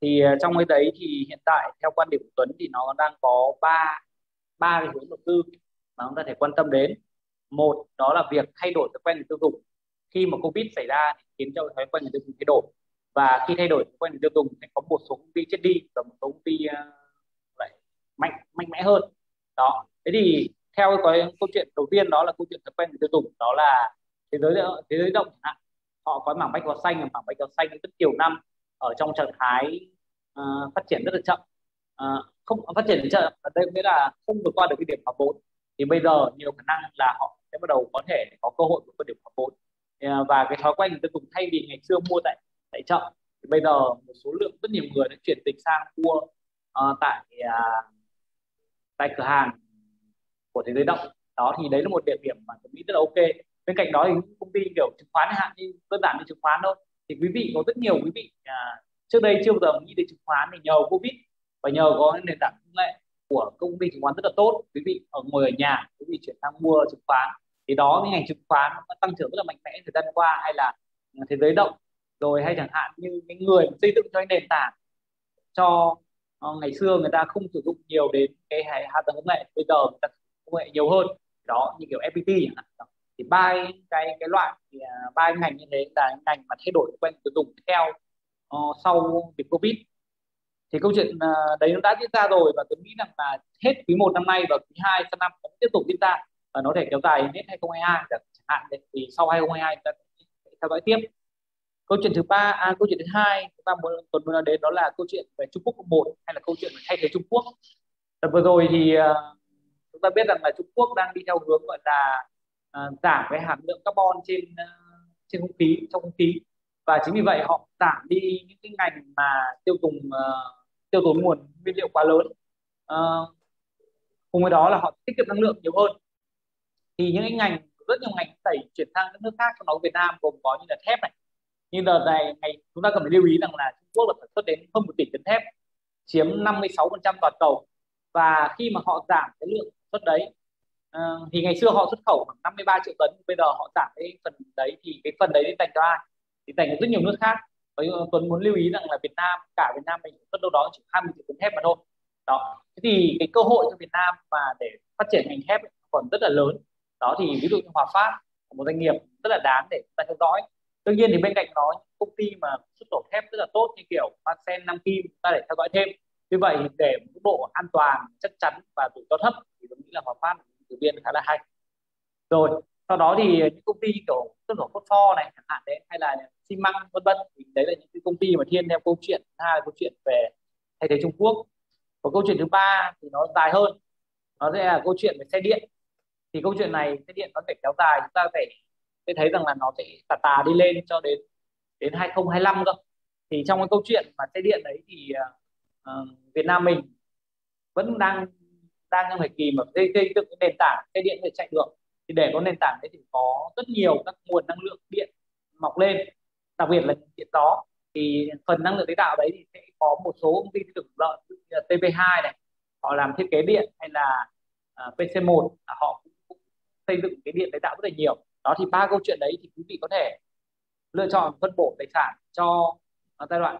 thì uh, trong cái đấy thì hiện tại theo quan điểm của Tuấn thì nó đang có ba ba cái hướng đầu tư mà chúng ta thể quan tâm đến. Một đó là việc thay đổi thói quen người tiêu dùng. Khi mà covid xảy ra thì khiến cho thói quen người tiêu dùng thay đổi. Và khi thay đổi thói quen người tiêu dùng thì có một số công ty chết đi và một số công ty uh, lại mạnh mạnh mẽ hơn. Đó. Thế thì theo cái câu chuyện đầu tiên đó là câu chuyện thói quen người tiêu dùng đó là thế giới ờ, thế giới động chẳng họ có mảng bách hóa xanh và mảng bách hóa xanh rất nhiều năm ở trong trạng thái uh, phát triển rất là chậm. Ờ, không phát triển chợ ở đây nghĩa là không vượt qua được cái điểm hòa vốn. Thì bây giờ nhiều khả năng là họ sẽ bắt đầu có thể có cơ hội vượt qua điểm hòa vốn. Ờ, và cái thói quen người tiêu dùng thay vì ngày xưa mua tại tại chợ thì bây giờ một số lượng rất nhiều người đã chuyển dịch sang mua uh, tại uh, tại cửa hàng của thế giới động. Đó thì đấy là một địa điểm mà tôi nghĩ rất là ok. Bên cạnh đó thì những công ty kiểu chứng khoán hạn như đơn giản như chứng khoán thôi thì quý vị có rất nhiều quý vị à, trước đây chưa bao giờ nghĩ đến chứng khoán thì nhờ covid và nhờ có nền tảng công nghệ của công ty chứng khoán rất là tốt quý vị ở ngồi ở nhà quý vị chuyển sang mua chứng khoán thì đó cái ngành chứng khoán nó tăng trưởng rất là mạnh mẽ thời gian qua hay là à, thế giới động. Rồi hay chẳng hạn như những người xây dựng cho nền tảng cho ờ, ngày xưa người ta không sử dụng nhiều đến cái hạ tầng công nghệ bây giờ người ta công nghệ nhiều hơn. Đó như kiểu FPT thì ba cái cái loại thì à, ba ngành như thế là ngành mà thay đổi quen sử dụng theo uh, sau dịch covid thì câu chuyện uh, đấy nó đã diễn ra rồi và tôi nghĩ rằng là hết quý một năm nay và quý hai sang năm cũng tiếp tục diễn ra và nó thể kéo dài đến 2022 chẳng hạn. Thì sau 2022 chúng ta theo dõi tiếp. Câu chuyện thứ ba à, câu chuyện thứ hai chúng ta muốn tuần muốn nói đến đó là câu chuyện về Trung Quốc một hay là câu chuyện về thay thế Trung Quốc. Đợt vừa rồi thì uh, chúng ta biết rằng là Trung Quốc đang đi theo hướng gọi là uh, giảm cái hàm lượng carbon trên uh, trên không khí trong không khí và chính vì vậy họ giảm đi những cái ngành mà tiêu dùng uh, tiêu tốn nguồn nguyên liệu quá lớn. Uh, cùng với đó là họ tiết kiệm năng lượng nhiều hơn. Thì những cái ngành rất nhiều ngành đẩy chuyển sang các nước khác trong đó Việt Nam gồm có như là thép này. Như đợt này ngày chúng ta cần phải lưu ý rằng là Trung Quốc là sản xuất đến hơn một tỷ tấn thép chiếm 56% toàn cầu. Và khi mà họ giảm cái lượng xuất đấy uh, thì ngày xưa họ xuất khẩu khoảng 53 triệu tấn bây giờ họ giảm cái phần đấy thì cái phần đấy dành cho ai thì dành cho rất nhiều nước khác. Và ờ, Tuấn muốn lưu ý rằng là Việt Nam, cả Việt Nam mình xuất đâu đó chỉ 20 triệu tấn thép mà thôi. Đó. Thế thì cái cơ hội cho Việt Nam mà để phát triển ngành thép còn rất là lớn. Đó thì ví dụ như Hòa Phát, một doanh nghiệp rất là đáng để chúng ta theo dõi. Đương nhiên thì bên cạnh đó, những công ty mà xuất khẩu thép rất là tốt như kiểu Pasen Nam Kim ta để theo dõi thêm. Như vậy để mức độ an toàn chắc chắn và rủi ro thấp thì tôi nghĩ là Hòa Phát là viên khá là hay. Rồi, sau đó thì những công ty kiểu xuất khẩu phốt pho này chẳng hạn đấy, hay là xi măng vân vân. Thì đấy là những cái công ty mà thiên theo câu chuyện hai là câu chuyện về thay thế Trung Quốc. Và câu chuyện thứ ba thì nó dài hơn. Nó sẽ là câu chuyện về xe điện. Thì câu chuyện này xe điện nó phải kéo dài. Chúng ta phải sẽ thấy rằng là nó sẽ tà tà đi lên cho đến đến 2025 cơ. Thì trong cái câu chuyện mà xe điện đấy thì uh, Việt Nam mình vẫn đang đang trong thời kỳ mà xây xây dựng cái nền tảng xe điện để chạy được. Thì để có nền tảng đấy thì có rất nhiều các nguồn năng lượng điện mọc lên đặc biệt là điện gió thì phần năng lượng tái tạo đấy thì sẽ có một số công ty được lợi như là TP2 này họ làm thiết kế điện hay là à, uh, PC1 họ cũng, cũng xây dựng cái điện tái tạo rất là nhiều. Đó thì ba câu chuyện đấy thì quý vị có thể lựa chọn phân bổ tài sản cho à, giai đoạn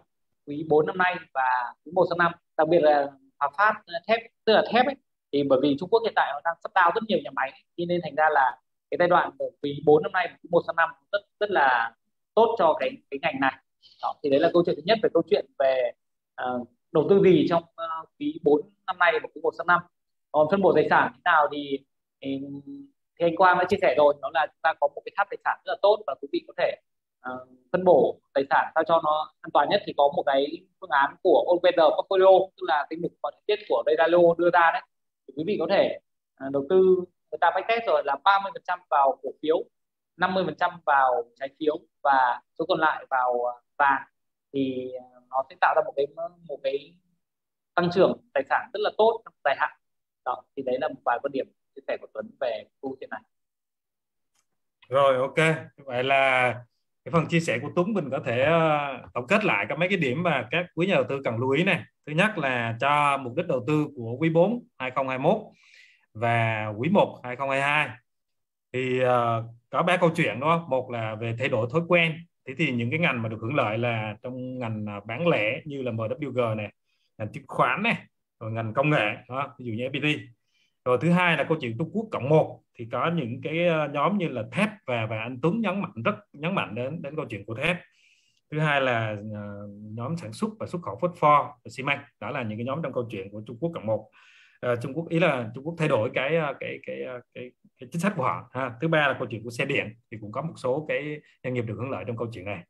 quý 4 năm nay và quý 1 sang năm. Đặc biệt là Hòa Phát à, thép tức là thép ấy thì bởi vì Trung Quốc hiện tại họ đang sắp down rất nhiều nhà máy cho nên thành ra là cái giai đoạn của quý 4 năm nay quý 1 sang năm rất rất là tốt cho cái cái ngành này. Đó, thì đấy là câu chuyện thứ nhất về câu chuyện về uh, đầu tư gì trong uh, quý 4 năm nay và quý 1 sang năm. Còn phân bổ tài sản thế nào thì, thì thì anh Quang đã chia sẻ rồi đó là chúng ta có một cái tháp tài sản rất là tốt và quý vị có thể uh, phân bổ tài sản sao cho nó an toàn nhất. Thì có một cái phương án của OVR Portfolio tức là cái mục còn tiết của Daydalo đưa ra đấy. Thì quý vị có thể uh, đầu tư người ta bách test rồi là 30% vào cổ phiếu. 50% vào trái phiếu và số còn lại vào à, vàng thì à, nó sẽ tạo ra một cái một cái tăng trưởng tài sản rất là tốt trong dài hạn. Đó thì đấy là một vài quan điểm chia sẻ của Tuấn về câu chuyện này. Rồi ok. Vậy là cái phần chia sẻ của Tuấn mình có thể ờ, tổng kết lại các mấy cái điểm mà các quý nhà đầu tư cần lưu ý này. Thứ nhất là cho mục đích đầu tư của quý 4 2021 và quý 1 2022 thì uh, có ba câu chuyện đó một là về thay đổi thói quen. Thế thì những cái ngành mà được hưởng lợi là trong ngành à, bán lẻ như là MWG này ngành chứng khoán này rồi ngành công nghệ đó, ví dụ như FPT rồi thứ hai là câu chuyện Trung Quốc cộng một. Thì có những cái ờ, nhóm như là thép và và anh Tuấn nhấn mạnh rất nhấn mạnh đến đến câu chuyện của thép. Thứ hai là ờ, nhóm sản xuất và xuất khẩu phốt pho và xi măng. Đó là những cái nhóm trong câu chuyện của Trung Quốc cộng một uh, Trung Quốc ý là Trung Quốc thay đổi cái ờ, cái cái ờ, cái, cái, chính sách của họ ha. thứ ba là câu chuyện của xe điện thì cũng có một số cái doanh nghiệp được hưởng lợi trong câu chuyện này.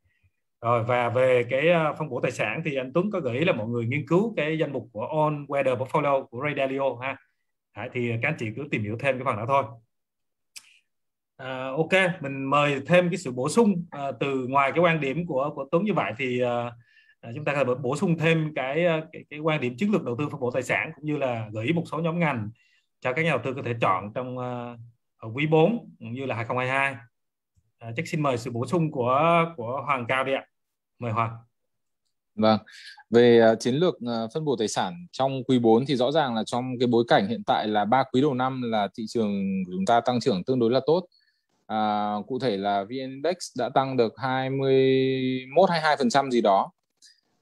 Rồi và về cái phân bổ tài sản thì anh Tuấn có gợi ý là mọi người nghiên cứu cái danh mục của On Weather Portfolio của Ray Dalio ha. À, thì các anh chị cứ tìm hiểu thêm cái phần đó thôi. À, ok mình mời thêm cái sự bổ sung à, từ ngoài cái quan điểm của của Tuấn như vậy thì à, à chúng ta có thể bổ sung thêm cái, ờ, cái cái quan điểm chiến lược đầu tư phân bổ tài sản cũng như là gợi ý một số nhóm ngành cho các nhà đầu tư có thể chọn trong uh, quý 4 cũng như là 2022 à, chắc xin mời sự bổ sung của của Hoàng Cao đi ạ. Mời Hoàng. Vâng, về uh, chiến lược uh, phân bổ tài sản trong quý 4 thì rõ ràng là trong cái bối cảnh hiện tại là ba quý đầu năm là thị trường của chúng ta tăng trưởng tương đối là tốt. à, cụ thể là VN Index đã tăng được 21 22% gì đó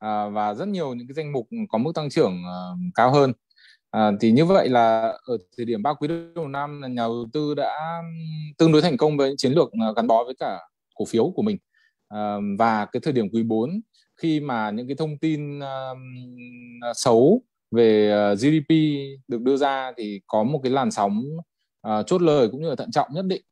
à, và rất nhiều những cái danh mục có mức tăng trưởng ờ, cao hơn. À, thì như vậy là ở thời điểm ba quý đầu năm là nhà đầu tư đã tương đối thành công với chiến lược gắn bó với cả cổ phiếu của mình. À, và cái thời điểm quý 4 khi mà những cái thông tin uh, xấu về GDP được đưa ra thì có một cái làn sóng uh, chốt lời cũng như là thận trọng nhất định.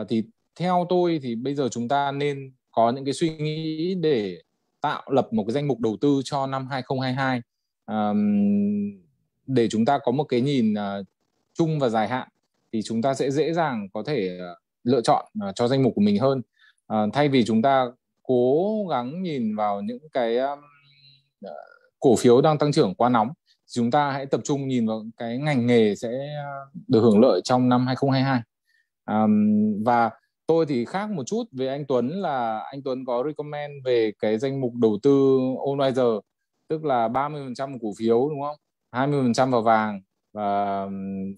Uh, thì theo tôi thì bây giờ chúng ta nên có những cái suy nghĩ để tạo lập một cái danh mục đầu tư cho năm 2022 um, để chúng ta có một cái nhìn uh, chung và dài hạn thì chúng ta sẽ dễ dàng có thể uh, lựa chọn uh, cho danh mục của mình hơn. Uh, thay vì chúng ta cố gắng nhìn vào những cái um, cổ phiếu đang tăng trưởng quá nóng chúng ta hãy tập trung nhìn vào cái ngành nghề sẽ được hưởng lợi trong năm 2022 um, và tôi thì khác một chút với anh Tuấn là anh Tuấn có recommend về cái danh mục đầu tư all tức là 30% cổ phiếu đúng không? 20% vào vàng và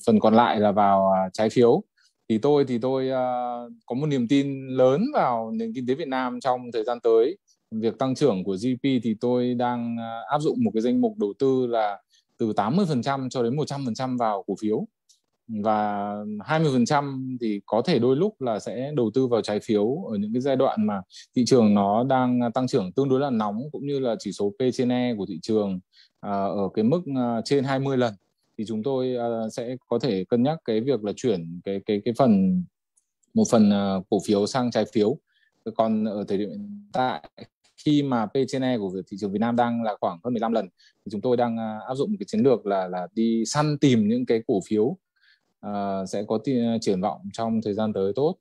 phần còn lại là vào à, trái phiếu. Thì tôi thì tôi uh, có một niềm tin lớn vào nền kinh tế Việt Nam trong thời gian tới. Việc tăng trưởng của GDP thì tôi đang uh, áp dụng một cái danh mục đầu tư là từ 80% cho đến 100% vào cổ phiếu và 20% thì có thể đôi lúc là sẽ đầu tư vào trái phiếu ở những cái giai đoạn mà thị trường nó đang à, tăng trưởng tương đối là nóng, cũng như là chỉ số P trên E của thị trường à, ở cái mức à, trên 20 lần. Thì chúng tôi sẽ có thể cân nhắc cái việc là chuyển cái cái cái phần, một phần cổ phiếu sang trái phiếu. Còn ở thời điểm hiện tại, khi mà P trên E của thị trường Việt Nam đang là khoảng hơn 15 lần, thì chúng tôi đang áp dụng một cái chiến lược là là đi săn tìm những cái cổ phiếu uh, sẽ có ờ, triển vọng trong thời gian tới tốt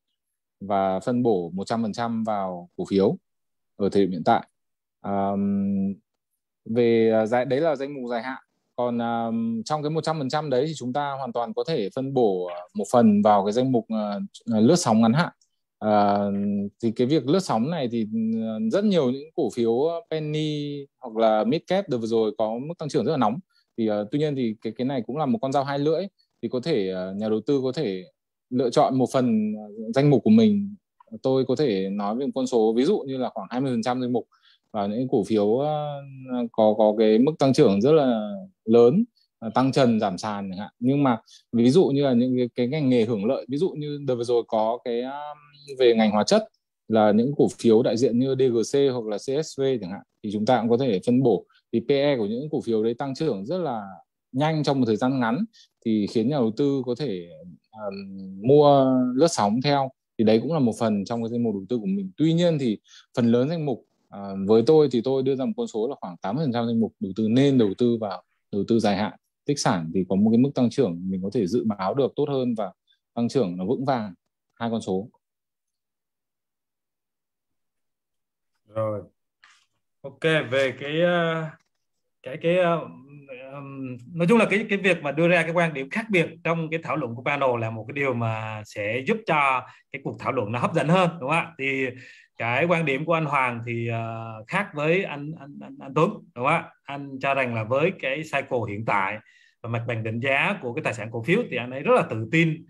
và phân bổ 100% vào cổ phiếu ở thời điểm hiện tại. Um, về uh, đấy là danh mục dài hạn. Còn um, trong cái 100% đấy thì chúng ta hoàn toàn có thể phân bổ một phần vào cái danh mục uh, lướt sóng ngắn hạn. Uh, thì cái việc lướt sóng này thì rất nhiều những cổ phiếu penny hoặc là mid cap được vừa rồi có mức tăng trưởng rất là nóng. Thì uh, tuy nhiên thì cái cái này cũng là một con dao hai lưỡi thì có thể à, nhà đầu tư có thể lựa chọn một phần à, danh mục của mình. Tôi có thể nói về một con số ví dụ như là khoảng 20% danh mục và những cổ phiếu à, có có cái mức tăng trưởng rất là lớn tăng trần giảm sàn chẳng hạn. Nhưng mà ví dụ như là những cái, cái ngành nghề hưởng lợi ví dụ như đợt vừa rồi có cái về ngành hóa chất là những cổ phiếu đại diện như DGC hoặc là CSV chẳng hạn thì chúng ta cũng có thể phân bổ. Thì PE của những cổ phiếu đấy tăng trưởng rất là nhanh trong một thời gian ngắn thì khiến nhà đầu tư có thể um, mua lướt sóng theo. Thì đấy cũng là một phần trong cái danh mục đầu tư của mình. Tuy nhiên thì phần lớn danh mục uh, với tôi thì tôi đưa ra một con số là khoảng 8% danh mục đầu tư nên đầu tư vào đầu tư dài hạn. Tích sản thì có một cái mức tăng trưởng mình có thể dự báo được tốt hơn và tăng trưởng nó vững vàng. Hai con số. Rồi. Ok về cái à, cái cái um, nói chung là cái cái việc mà đưa ra cái quan điểm khác biệt trong cái thảo luận của panel là một cái điều mà sẽ giúp cho cái cuộc thảo luận nó hấp dẫn hơn đúng không ạ? Thì cái quan điểm của anh Hoàng thì uh, khác với anh anh anh, anh Tuấn đúng không ạ? Anh cho rằng là với cái cycle hiện tại và mặt bằng định giá của cái tài sản cổ phiếu thì anh ấy rất là tự tin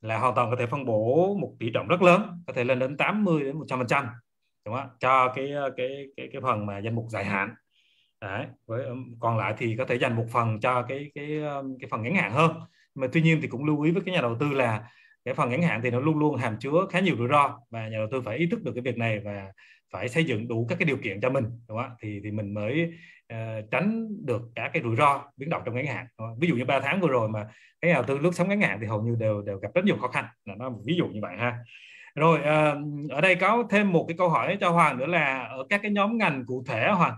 là hoàn toàn có thể phân bổ một tỷ trọng rất lớn có thể lên đến 80 đến 100 phần trăm đúng không ạ? Cho cái ờ, cái cái cái phần mà danh mục dài hạn. Đấy, với còn lại thì có thể dành một phần cho cái cái cái phần ngắn hạn hơn. Mà tuy nhiên thì cũng lưu ý với cái nhà đầu tư là cái phần ngắn hạn thì nó luôn luôn hàm chứa khá nhiều rủi ro và nhà đầu tư phải ý thức được cái việc này và phải xây dựng đủ các cái điều kiện cho mình đúng không? thì thì mình mới uh, tránh được cả cái rủi ro biến động trong ngắn hạn ví dụ như 3 tháng vừa rồi mà cái nhà đầu tư lướt sóng ngắn hạn thì hầu như đều đều gặp rất nhiều khó khăn. Là nó ví dụ như vậy ha. Rồi uh, ở đây có thêm một cái câu hỏi cho Hoàng nữa là ở các cái nhóm ngành cụ thể Hoàng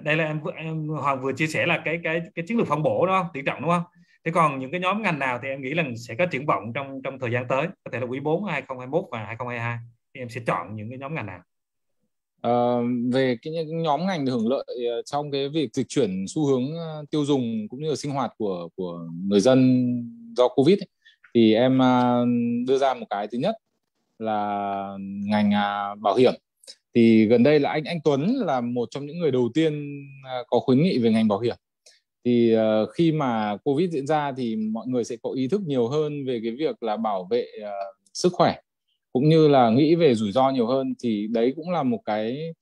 đây là em, em Hoàng vừa chia sẻ là cái cái cái chiến lược phân bổ đó tỷ trọng đúng không? Thế còn những cái nhóm ngành nào thì em nghĩ là sẽ có triển vọng trong trong thời gian tới? Có thể là quý 4 2021 và 2022 thì em sẽ chọn những cái nhóm ngành nào? À, về cái nhóm ngành hưởng lợi ờ, trong cái việc dịch chuyển xu hướng ờ, tiêu dùng cũng như là sinh hoạt của của người dân do covid ấy, thì em đưa ra một cái thứ nhất là ngành bảo hiểm thì gần đây là anh anh Tuấn là một trong những người đầu tiên à, có khuyến nghị về ngành bảo hiểm. Thì uh, khi mà covid diễn ra thì mọi người sẽ có ý thức nhiều hơn về cái việc là bảo vệ uh, sức khỏe cũng như là nghĩ về rủi ro nhiều hơn. Thì đấy cũng là một cái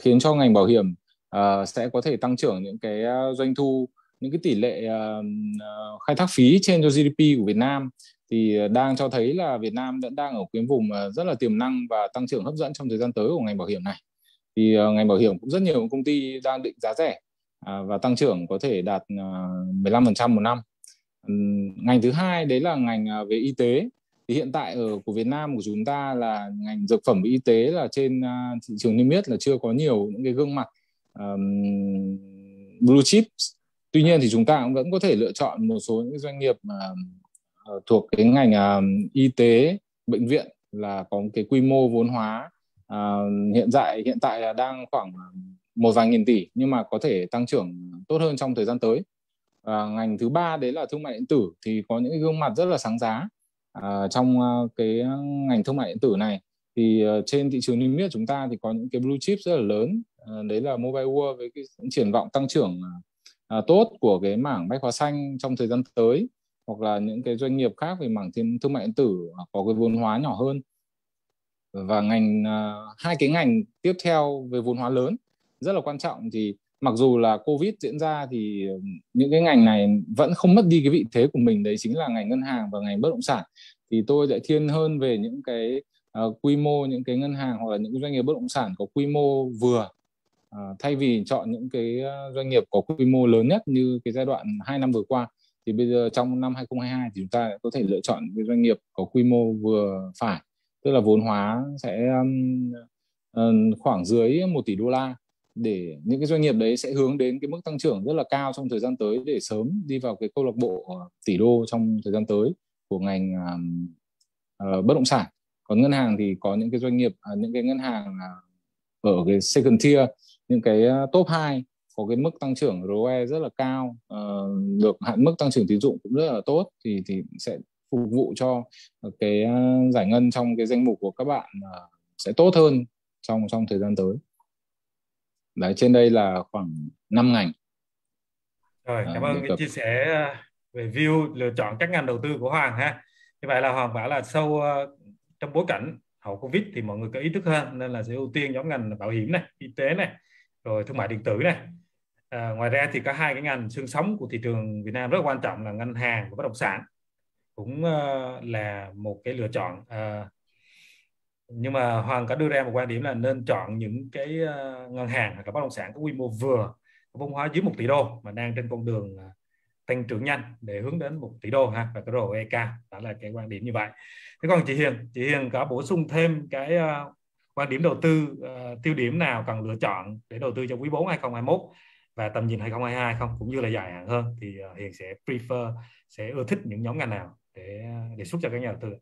khiến cho ngành bảo hiểm uh, sẽ có thể tăng trưởng những cái doanh thu những cái tỷ lệ uh, khai thác phí trên cho GDP của Việt Nam thì ờ, đang cho thấy là Việt Nam vẫn đang ở cái vùng ờ, rất là tiềm năng và tăng trưởng hấp dẫn trong thời gian tới của ngành bảo hiểm này. Thì ờ, ngành bảo hiểm cũng rất nhiều công ty đang định giá rẻ à, và tăng trưởng có thể đạt 15% một năm. Ngành thứ hai đấy là ngành về y tế. Thì hiện tại ở của Việt Nam của chúng ta là ngành dược phẩm y tế là trên thị trường niêm yết là chưa có nhiều những cái gương mặt um, blue chips. Tuy nhiên thì chúng ta cũng vẫn có thể lựa chọn một số những doanh nghiệp mà uh, Ờ, thuộc cái ngành uh, y tế bệnh viện là có cái quy mô vốn hóa uh, hiện tại hiện tại là đang khoảng một vài nghìn tỷ nhưng mà có thể tăng trưởng tốt hơn trong thời gian tới. Và ngành thứ ba đấy là thương mại điện tử thì có những gương mặt rất là sáng giá uh, trong uh, cái ngành thương mại điện tử này. Thì uh, trên thị trường niêm yết chúng ta thì có những cái blue chip rất là lớn uh, đấy là mobile world với cái triển vọng tăng trưởng uh, tốt của cái mảng bách hóa xanh trong thời gian tới hoặc là những cái doanh nghiệp khác về mảng thương mại điện tử có cái vốn hóa nhỏ hơn. Và ngành uh, hai cái ngành tiếp theo về vốn hóa lớn rất là quan trọng. Thì mặc dù là covid diễn ra thì ừ, những cái ngành này vẫn không mất đi cái vị thế của mình. Đấy chính là ngành ngân hàng và ngành bất động sản. Thì tôi lại thiên hơn về những cái uh, quy mô những cái ngân hàng hoặc là những doanh nghiệp bất động sản có quy mô vừa. Uh, thay vì chọn những cái doanh nghiệp có quy mô lớn nhất như cái giai đoạn hai năm vừa qua thì bây giờ trong năm 2022 thì chúng ta có thể lựa chọn cái doanh nghiệp có quy mô vừa phải. Tức là vốn hóa sẽ um, khoảng dưới 1 tỷ đô la để những cái doanh nghiệp đấy sẽ hướng đến cái mức tăng trưởng rất là cao trong thời gian tới để sớm đi vào cái câu lạc bộ tỷ đô trong thời gian tới của ngành uh, bất động sản. Còn ngân hàng thì có những cái doanh nghiệp uh, những cái ngân hàng uh, ở cái second tier những cái ờ, top 2 có cái mức tăng trưởng ROE rất là cao uh, được hạn mức tăng trưởng tín dụng cũng rất là tốt thì thì sẽ phục vụ cho cái giải ngân trong cái danh mục của các bạn sẽ tốt hơn trong trong thời gian tới. Đấy trên đây là khoảng 5 ngành. Rồi cảm ơn cái chia sẻ về view lựa chọn các ngành đầu tư của Hoàng ha. Như vậy là Hoàng bảo là sâu trong bối cảnh hậu Covid thì mọi người có ý thức hơn nên là sẽ ưu tiên nhóm ngành bảo hiểm này y tế này rồi thương mại điện tử này. À, ngoài ra thì có hai cái ngành xương sống của thị trường Việt Nam rất quan trọng là ngân hàng và bất động sản. Cũng uh, là một cái lựa chọn uh, nhưng mà Hoàng có đưa ra một quan điểm là nên chọn những cái uh, ngân hàng hoặc là bất động sản có quy mô vừa có vốn hóa dưới một tỷ đô mà đang trên con đường uh, tăng trưởng nhanh để hướng đến một tỷ đô ha và cái ROE cao. Đó là cái quan điểm như vậy. Thế còn chị Hiền chị Hiền có bổ sung thêm cái uh, quan điểm đầu tư uh, tiêu điểm nào cần lựa chọn để đầu tư cho quý 4 2021 và tầm nhìn 2022 không? Cũng như là dài hạn hơn thì uh, Hiền sẽ prefer sẽ ưa thích những nhóm ngành nào để ờ, đề xuất cho các nhà đầu tư?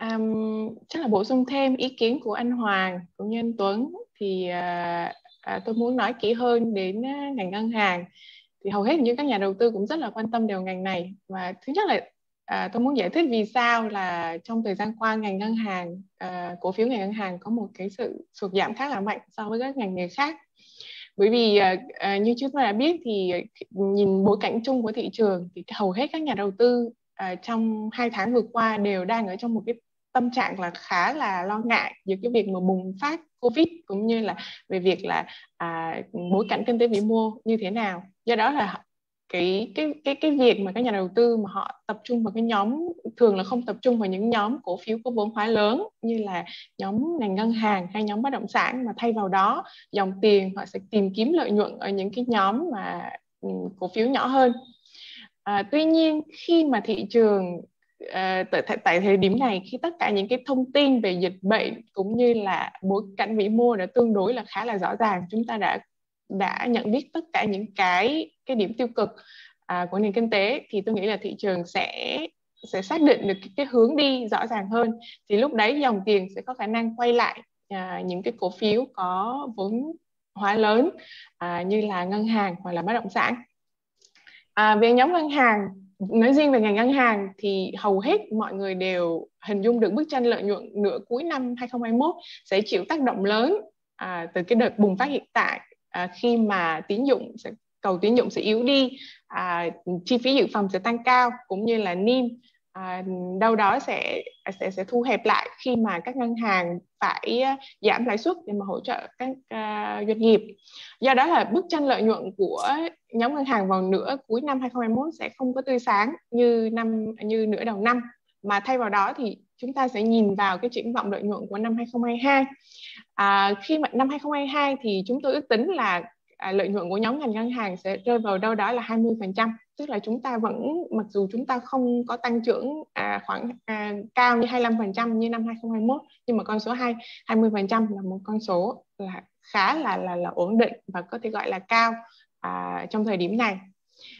Um, chắc là bổ sung thêm ý kiến của anh Hoàng cũng như anh Tuấn thì uh, à, tôi muốn nói kỹ hơn đến uh, ngành ngân hàng. Thì hầu hết những các nhà đầu tư cũng rất là quan tâm đều ngành này và thứ nhất là à, tôi muốn giải thích vì sao là trong thời gian qua ngành ngân hàng à, cổ phiếu ngành ngân hàng có một cái sự sụt giảm khá là mạnh so với các ngành nghề khác. Bởi vì à, à như chúng ta đã biết thì nhìn bối cảnh chung của thị trường thì hầu hết các nhà đầu tư à, trong hai tháng vừa qua đều đang ở trong một cái tâm trạng là khá là lo ngại về cái việc mà bùng phát covid cũng như là về việc là à, bối cảnh kinh tế vĩ mô như thế nào. Do đó là cái cái cái cái việc mà các nhà đầu tư mà họ tập trung vào cái nhóm thường là không tập trung vào những nhóm cổ phiếu có vốn hóa lớn như là nhóm ngành ngân hàng hay nhóm bất động sản mà thay vào đó dòng tiền họ sẽ tìm kiếm lợi nhuận ở những cái nhóm mà ừ, cổ phiếu nhỏ hơn. À, tuy nhiên khi mà thị trường à, tại, tại thời điểm này khi tất cả những cái thông tin về dịch bệnh cũng như là bối cảnh vĩ mô đã tương đối là khá là rõ ràng chúng ta đã đã nhận biết tất cả những cái cái điểm tiêu cực à, của nền kinh tế thì tôi nghĩ là thị trường sẽ sẽ xác định được cái, cái hướng đi rõ ràng hơn. Thì lúc đấy dòng tiền sẽ có khả năng quay lại à, những cái cổ phiếu có vốn hóa lớn à, như là ngân hàng hoặc là bất động sản. À, về nhóm ngân hàng nói riêng về ngành ngân hàng thì hầu hết mọi người đều hình dung được bức tranh lợi nhuận nửa cuối năm 2021 sẽ chịu tác động lớn à, từ cái đợt bùng phát hiện tại à, khi mà tín dụng sẽ cầu tín dụng sẽ yếu đi à, chi phí dự phòng sẽ tăng cao cũng như là NIM à, đâu đó sẽ sẽ sẽ thu hẹp lại khi mà các ngân hàng phải à, giảm lãi suất để mà hỗ trợ các uh, doanh nghiệp. Do đó là bức tranh lợi nhuận của nhóm ngân hàng vào nửa cuối năm 2021 sẽ không có tươi sáng như năm như nửa đầu năm mà thay vào đó thì chúng ta sẽ nhìn vào cái triển vọng lợi nhuận của năm 2022. À, khi mà năm 2022 thì chúng tôi ước tính là à, lợi nhuận của nhóm ngành ngân hàng sẽ rơi vào đâu đó là 20%, tức là chúng ta vẫn mặc dù chúng ta không có tăng trưởng à, khoảng à, cao như 25% như năm 2021 nhưng mà con số 2 20% là một con số là khá là là là ổn định và có thể gọi là cao à, trong thời điểm này.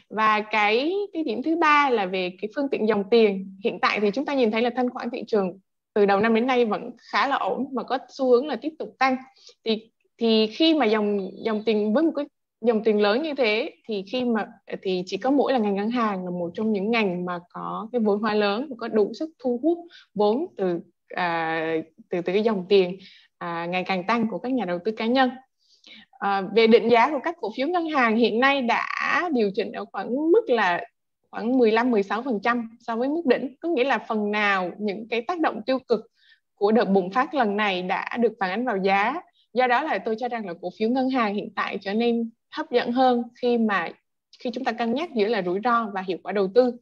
Và cái cái điểm thứ ba là về cái phương tiện dòng tiền. Hiện tại thì chúng ta nhìn thấy là thanh khoản thị trường từ đầu năm đến nay vẫn khá là ổn và có xu hướng là tiếp tục tăng. Thì thì khi mà dòng dòng tiền với một cái dòng tiền lớn như thế thì khi mà thì chỉ có mỗi là ngành ngân hàng là một trong những ngành mà có cái vốn hóa lớn và có đủ sức thu hút vốn từ à, từ từ cái dòng tiền à, ngày càng tăng của các nhà đầu tư cá nhân. À, về định giá của các cổ phiếu ngân hàng hiện nay đã điều chỉnh ở khoảng mức là khoảng 15-16% so với mức đỉnh. Có nghĩa là phần nào những cái tác động tiêu cực của đợt bùng phát lần này đã được phản ánh vào giá. Do đó là tôi cho rằng là cổ phiếu ngân hàng hiện tại trở nên hấp dẫn hơn khi mà khi chúng ta cân nhắc giữa là rủi ro và hiệu quả đầu tư.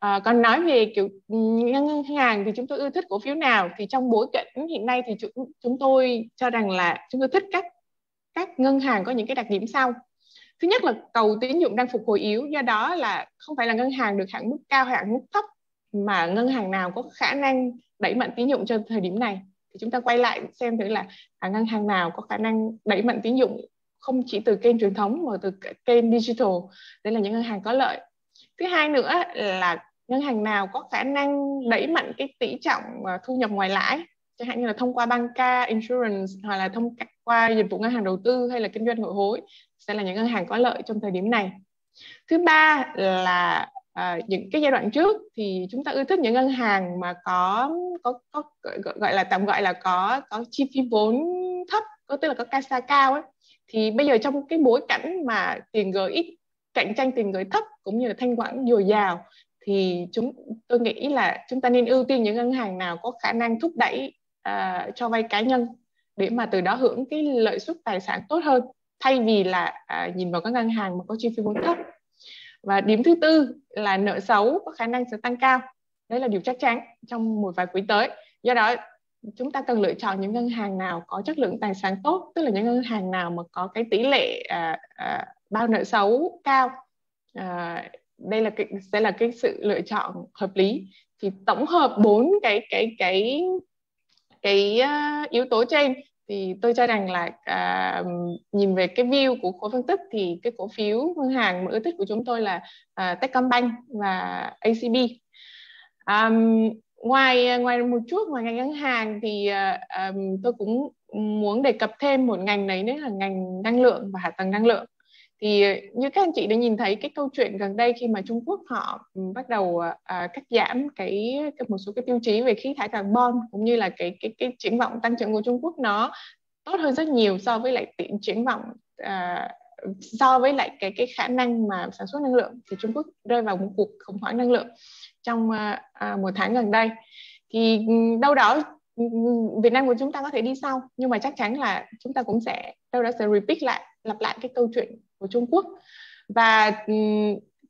À, còn nói về kiểu ngân hàng thì chúng tôi ưa thích cổ phiếu nào? Thì trong bối cảnh hiện nay thì chúng, chúng tôi cho rằng là chúng tôi thích các các ngân hàng có những cái đặc điểm sau thứ nhất là cầu tín dụng đang phục hồi yếu do đó là không phải là ngân hàng được hạn mức cao hay hạn mức thấp mà ngân hàng nào có khả năng đẩy mạnh tín dụng cho thời điểm này. Thì chúng ta quay lại xem thử là à, ngân hàng nào có khả năng đẩy mạnh tín dụng không chỉ từ kênh truyền thống mà từ kênh digital đây là những ngân hàng có lợi. Thứ hai nữa là ngân hàng nào có khả năng đẩy mạnh cái tỷ trọng à, thu nhập ngoài lãi chẳng hạn như là thông qua banca insurance hoặc là thông qua dịch vụ ngân hàng đầu tư hay là kinh doanh ngoại hối sẽ là những ngân hàng có lợi trong thời điểm này. Thứ ba là à, những cái giai đoạn trước thì chúng ta ưa thích những ngân hàng mà có có có gọi là tạm gọi là có có chi phí vốn thấp có tức là có casa cao ấy. Thì bây giờ trong cái bối cảnh mà tiền gửi ít cạnh tranh tiền gửi thấp cũng như là thanh khoản dồi dào thì chúng tôi nghĩ là chúng ta nên ưu tiên những ngân hàng nào có khả năng thúc đẩy uh, cho vay cá nhân để mà từ đó hưởng cái lợi suất tài sản tốt hơn thay vì là à, nhìn vào các ngân hàng mà có chi phí vốn thấp. Và điểm thứ tư là nợ xấu có khả năng sẽ tăng cao. Đấy là điều chắc chắn trong một vài quý tới. Do đó chúng ta cần lựa chọn những ngân hàng nào có chất lượng tài sản tốt tức là những ngân hàng nào mà có cái tỷ lệ à, à, bao nợ xấu cao. À, đây là cái sẽ là cái sự lựa chọn hợp lý. Thì tổng hợp bốn cái cái cái cái uh, yếu tố trên thì tôi cho rằng là à, nhìn về cái view của khối phân tích thì cái cổ phiếu ngân hàng mà ưa thích của chúng tôi là à, Techcombank và ACB À, ngoài ngoài một chút ngoài ngành ngân hàng thì à, tôi cũng muốn đề cập thêm một ngành đấy nữa là ngành năng lượng và hạ tầng năng lượng thì ờ, như các anh chị đã nhìn thấy cái câu chuyện gần đây khi mà Trung Quốc họ ừ, bắt đầu ờ, à, cắt giảm cái, cái một số cái tiêu chí về khí thải carbon cũng như là cái cái cái triển vọng tăng trưởng của Trung Quốc nó tốt hơn rất nhiều so với lại tiện triển vọng à, so với lại cái cái khả năng mà sản xuất năng lượng. Thì Trung Quốc rơi vào một cuộc khủng hoảng năng lượng trong ờ, à, một tháng gần đây. Thì ừ, đâu đó ừ, Việt Nam của chúng ta có thể đi sau nhưng mà chắc chắn là chúng ta cũng sẽ đâu đó sẽ repeat lại lặp lại cái câu chuyện của Trung Quốc. Và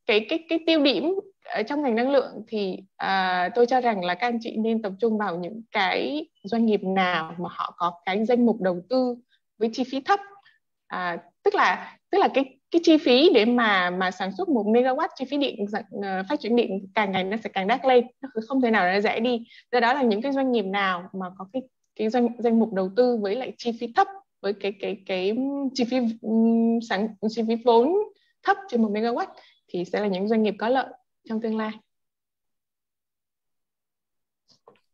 cái cái cái tiêu điểm ở trong ngành năng lượng thì à, tôi cho rằng là các anh chị nên tập trung vào những cái doanh nghiệp nào mà họ có cái danh mục đầu tư với chi phí thấp. À, tức là tức là cái cái chi phí để mà mà sản xuất một megawatt chi phí điện uh, phát triển điện càng ngày nó sẽ càng đắt lên nó không thể nào nó rẻ đi. Do đó là những cái doanh nghiệp nào mà có cái cái doanh danh mục đầu tư với lại chi phí thấp với cái cái cái chi phí sản chi phí vốn thấp trên một megawatt thì sẽ là những doanh nghiệp có lợi trong tương lai.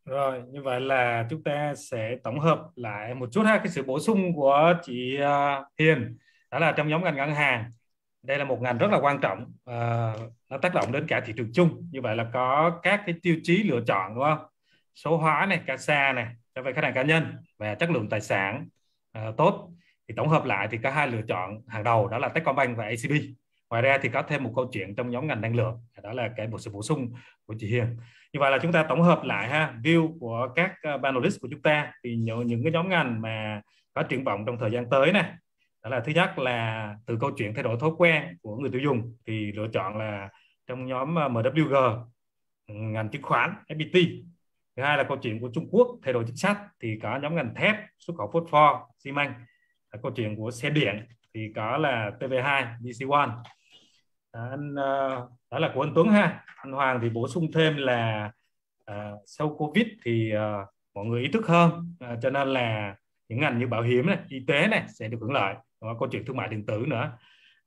Rồi như vậy là chúng ta sẽ tổng hợp lại một chút ha cái sự bổ sung của chị à, Hiền. Đó là trong nhóm ngành ngân hàng đây là một ngành rất là quan trọng uh, nó tác động đến cả thị trường chung. Như vậy là có các cái tiêu chí lựa chọn đúng không? Số hóa này casa này cho về khách hàng cá nhân và chất lượng tài sản uh, tốt. Thì tổng hợp lại thì có hai lựa chọn hàng đầu đó là Techcombank và ACB ngoài ra thì có thêm một câu chuyện trong nhóm ngành năng lượng đó là cái một sự bổ sung của chị Hiền. Như vậy là chúng ta tổng hợp lại ha view của các ờ, panelist của chúng ta. Thì những những cái nhóm ngành mà có triển vọng trong thời gian tới này đó là thứ nhất là từ câu chuyện thay đổi thói quen của người tiêu dùng thì lựa chọn là trong nhóm ờ, MWG ngành chứng khoán FPT thứ hai là câu chuyện của Trung Quốc thay đổi chính sách thì có nhóm ngành thép xuất khẩu phốt pho xi măng câu chuyện của xe điện thì có là TV2 DC1 à, anh ờ, đó là của anh Tuấn ha. Anh Hoàng thì bổ sung thêm là à, sau Covid thì à, mọi người ý thức hơn à, cho nên là những ngành như bảo hiểm này y tế này sẽ được hưởng lợi. Và câu chuyện thương mại điện tử nữa.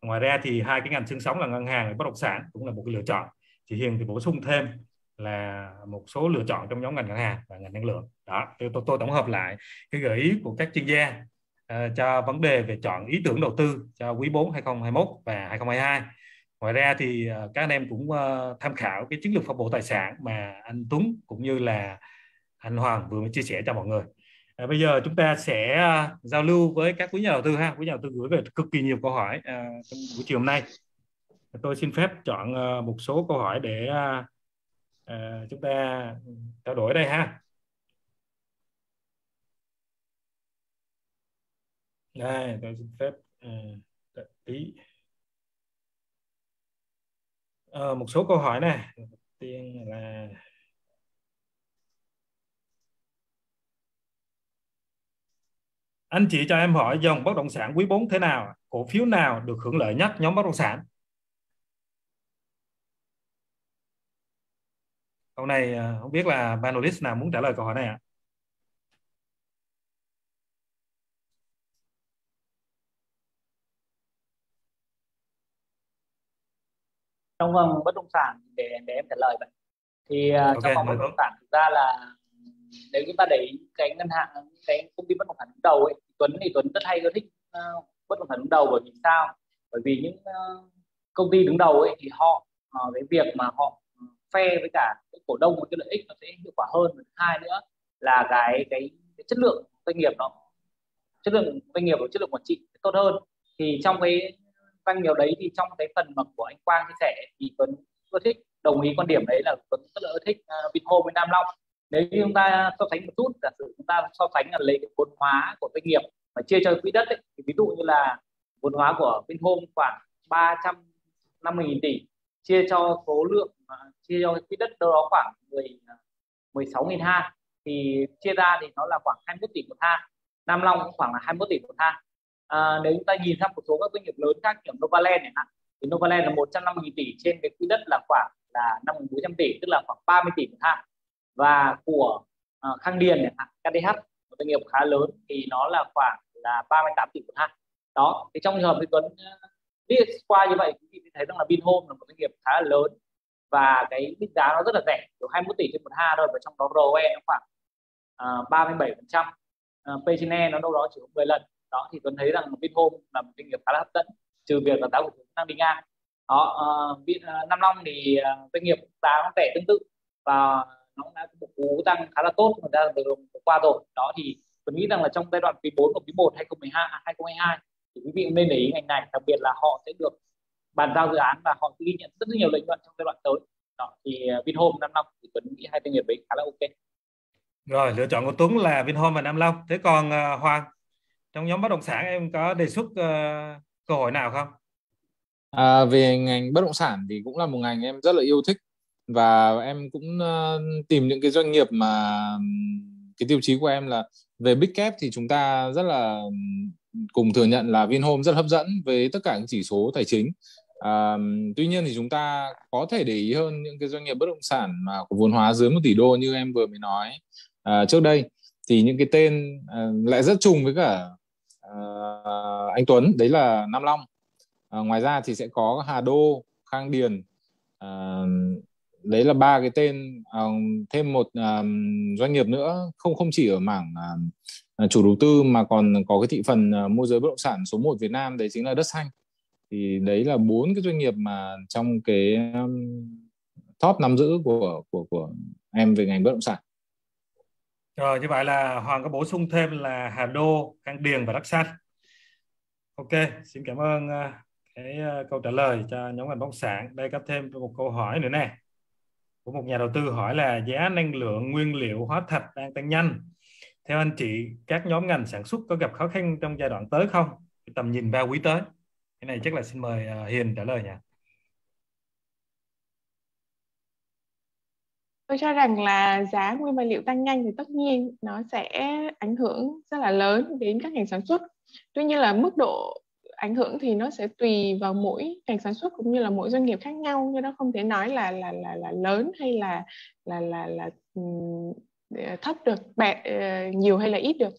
Ngoài ra thì hai cái ngành xương sống là ngân hàng và bất động sản cũng là một cái lựa chọn. Chị Hiền thì bổ sung thêm là một số lựa chọn trong nhóm ngành ngân hàng và ngành năng lượng đó tôi, tôi, tôi tổng hợp lại cái gợi ý của các chuyên gia uh, cho vấn đề về chọn ý tưởng đầu tư cho quý 4 2021 và 2022 ngoài ra thì uh, các anh em cũng uh, tham khảo cái chiến lược phân bổ tài sản mà anh Tuấn cũng như là anh Hoàng vừa mới chia sẻ cho mọi người À, bây giờ chúng ta sẽ uh, giao lưu với các quý nhà đầu tư ha. Quý nhà đầu tư gửi về cực kỳ nhiều câu hỏi uh, trong buổi chiều hôm nay. Tôi xin phép chọn uh, một số câu hỏi để à, chúng ta trao đổi đây ha. Đây, tôi xin phép à, tí. à, ờ, một số câu hỏi này. Đầu tiên là Anh chị cho em hỏi dòng bất động sản quý 4 thế nào? Cổ phiếu nào được hưởng lợi nhất nhóm bất động sản? Câu này à, không biết là panelist nào muốn trả lời câu hỏi này ạ? À? trong vòng bất động sản để để em trả lời vậy thì uh, okay, trong vòng bất động sản thực ra là nếu chúng ta để cái ngân hàng cái công ty bất động sản đứng đầu ấy Tuấn thì Tuấn rất hay thích uh, bất động sản đứng đầu bởi vì sao bởi vì những uh, công ty đứng đầu ấy thì họ uh, cái việc mà họ phe với cả cái cổ đông một cái lợi ích nó sẽ hiệu quả hơn. Và hai nữa là cái cái, cái chất lượng doanh nghiệp nó chất lượng doanh nghiệp và chất lượng quản trị tốt hơn. Thì trong cái doanh nghiệp đấy thì trong cái phần mà của anh Quang chia sẻ thì Tuấn ưa thích đồng ý quan điểm đấy là Tuấn rất là ưa thích uh, Vinhome với Nam Long. Nếu như chúng ta so sánh một chút giả sử chúng ta so sánh là lấy cái vốn hóa của doanh nghiệp mà chia cho quỹ đất ấy, thì ví dụ như là vốn hóa của Vinhome khoảng 350.000 tỷ chia cho số lượng chia cho quỹ đất đâu đó khoảng 10 16.000 à, ha. Thì chia ra thì nó là khoảng 21 tỷ một ha. Nam Long cũng khoảng là 21 tỷ một ha. À, nếu chúng ta nhìn sang một số các doanh nghiệp lớn khác kiểu Novaland này thì Novaland là 150.000 tỷ trên cái quỹ đất là khoảng là 5.400 tỷ tức là khoảng 30 tỷ một ha. Và của uh, Khang Điền này, KDH một doanh nghiệp khá lớn thì nó là khoảng là 38 tỷ một ha. Đó thì trong trường hợp thì Tuấn à, biết qua như vậy thì thấy rằng là Vinhome là một doanh nghiệp khá là lớn và cái mức giá nó rất là rẻ kiểu 21 tỷ trên một ha thôi và trong đó ROE nó khoảng ờ, uh, 37 phần trăm. Uh, P/E nó đâu đó chỉ có 10 lần. Đó thì Tuấn thấy rằng Vinhome là một doanh nghiệp khá là hấp dẫn trừ việc là giá cổ phiếu đang đi ngang. Đó uh, Nam Long thì uh, doanh nghiệp giá nó rẻ tương tự và nó đã có một cú tăng khá là tốt mà ra được qua rồi. Đó thì tôi nghĩ rằng là trong giai đoạn quý 4 và quý 1 2012 2022 thì quý vị nên để ý ngành này đặc biệt là họ sẽ được bàn giao dự án và họ ghi nhận rất nhiều lợi nhuận trong giai đoạn tới. Đó thì à, Vinhome năm năm thì Tuấn nghĩ hai doanh nghiệp đấy khá là ok. Rồi lựa chọn của Tuấn là Vinhome và Nam Long. Thế còn uh, Hoàng trong nhóm bất động sản em có đề xuất uh, cơ hội nào không? À, về ngành bất động sản thì cũng là một ngành em rất là yêu thích và em cũng uh, tìm những cái doanh nghiệp mà cái tiêu chí của em là về big cap thì chúng ta rất là cùng thừa nhận là Vinhome rất hấp dẫn với tất cả những chỉ số tài chính. À, tuy nhiên thì chúng ta có thể để ý hơn những cái doanh nghiệp bất động sản mà có vốn hóa dưới một tỷ đô như em vừa mới nói. À, trước đây thì những cái tên à, lại rất trùng với cả à, anh Tuấn đấy là Nam Long. À, ngoài ra thì sẽ có Hà Đô, Khang Điền, à, đấy là ba cái tên à, thêm một à, doanh nghiệp nữa không không chỉ ở mảng à, chủ đầu tư mà còn có cái thị phần à, môi giới bất động sản số 1 Việt Nam đấy chính là đất xanh thì đấy là bốn cái doanh nghiệp mà trong cái um, top nắm giữ của của của em về ngành bất động sản. Rồi như vậy là Hoàng có bổ sung thêm là Hà Đô, An Điền và Đắk Sát. Ok, xin cảm ơn uh, cái uh, câu trả lời cho nhóm ngành bất động sản. Đây có thêm một câu hỏi nữa nè. Của một nhà đầu tư hỏi là giá năng lượng nguyên liệu hóa thạch đang tăng nhanh. Theo anh chị các nhóm ngành sản xuất có gặp khó khăn trong giai đoạn tới không? Tầm nhìn ba quý tới cái này chắc là xin mời uh, Hiền trả lời nhỉ. Tôi cho rằng là giá nguyên vật liệu tăng nhanh thì tất nhiên nó sẽ ảnh hưởng rất là lớn đến các ngành sản xuất. Tuy nhiên là mức độ ảnh hưởng thì nó sẽ tùy vào mỗi ngành sản xuất cũng như là mỗi doanh nghiệp khác nhau. Nhưng nó không thể nói là là là là lớn hay là là là là, là thấp được bẹ, ờ, nhiều hay là ít được.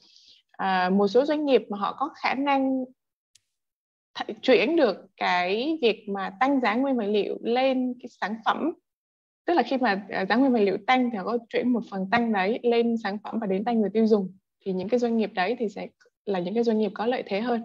À, một số doanh nghiệp mà họ có khả năng th- chuyển được cái việc mà tăng giá nguyên vật liệu lên cái sản phẩm. Tức là khi mà à, giá nguyên vật liệu tăng thì họ có chuyển một phần tăng đấy lên sản phẩm và đến tay người tiêu dùng. Thì những cái doanh nghiệp đấy thì sẽ là những cái doanh nghiệp có lợi thế hơn.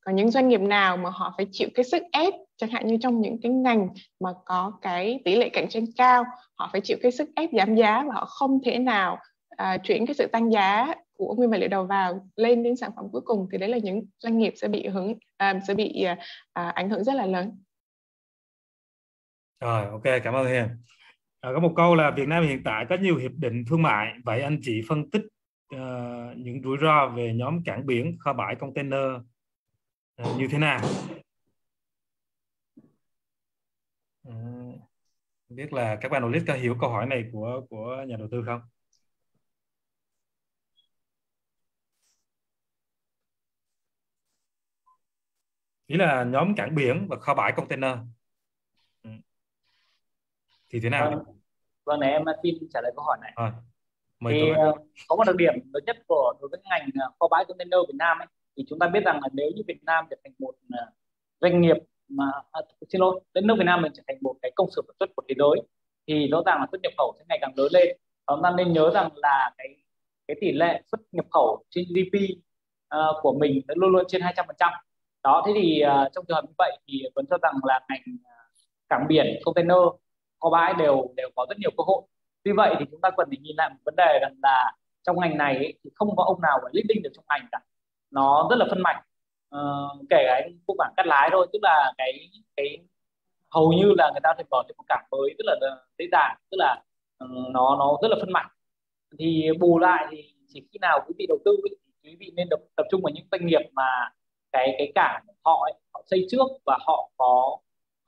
Còn những doanh nghiệp nào mà họ phải chịu cái sức ép chẳng hạn như trong những cái ngành mà có cái tỷ lệ cạnh tranh cao họ phải chịu cái sức ép giảm giá và họ không thể nào uh, chuyển cái sự tăng giá của nguyên vật liệu đầu vào lên đến sản phẩm cuối cùng thì đấy là những doanh nghiệp sẽ bị hưởng à, sẽ bị à, à, ảnh hưởng rất là lớn. Rồi, ok, cảm ơn Hiền. À, có một câu là Việt Nam hiện tại có nhiều hiệp định thương mại, vậy anh chị phân tích uh, những rủi ro về nhóm cảng biển, kho bãi container uh, như thế nào? Uh, biết là các bạn analyst có hiểu câu hỏi này của của nhà đầu tư không? Ý là nhóm cảng biển và kho bãi container. Ừ. thì thế nào? Vâng, vâng này em xin trả lời câu hỏi này. À, mời thì tôi. Uh, có một đặc điểm lớn nhất của đối với ngành uh, kho bãi container Việt Nam ấy thì chúng ta biết rằng là nếu như Việt Nam trở thành một uh, doanh nghiệp mà à, xin lỗi đất nước Việt Nam mình trở thành một cái công sở sản xuất của thế giới thì rõ ràng là xuất nhập khẩu sẽ ngày càng lớn lên. Chúng ta nên nhớ rằng là cái cái tỷ lệ xuất nhập khẩu trên GDP uh, của mình sẽ luôn luôn trên 200 phần trăm đó thế thì uh, trong trường hợp như vậy thì Tuấn cho rằng là ngành ờ, cảng biển container kho bãi đều đều có rất nhiều cơ hội. Tuy vậy thì chúng ta cần phải nhìn lại một vấn đề rằng là trong ngành này ấy, thì không có ông nào mà leading được trong ngành cả. Nó rất là phân mảnh uh, ờ, kể cả anh cũng bản cắt lái thôi tức là cái cái hầu như là người ta phải mở thêm một cảng mới rất là dễ dàng tức là uh, nó nó rất là phân mảnh thì bù lại thì chỉ khi nào quý vị đầu tư ấy, thì quý vị nên tập, tập trung vào những doanh nghiệp mà cái cái cảng của họ ấy, họ xây trước và họ có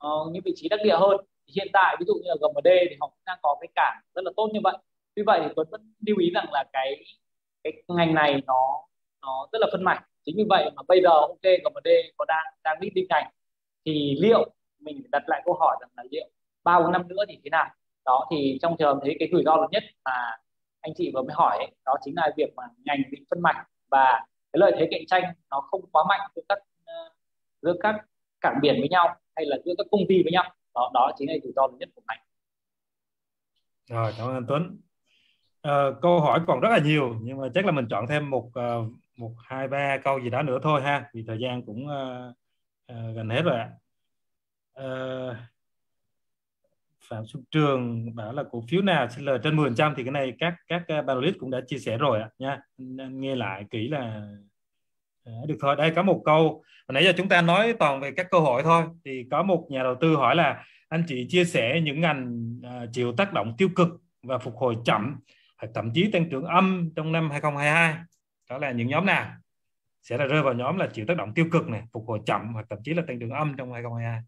uh, những vị trí đắc địa hơn. Hiện tại ví dụ như là GMD thì họ cũng đang có cái cảng rất là tốt như vậy. Tuy vậy thì Tuấn vẫn lưu ý rằng là cái cái ngành này nó nó rất là phân mảnh. Chính vì vậy mà bây giờ ok GMD có đang đang đi tin ngành thì liệu mình đặt lại câu hỏi rằng là liệu ba bốn năm nữa thì thế nào? Đó thì trong trường thấy cái rủi ro lớn nhất mà anh chị vừa mới hỏi ấy, đó chính là việc mà ngành bị phân mảnh và cái lợi thế cạnh tranh nó không quá mạnh giữa các ờ, giữa các cảng biển với nhau hay là giữa các công ty với nhau. Đó đó chính là rủi ro lớn nhất của ngành. Rồi cảm ơn anh Tuấn. À, câu hỏi còn rất là nhiều nhưng mà chắc là mình chọn thêm một ờ, một hai ba câu gì đó nữa thôi ha vì thời gian cũng uh, uh, gần hết rồi ạ. Uh, Phạm Xuân Trường bảo là cổ phiếu nào sẽ lời trên 10% thì cái này các các ờ, panelist cũng đã chia sẻ rồi ạ nha. Nghe lại kỹ là à, được thôi. Đây có một câu hồi nãy giờ chúng ta nói toàn về các cơ hội thôi. Thì có một nhà đầu tư hỏi là anh chị chia sẻ những ngành à, chịu tác động tiêu cực và phục hồi chậm hoặc thậm chí tăng trưởng âm trong năm 2022 đó là những nhóm nào? Sẽ là rơi vào nhóm là chịu tác động tiêu cực này phục hồi chậm hoặc thậm chí là tăng trưởng âm trong 2022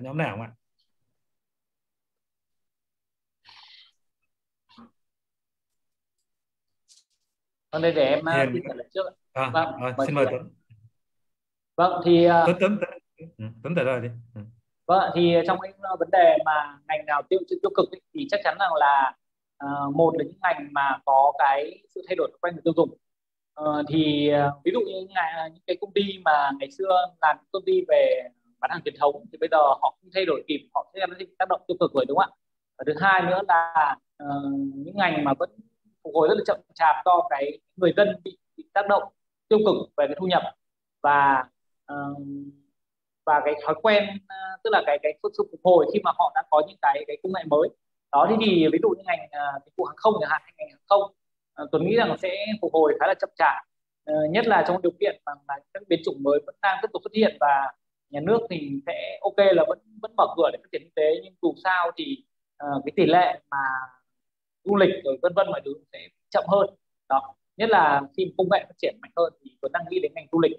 nhóm nào không ạ? Vâng, đây để em xin trả lời trước. À, vâng, rồi, xin mời Tuấn. Vâng, thì uh, Tuấn Tuấn Tuấn, trả lời đi. Ừ. Vâng, thì trong cái vấn đề mà ngành nào tiêu tiêu cực ấy, thì chắc chắn rằng là uh, một là những ngành mà có cái sự thay đổi quen người tiêu dùng. Uh, thì uh, ví dụ như những, những cái công ty mà ngày xưa làm công ty về bán hàng truyền thống thì bây giờ họ không thay đổi kịp, họ sẽ tác động tiêu cực rồi đúng không ạ? Và thứ hai nữa là uh, những ngành mà vẫn phục hồi rất là chậm chạp do cái người dân bị, bị tác động tiêu cực về cái thu nhập và uh, và cái thói quen uh, tức là cái cái sự phục hồi khi mà họ đã có những cái cái công nghệ mới. Đó thì, thì ví dụ như ngành uh, dịch vụ hàng không chẳng hạn ngành hàng không uh, tôi nghĩ rằng sẽ phục hồi khá là chậm chạp. Uh, nhất là trong điều kiện mà, mà các biến chủng mới vẫn đang tiếp tục xuất hiện và nhà nước thì sẽ ok là vẫn vẫn mở cửa để phát triển kinh tế. Nhưng dù sao thì uh, cái tỷ lệ mà du lịch rồi vân vân mọi thứ sẽ chậm hơn. Đó nhất là khi công nghệ phát triển mạnh hơn thì Tuấn đang nghĩ đến ngành du lịch.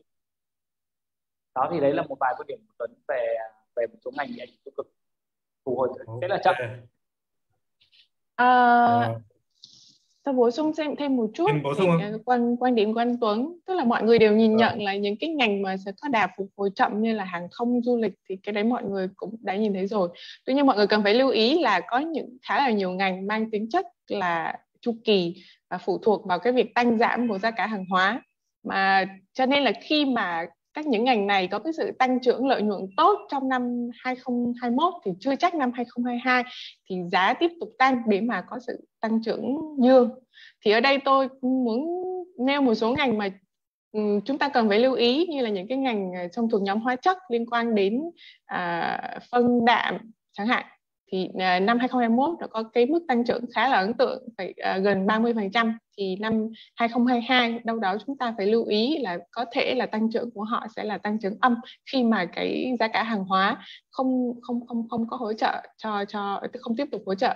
Đó thì đấy là một vài quan điểm của Tuấn về về một số ngành bị ảnh hưởng tiêu cực phục hồi. Rất là chậm à, tôi bổ sung thêm thêm một chút bổ sung thì, quan quan điểm của anh Tuấn. Tức là mọi người đều nhìn nhận là những cái ngành mà sẽ có đà phục hồi chậm như là hàng không du lịch thì cái đấy mọi người cũng đã nhìn thấy rồi. Tuy nhiên mọi người cần phải lưu ý là có những khá là nhiều ngành mang tính chất là chu kỳ và phụ thuộc vào cái việc tăng giảm của giá cả hàng hóa. Mà cho nên là khi mà các những ngành này có cái sự tăng trưởng lợi nhuận tốt trong năm 2021 thì chưa chắc năm 2022 thì giá tiếp tục tăng để mà có sự tăng trưởng dương. Thì ở đây tôi muốn nêu một số ngành mà ừ, chúng ta cần phải lưu ý như là những cái ngành ờ, trong thuộc nhóm hóa chất liên quan đến à, phân đạm chẳng hạn thì à, năm 2021 đã có cái mức tăng trưởng khá là ấn tượng phải uh, gần 30% thì năm 2022 đâu đó chúng ta phải lưu ý là có thể là tăng trưởng của họ sẽ là tăng trưởng âm khi mà cái giá cả hàng hóa không không không không có hỗ trợ cho cho không tiếp tục hỗ trợ.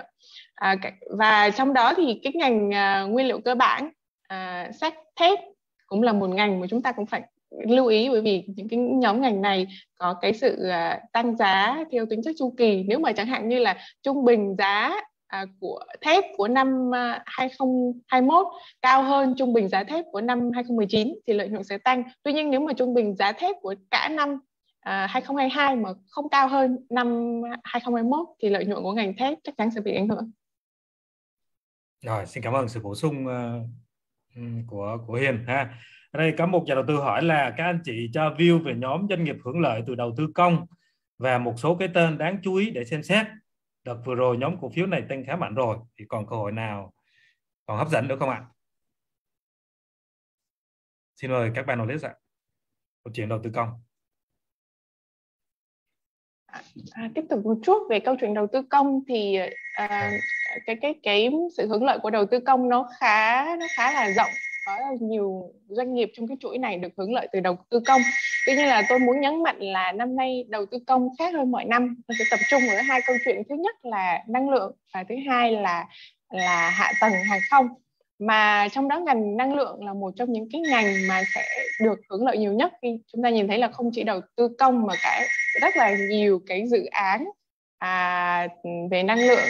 À, và trong đó thì cái ngành uh, nguyên liệu cơ bản uh, sắt thép cũng là một ngành mà chúng ta cũng phải lưu ý bởi vì những cái nhóm ngành này có cái sự à, tăng giá theo tính chất chu kỳ. Nếu mà chẳng hạn như là trung bình giá à, của thép của năm à, 2021 cao hơn trung bình giá thép của năm 2019 thì lợi nhuận sẽ tăng. Tuy nhiên nếu mà trung bình giá thép của cả năm 2022 mà không cao hơn năm 2021 thì lợi nhuận của ngành thép chắc chắn sẽ bị ảnh hưởng. Rồi xin cảm ơn sự bổ sung uh, của của Hiền ha ở đây có một nhà đầu tư hỏi là các anh chị cho view về nhóm doanh nghiệp hưởng lợi từ đầu tư công và một số cái tên đáng chú ý để xem xét. Đợt vừa rồi nhóm cổ phiếu này tăng khá mạnh rồi thì còn cơ hội nào còn hấp dẫn nữa không ạ? Xin mời các bạn panelist ạ. Câu chuyện đầu tư công. À, tiếp tục một chút về câu chuyện đầu tư công thì à, cái cái cái sự hưởng lợi của đầu tư công nó khá nó khá là rộng có nhiều doanh nghiệp trong cái chuỗi này được hưởng lợi từ đầu tư công. Tuy nhiên là tôi muốn nhấn mạnh là năm nay đầu tư công khác hơn mọi năm. Tôi sẽ tập trung ở hai câu chuyện. Thứ nhất là năng lượng và thứ hai là là hạ tầng hàng không. Mà trong đó ngành năng lượng là một trong những cái ngành mà sẽ được hưởng lợi nhiều nhất. Khi chúng ta nhìn thấy là không chỉ đầu tư công mà cả rất là nhiều cái dự án à, về năng lượng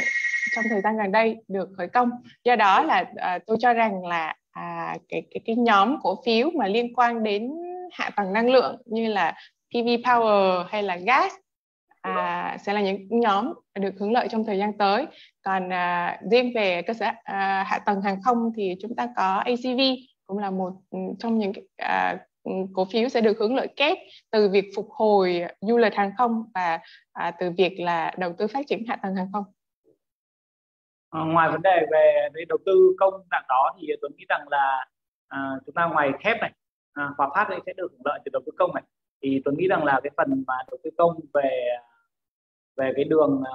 trong thời gian gần đây được khởi công. Do đó là à, tôi cho rằng là à, cái cái cái nhóm cổ phiếu mà liên quan đến hạ tầng năng lượng như là PV Power hay là gas à, sẽ là những nhóm được hưởng lợi trong thời gian tới. Còn à, riêng về cơ sở à, hạ tầng hàng không thì chúng ta có ACV cũng là một trong những à, cổ phiếu sẽ được hưởng lợi kép từ việc phục hồi du lịch hàng không và à, từ việc là đầu tư phát triển hạ tầng hàng không. Ờ, ngoài vấn đề về, đầu tư công dạng đó thì Tuấn nghĩ rằng là à, chúng ta ngoài thép này à, Hòa Phát sẽ được hưởng lợi từ đầu tư công này. Thì Tuấn nghĩ rằng là cái phần mà đầu tư công về về cái đường à,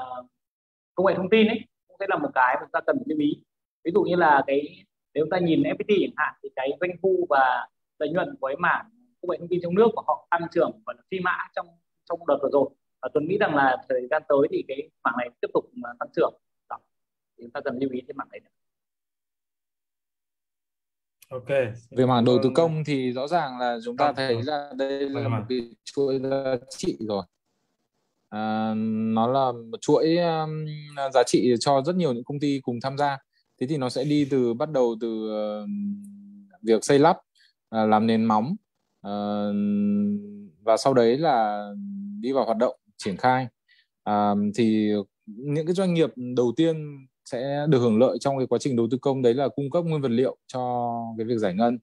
công nghệ thông tin ấy cũng sẽ là một cái mà chúng ta cần lưu ý. Ví dụ như là cái nếu chúng ta nhìn FPT chẳng hạn thì cái doanh thu và lợi nhuận của cái mảng công nghệ thông tin trong nước của họ tăng trưởng và phi mã trong trong đợt vừa rồi. Và Tuấn nghĩ rằng là thời gian tới thì cái mảng này tiếp tục à, tăng trưởng chúng ta cần lưu ý cái mặt này Ok. Về mảng đầu tư công thì rõ ràng là chúng ta thấy là đây là một cái chuỗi giá trị rồi. À, nó là một chuỗi um, giá trị cho rất nhiều những công ty cùng tham gia. Thế thì nó sẽ đi từ bắt đầu từ uh, việc xây lắp, uh, làm nền móng uh, và sau đấy là đi vào hoạt động triển khai. À, thì những cái doanh nghiệp đầu tiên sẽ được hưởng lợi trong cái quá trình đầu tư công. Đấy là cung cấp nguyên vật liệu cho cái việc giải ngân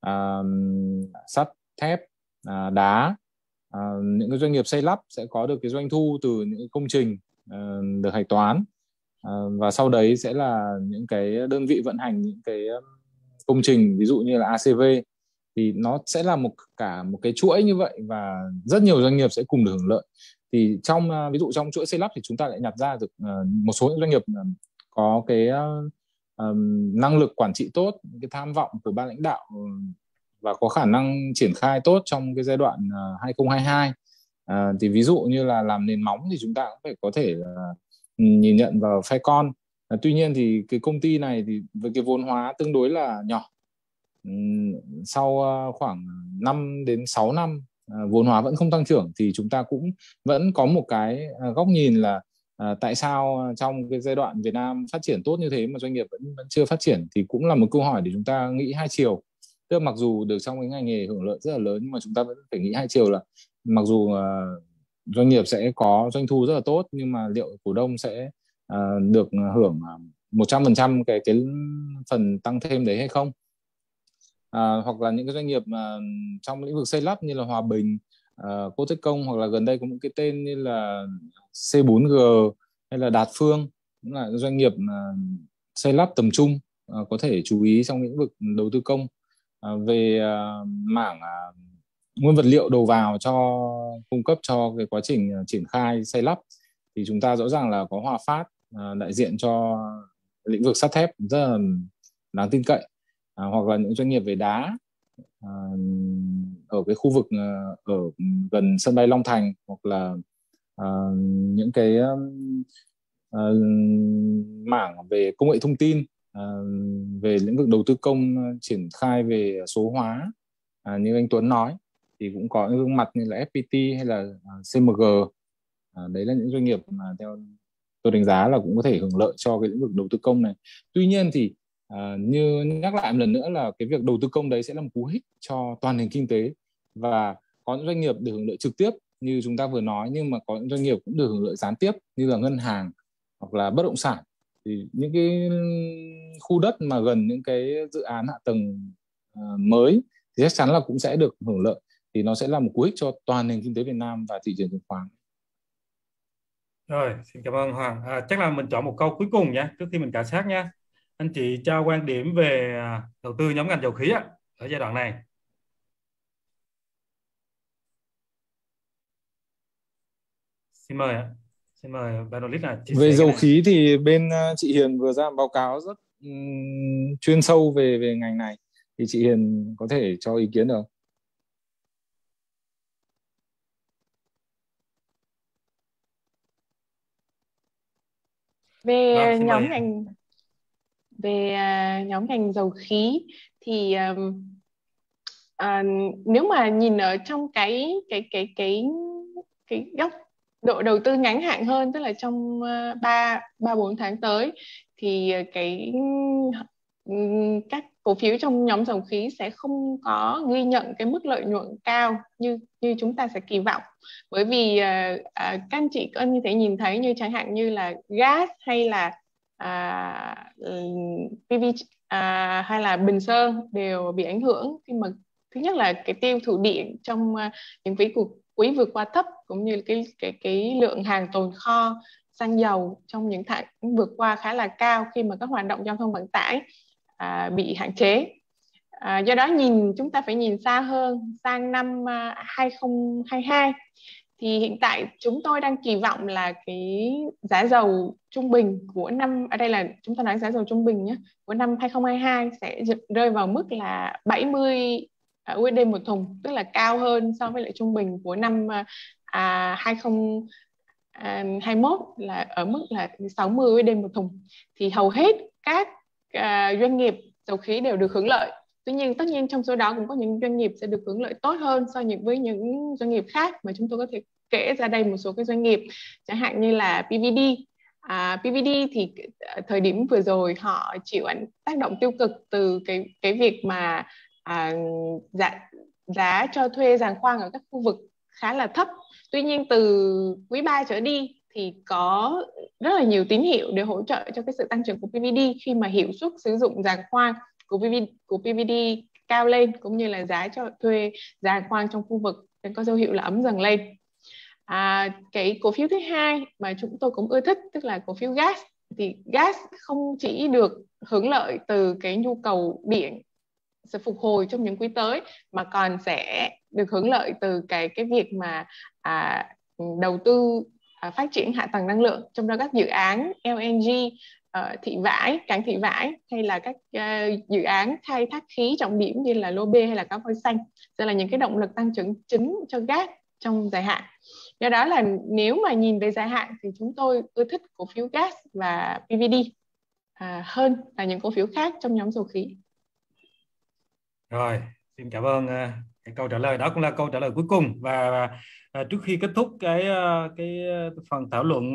à, sắt thép à, đá à, những cái doanh nghiệp xây lắp sẽ có được cái doanh thu từ những công trình à, được hạch toán. À, và sau đấy sẽ là những cái đơn vị vận hành những cái công trình ví dụ như là ACV thì nó sẽ là một cả một cái chuỗi như vậy và rất nhiều doanh nghiệp sẽ cùng được hưởng lợi. Thì trong à, ví dụ trong chuỗi xây lắp thì chúng ta lại nhặt ra được ờ, một số những doanh nghiệp có cái um, năng lực quản trị tốt cái tham vọng của ban lãnh đạo ừ, và có khả năng triển khai tốt trong cái giai đoạn uh, 2022 uh, thì ví dụ như là làm nền móng thì chúng ta cũng phải có thể uh, nhìn nhận vào phe con. Uh, tuy nhiên thì cái công ty này thì với cái vốn hóa tương đối là nhỏ. Ừ, sau ờ, khoảng 5 đến 6 năm vốn hóa vẫn không tăng trưởng thì chúng ta cũng vẫn có một cái góc nhìn là à, tại sao trong cái giai đoạn Việt Nam phát triển tốt như thế mà doanh nghiệp vẫn vẫn chưa phát triển thì cũng là một câu hỏi để chúng ta nghĩ hai chiều. Tức là mặc dù được trong cái ngành nghề hưởng lợi rất là lớn nhưng mà chúng ta vẫn phải nghĩ hai chiều là mặc dù uh, doanh nghiệp sẽ có doanh thu rất là tốt nhưng mà liệu cổ đông sẽ uh, được hưởng một trăm phần trăm cái cái phần tăng thêm đấy hay không? À, hoặc là những cái doanh nghiệp mà trong lĩnh vực xây lắp như là Hòa Bình, uh, Cô Tích Công hoặc là gần đây có một cái tên như là C4G hay là Đạt Phương cũng là doanh nghiệp uh, xây lắp tầm trung uh, có thể chú ý trong lĩnh vực đầu tư công. Uh, về uh, mảng uh, nguyên vật liệu đầu vào cho cung cấp cho cái quá trình uh, triển khai xây lắp thì chúng ta rõ ràng là có Hòa Phát uh, đại diện cho lĩnh vực sắt thép rất là đáng tin cậy. Hoặc là những doanh nghiệp về đá ở cái khu vực ờ, ở gần sân bay Long Thành hoặc là uh, những cái uh, mảng về công nghệ thông tin uh, về lĩnh vực đầu tư công triển khai về số hóa uh, như anh Tuấn nói thì cũng có những gương mặt như là FPT hay là CMG à, đấy là những doanh nghiệp mà theo tôi đánh giá là cũng có thể hưởng lợi cho cái lĩnh vực đầu tư công này. Tuy nhiên thì à, như nhắc lại một lần nữa là cái việc đầu tư công đấy sẽ là một cú hích cho toàn nền kinh tế và có những doanh nghiệp được hưởng lợi trực tiếp như chúng ta vừa nói nhưng mà có những doanh nghiệp cũng được hưởng lợi gián tiếp như là ngân hàng hoặc là bất động sản thì những cái khu đất mà gần những cái dự án hạ tầng ờ, mới thì chắc chắn là cũng sẽ được hưởng lợi thì nó sẽ là một cú hích cho toàn nền kinh tế Việt Nam và thị trường chứng khoán. Rồi, xin cảm ơn Hoàng. À, chắc là mình chọn một câu cuối cùng nhé, trước khi mình khảo sát nha anh chị cho quan điểm về à, đầu tư nhóm ngành dầu khí ở giai đoạn này xin mời ạ. Xin mời Banolit là về dầu khí thì bên à, chị Hiền vừa ra báo cáo rất um, chuyên sâu về về ngành này. Thì chị Hiền có thể cho ý kiến được về vâng, nhóm ngành về uh, nhóm ngành dầu khí thì um, uh, nếu mà nhìn ở trong cái cái cái cái cái góc độ đầu tư ngắn hạn hơn tức là trong ờ, ba ba bốn tháng tới thì ờ, cái ừ, các cổ phiếu trong nhóm dầu khí sẽ không có ghi nhận cái mức lợi nhuận cao như như chúng ta sẽ kỳ vọng. Bởi vì uh, uh, các anh chị có như thể nhìn thấy như chẳng hạn như là gas hay là à, ừ, PV à, hay là Bình Sơn đều bị ảnh hưởng. Khi mà thứ nhất là cái tiêu thụ điện trong uh, những quý cuộc quý vừa qua thấp cũng như cái cái cái lượng hàng tồn kho xăng dầu trong những tháng vừa qua khá là cao khi mà các hoạt động giao thông vận tải à, bị hạn chế. À, do đó nhìn chúng ta phải nhìn xa hơn sang năm à, 2022 thì hiện tại chúng tôi đang kỳ vọng là cái giá dầu trung bình của năm ở đây là chúng ta nói giá dầu trung bình nhé của năm 2022 sẽ rơi vào mức là 70 USD một thùng tức là cao hơn so với lại trung bình của năm à, à 2021 à, là ở mức là 60 USD một thùng. Thì hầu hết các à, doanh nghiệp dầu khí đều được hưởng lợi. Tuy nhiên tất nhiên trong số đó cũng có những doanh nghiệp sẽ được hưởng lợi tốt hơn so với những doanh nghiệp khác mà chúng tôi có thể kể ra đây một số cái doanh nghiệp. Chẳng hạn như là PVD à, PVD thì à, thời điểm vừa rồi họ chịu ảnh tác động tiêu cực từ cái cái việc mà à, giá giá cho thuê giàn khoan ở các khu vực khá là thấp. Tuy nhiên từ quý 3 trở đi thì có rất là nhiều tín hiệu để hỗ trợ cho cái sự tăng trưởng của PVD khi mà hiệu suất sử dụng giàn khoan của PVD, của PVD cao lên cũng như là giá cho thuê giàn khoan trong khu vực có dấu hiệu là ấm dần lên. À, cái cổ phiếu thứ hai mà chúng tôi cũng ưa thích tức là cổ phiếu gas thì gas không chỉ được hưởng lợi từ cái nhu cầu điện sẽ phục hồi trong những quý tới mà còn sẽ được hưởng lợi từ cái cái việc mà à, đầu tư à, phát triển hạ tầng năng lượng trong đó các dự án LNG uh, ờ, thị vải cảng thị vải hay là các uh, dự án khai thác khí trọng điểm như là lô B hay là cá voi xanh sẽ là những cái động lực tăng trưởng chính cho gas trong dài hạn. Do đó là nếu mà nhìn về dài hạn thì chúng tôi ưa thích cổ phiếu gas và PVD à, hơn là những cổ phiếu khác trong nhóm dầu khí rồi xin cảm ơn ờ, cái câu trả lời. Đó cũng là câu trả lời cuối cùng. Và ờ, trước khi kết thúc cái ờ, cái phần thảo luận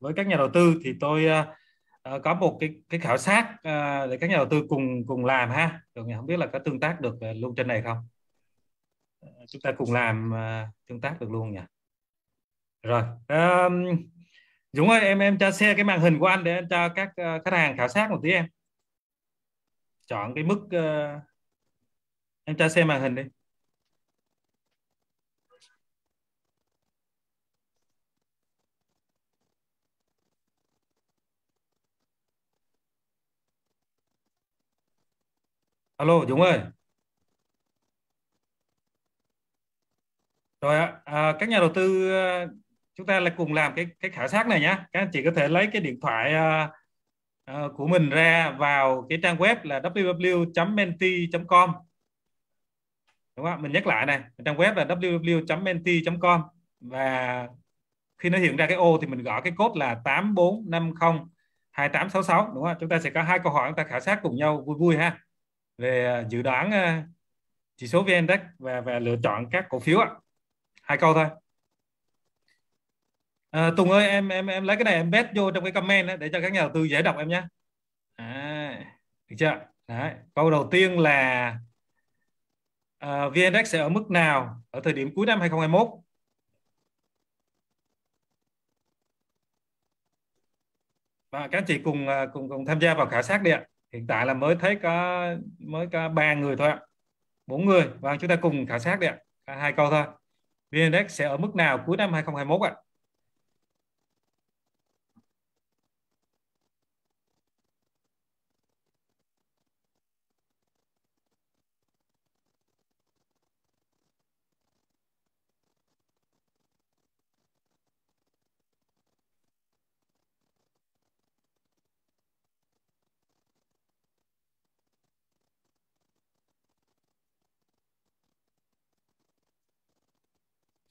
với các nhà đầu tư thì tôi có một cái cái khảo sát để các nhà đầu tư cùng cùng làm ha. Rồi không biết là có tương tác được luôn trên này không? Chúng ta cùng làm tương tác được luôn nhỉ? Rồi um, Dũng ơi em em cho share cái màn hình của anh để anh cho các khách hàng khảo sát một tí em. Chọn cái mức uh, em cho xem màn hình đi. Alo Dũng ơi. Rồi à, các nhà đầu tư ờ, chúng ta lại cùng làm cái cái khảo sát này nhé các anh chị có thể lấy cái điện thoại à, à, của mình ra vào cái trang web là www.menti.com đúng không mình nhắc lại này trang web là www.menti.com và khi nó hiện ra cái ô thì mình gõ cái code là 8450 2866 đúng không chúng ta sẽ có hai câu hỏi chúng ta khảo sát cùng nhau vui vui ha. Về ờ, dự đoán ờ, chỉ số VN Index và và lựa chọn các cổ phiếu ạ. Hai câu thôi. À, Tùng ơi em em em lấy cái này em bet vô trong cái comment đó, để cho các nhà đầu tư dễ đọc em nhé. À, được chưa? Đấy. câu đầu tiên là à, sẽ ở mức nào ở thời điểm cuối năm 2021 và các anh chị cùng à, cùng cùng tham gia vào khảo sát đi ạ. Hiện tại là mới thấy có mới có ba người thôi ạ. Bốn người. Và chúng ta cùng khảo sát đi ạ. Hai câu thôi. VNX sẽ ở mức nào cuối năm 2021 ạ?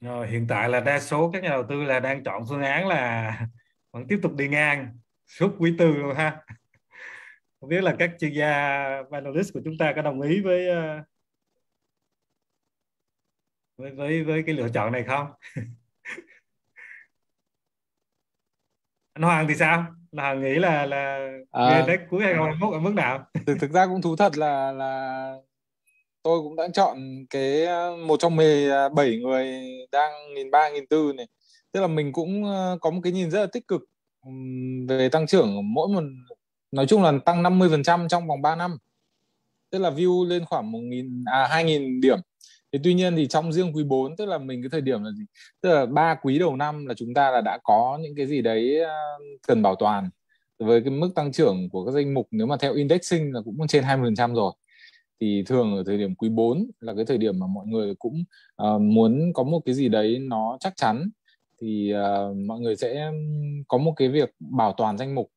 Rồi, hiện tại là đa số các nhà đầu tư là đang chọn phương án là <laughs> vẫn tiếp tục đi ngang suốt quý tư luôn ha. Không biết là các chuyên gia analyst của chúng ta có đồng ý với ờ, với với với cái lựa chọn này không? <laughs> Anh Hoàng thì sao? Là Hoàng nghĩ là là à, cuối 2021 ở mức nào? Thực thực ra cũng thú thật là là tôi cũng đã chọn cái ờ, một trong 17 ờ, người đang nghìn ba, nghìn tư này. Tức là mình cũng ờ, có một cái nhìn rất là tích cực về tăng trưởng mỗi một, nói chung là tăng 50% trong vòng 3 năm. Tức là view lên khoảng một nghìn à hai nghìn điểm. Thì tuy nhiên thì trong riêng quý 4 tức là mình cái thời điểm là gì? Tức là ba quý đầu năm là chúng ta là đã có những cái gì đấy cần bảo toàn. Với cái mức tăng trưởng của các danh mục nếu mà theo indexing là cũng trên 20% rồi thì thường ở thời điểm quý 4 là cái thời điểm mà mọi người cũng uh, muốn có một cái gì đấy nó chắc chắn. Thì uh, mọi người sẽ có một cái việc bảo toàn danh mục.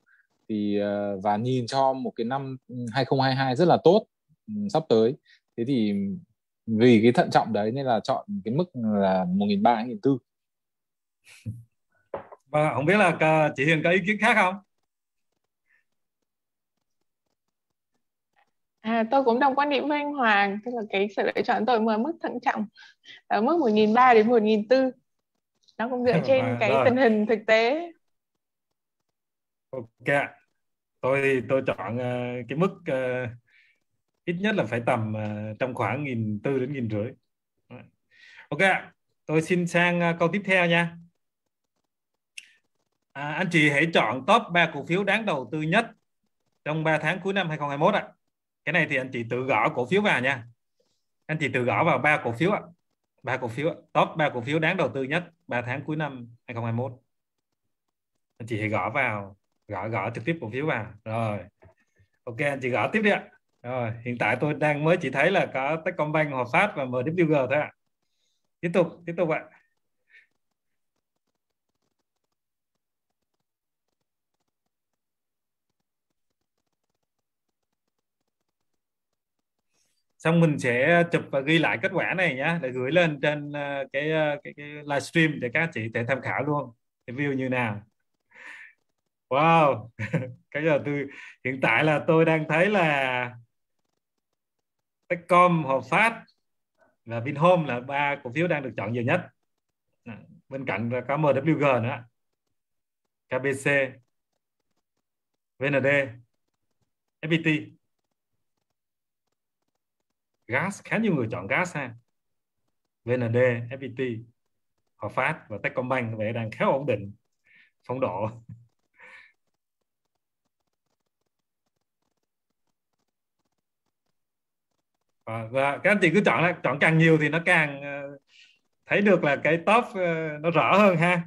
Thì uh, và nhìn cho một cái năm 2022 rất là tốt um, sắp tới. Thế thì vì cái thận trọng đấy nên là chọn cái mức là 1.300 1.400 và không biết là chị Hiền có ý kiến khác không? À, tôi cũng đồng quan điểm với anh Hoàng, tức là cái sự lựa chọn tôi mà mức thận trọng ở mức 1.300 đến 1.400 nó cũng dựa <laughs> trên à, cái rồi. tình hình thực tế. Ok, tôi tôi chọn uh, cái mức uh, ít nhất là phải tầm uh, trong khoảng nghìn tư đến nghìn rưỡi. Ok, tôi xin sang uh, câu tiếp theo nha. À, anh chị hãy chọn top 3 cổ phiếu đáng đầu tư nhất trong 3 tháng cuối năm 2021 ạ. À cái này thì anh chị tự gõ cổ phiếu vào nha. Anh chị tự gõ vào ba cổ phiếu ạ. Ba cổ phiếu top ba cổ phiếu đáng đầu tư nhất 3 tháng cuối năm 2021 anh chị hãy gõ vào, gõ gõ trực tiếp cổ phiếu vào. Rồi. Ok, anh chị gõ tiếp đi ạ. Rồi, hiện tại tôi đang mới chỉ thấy là có Techcombank, Hòa Phát và MWG thôi ạ. Tiếp tục tiếp tục ạ. Xong mình sẽ chụp và ghi lại kết quả này nhá để gửi lên trên ờ, ờ, cái, cái cái livestream để các chị thể tham khảo luôn. Cái view như nào. Wow. <laughs> Cái giờ tôi hiện tại là tôi đang thấy là Techcom, Hòa Phát và Vinhome là ba cổ phiếu đang được chọn nhiều nhất. À, bên cạnh là có MWG nữa. KBC VND FPT gas khá nhiều người chọn gas ha. VND FPT Hòa Phát và Techcombank vậy đang khá ổn định. Phong độ. Và, và các anh chị cứ chọn chọn càng nhiều thì nó càng ờ, thấy được là cái top ờ, nó rõ hơn ha.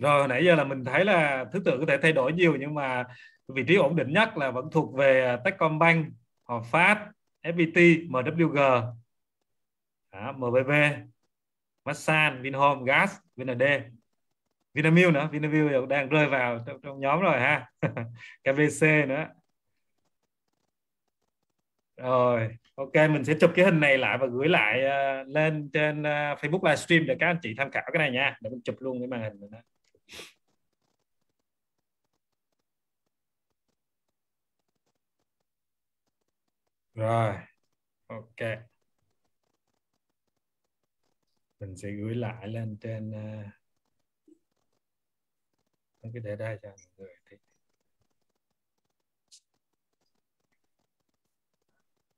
Rồi nãy giờ là mình thấy là thứ tự có thể thay đổi nhiều nhưng mà vị trí ổn định nhất là vẫn thuộc về à, Techcombank, Hòa Phát, FPT, MWG, đó, MBB, Masan, Vinhome, Gas, VND, Vinamilk nữa, Vinamilk đang rơi vào trong, trong nhóm rồi ha, <laughs> KBC nữa. Rồi, ok mình sẽ chụp cái hình này lại và gửi lại uh, lên trên uh, Facebook livestream để các anh chị tham khảo cái này nha, để mình chụp luôn cái màn hình này. Rồi. Ok. Mình sẽ gửi lại lên trên uh, cái để đây cho mọi người thì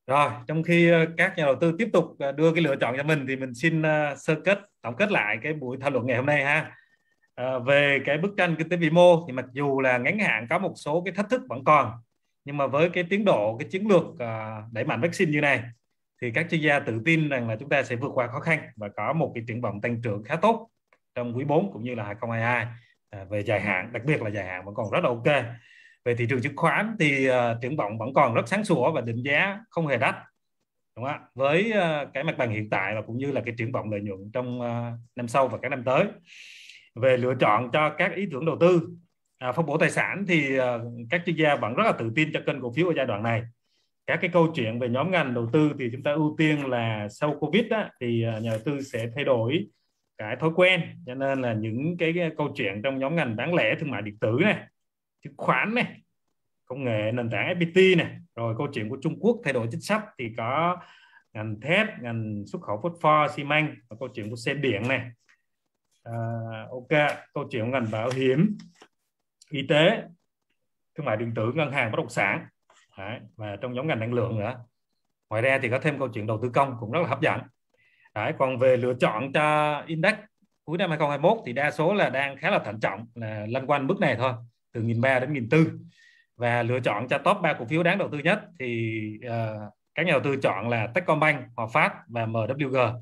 rồi trong khi ờ, các nhà đầu tư tiếp tục ờ, đưa cái lựa chọn cho mình thì mình xin sơ kết tổng kết lại cái buổi thảo luận ngày hôm nay ha. À, về cái bức tranh kinh tế vĩ mô thì mặc dù là ngắn hạn có một số cái thách thức vẫn còn nhưng mà với cái tiến độ cái chiến lược à, đẩy mạnh vaccine như này thì các chuyên gia tự tin rằng là chúng ta sẽ vượt qua khó khăn và có một cái triển vọng tăng trưởng khá tốt trong quý 4 cũng như là 2022 à, về dài hạn đặc biệt là dài hạn vẫn còn rất là ok. Về thị trường chứng khoán thì uh, triển vọng vẫn còn rất sáng sủa và định giá không hề đắt đúng không ạ? Với uh, cái mặt bằng hiện tại và cũng như là cái triển vọng lợi nhuận trong uh, năm sau và các năm tới. Về lựa chọn cho các ý tưởng đầu tư à, phân bổ tài sản thì à, các chuyên gia vẫn rất là tự tin cho kênh cổ phiếu ở giai đoạn này. Các cái câu chuyện về nhóm ngành đầu tư thì chúng ta ưu tiên là sau covid á, thì ờ, nhà đầu tư sẽ thay đổi cái thói quen. Cho nên là những cái, cái câu chuyện trong nhóm ngành bán lẻ thương mại điện tử này chứng khoán này công nghệ nền tảng FPT này rồi câu chuyện của Trung Quốc thay đổi chính sách thì có ngành thép ngành xuất khẩu phốt pho xi măng và câu chuyện của xe điện này. À, ok câu chuyện ngành bảo hiểm y tế thương mại điện tử ngân hàng bất động sản. Đấy, và trong nhóm ngành năng lượng nữa. Ngoài ra thì có thêm câu chuyện đầu tư công cũng rất là hấp dẫn. Đấy, còn về lựa chọn cho index cuối năm 2021 thì đa số là đang khá là thận trọng là lăn quanh mức này thôi từ 1.300 đến 1.400 và lựa chọn cho top 3 cổ phiếu đáng đầu tư nhất thì uh, các nhà đầu tư chọn là Techcombank, Hòa Phát và MWG,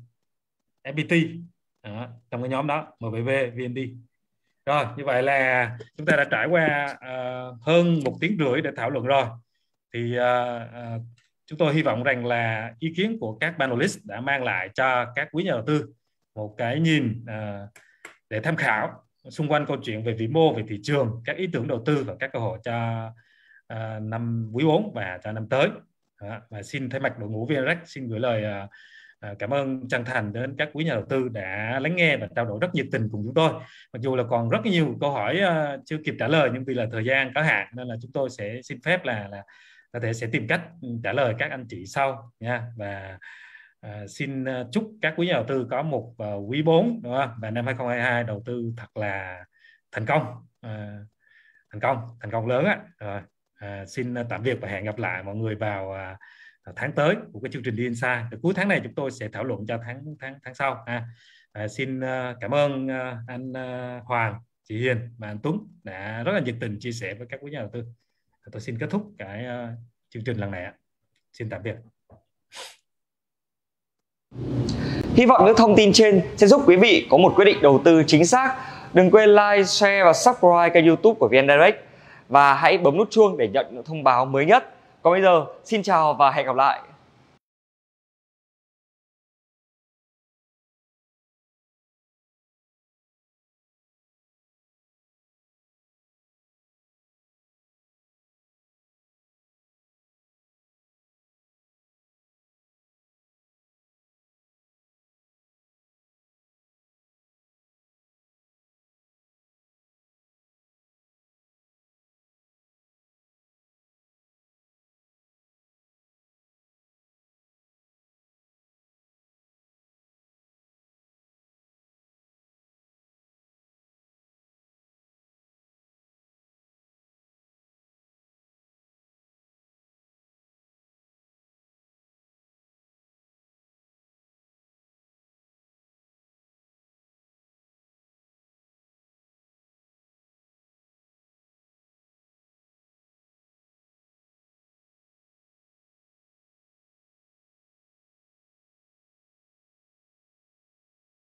FPT đó, trong cái nhóm đó MBB, VND rồi như vậy là chúng ta đã trải qua uh, hơn một tiếng rưỡi để thảo luận rồi. Thì uh, uh, chúng tôi hy vọng rằng là ý kiến của các panelist đã mang lại cho các quý nhà đầu tư một cái nhìn uh, để tham khảo xung quanh câu chuyện về vĩ mô về thị trường các ý tưởng đầu tư và các cơ hội cho uh, năm quý 4 và cho năm tới. Uh, và xin thay mặt đội ngũ VNREX xin gửi lời uh, À, cảm ơn chân thành đến các quý nhà đầu tư đã lắng nghe và trao đổi rất nhiệt tình cùng chúng tôi. Mặc dù là còn rất nhiều câu hỏi uh, chưa kịp trả lời nhưng vì là thời gian có hạn nên là chúng tôi sẽ xin phép là là có thể sẽ tìm cách ừ, trả lời các anh chị sau nha. Và uh, xin à, chúc các quý nhà đầu tư có một uh, quý 4 đúng không? và năm 2022 đầu tư thật là thành công. Uh, thành công thành công lớn á. Rồi uh, xin tạm biệt và hẹn gặp lại mọi người vào uh, Ờ, tháng tới của cái chương trình đi inside. Cuối tháng này chúng tôi sẽ thảo luận cho tháng tháng tháng sau à, à, xin ờ, cảm ơn anh Hoàng chị Hiền và anh Tuấn đã rất là nhiệt tình chia sẻ với các quý nhà đầu tư. Tôi xin kết thúc cái chương trình lần này xin tạm biệt. Hy vọng những thông tin trên sẽ giúp quý vị có một quyết định đầu tư chính xác. Đừng quên like, share và subscribe kênh youtube của VN Direct. Và hãy bấm nút chuông để nhận những thông báo mới nhất còn bây giờ, xin chào và hẹn gặp lại.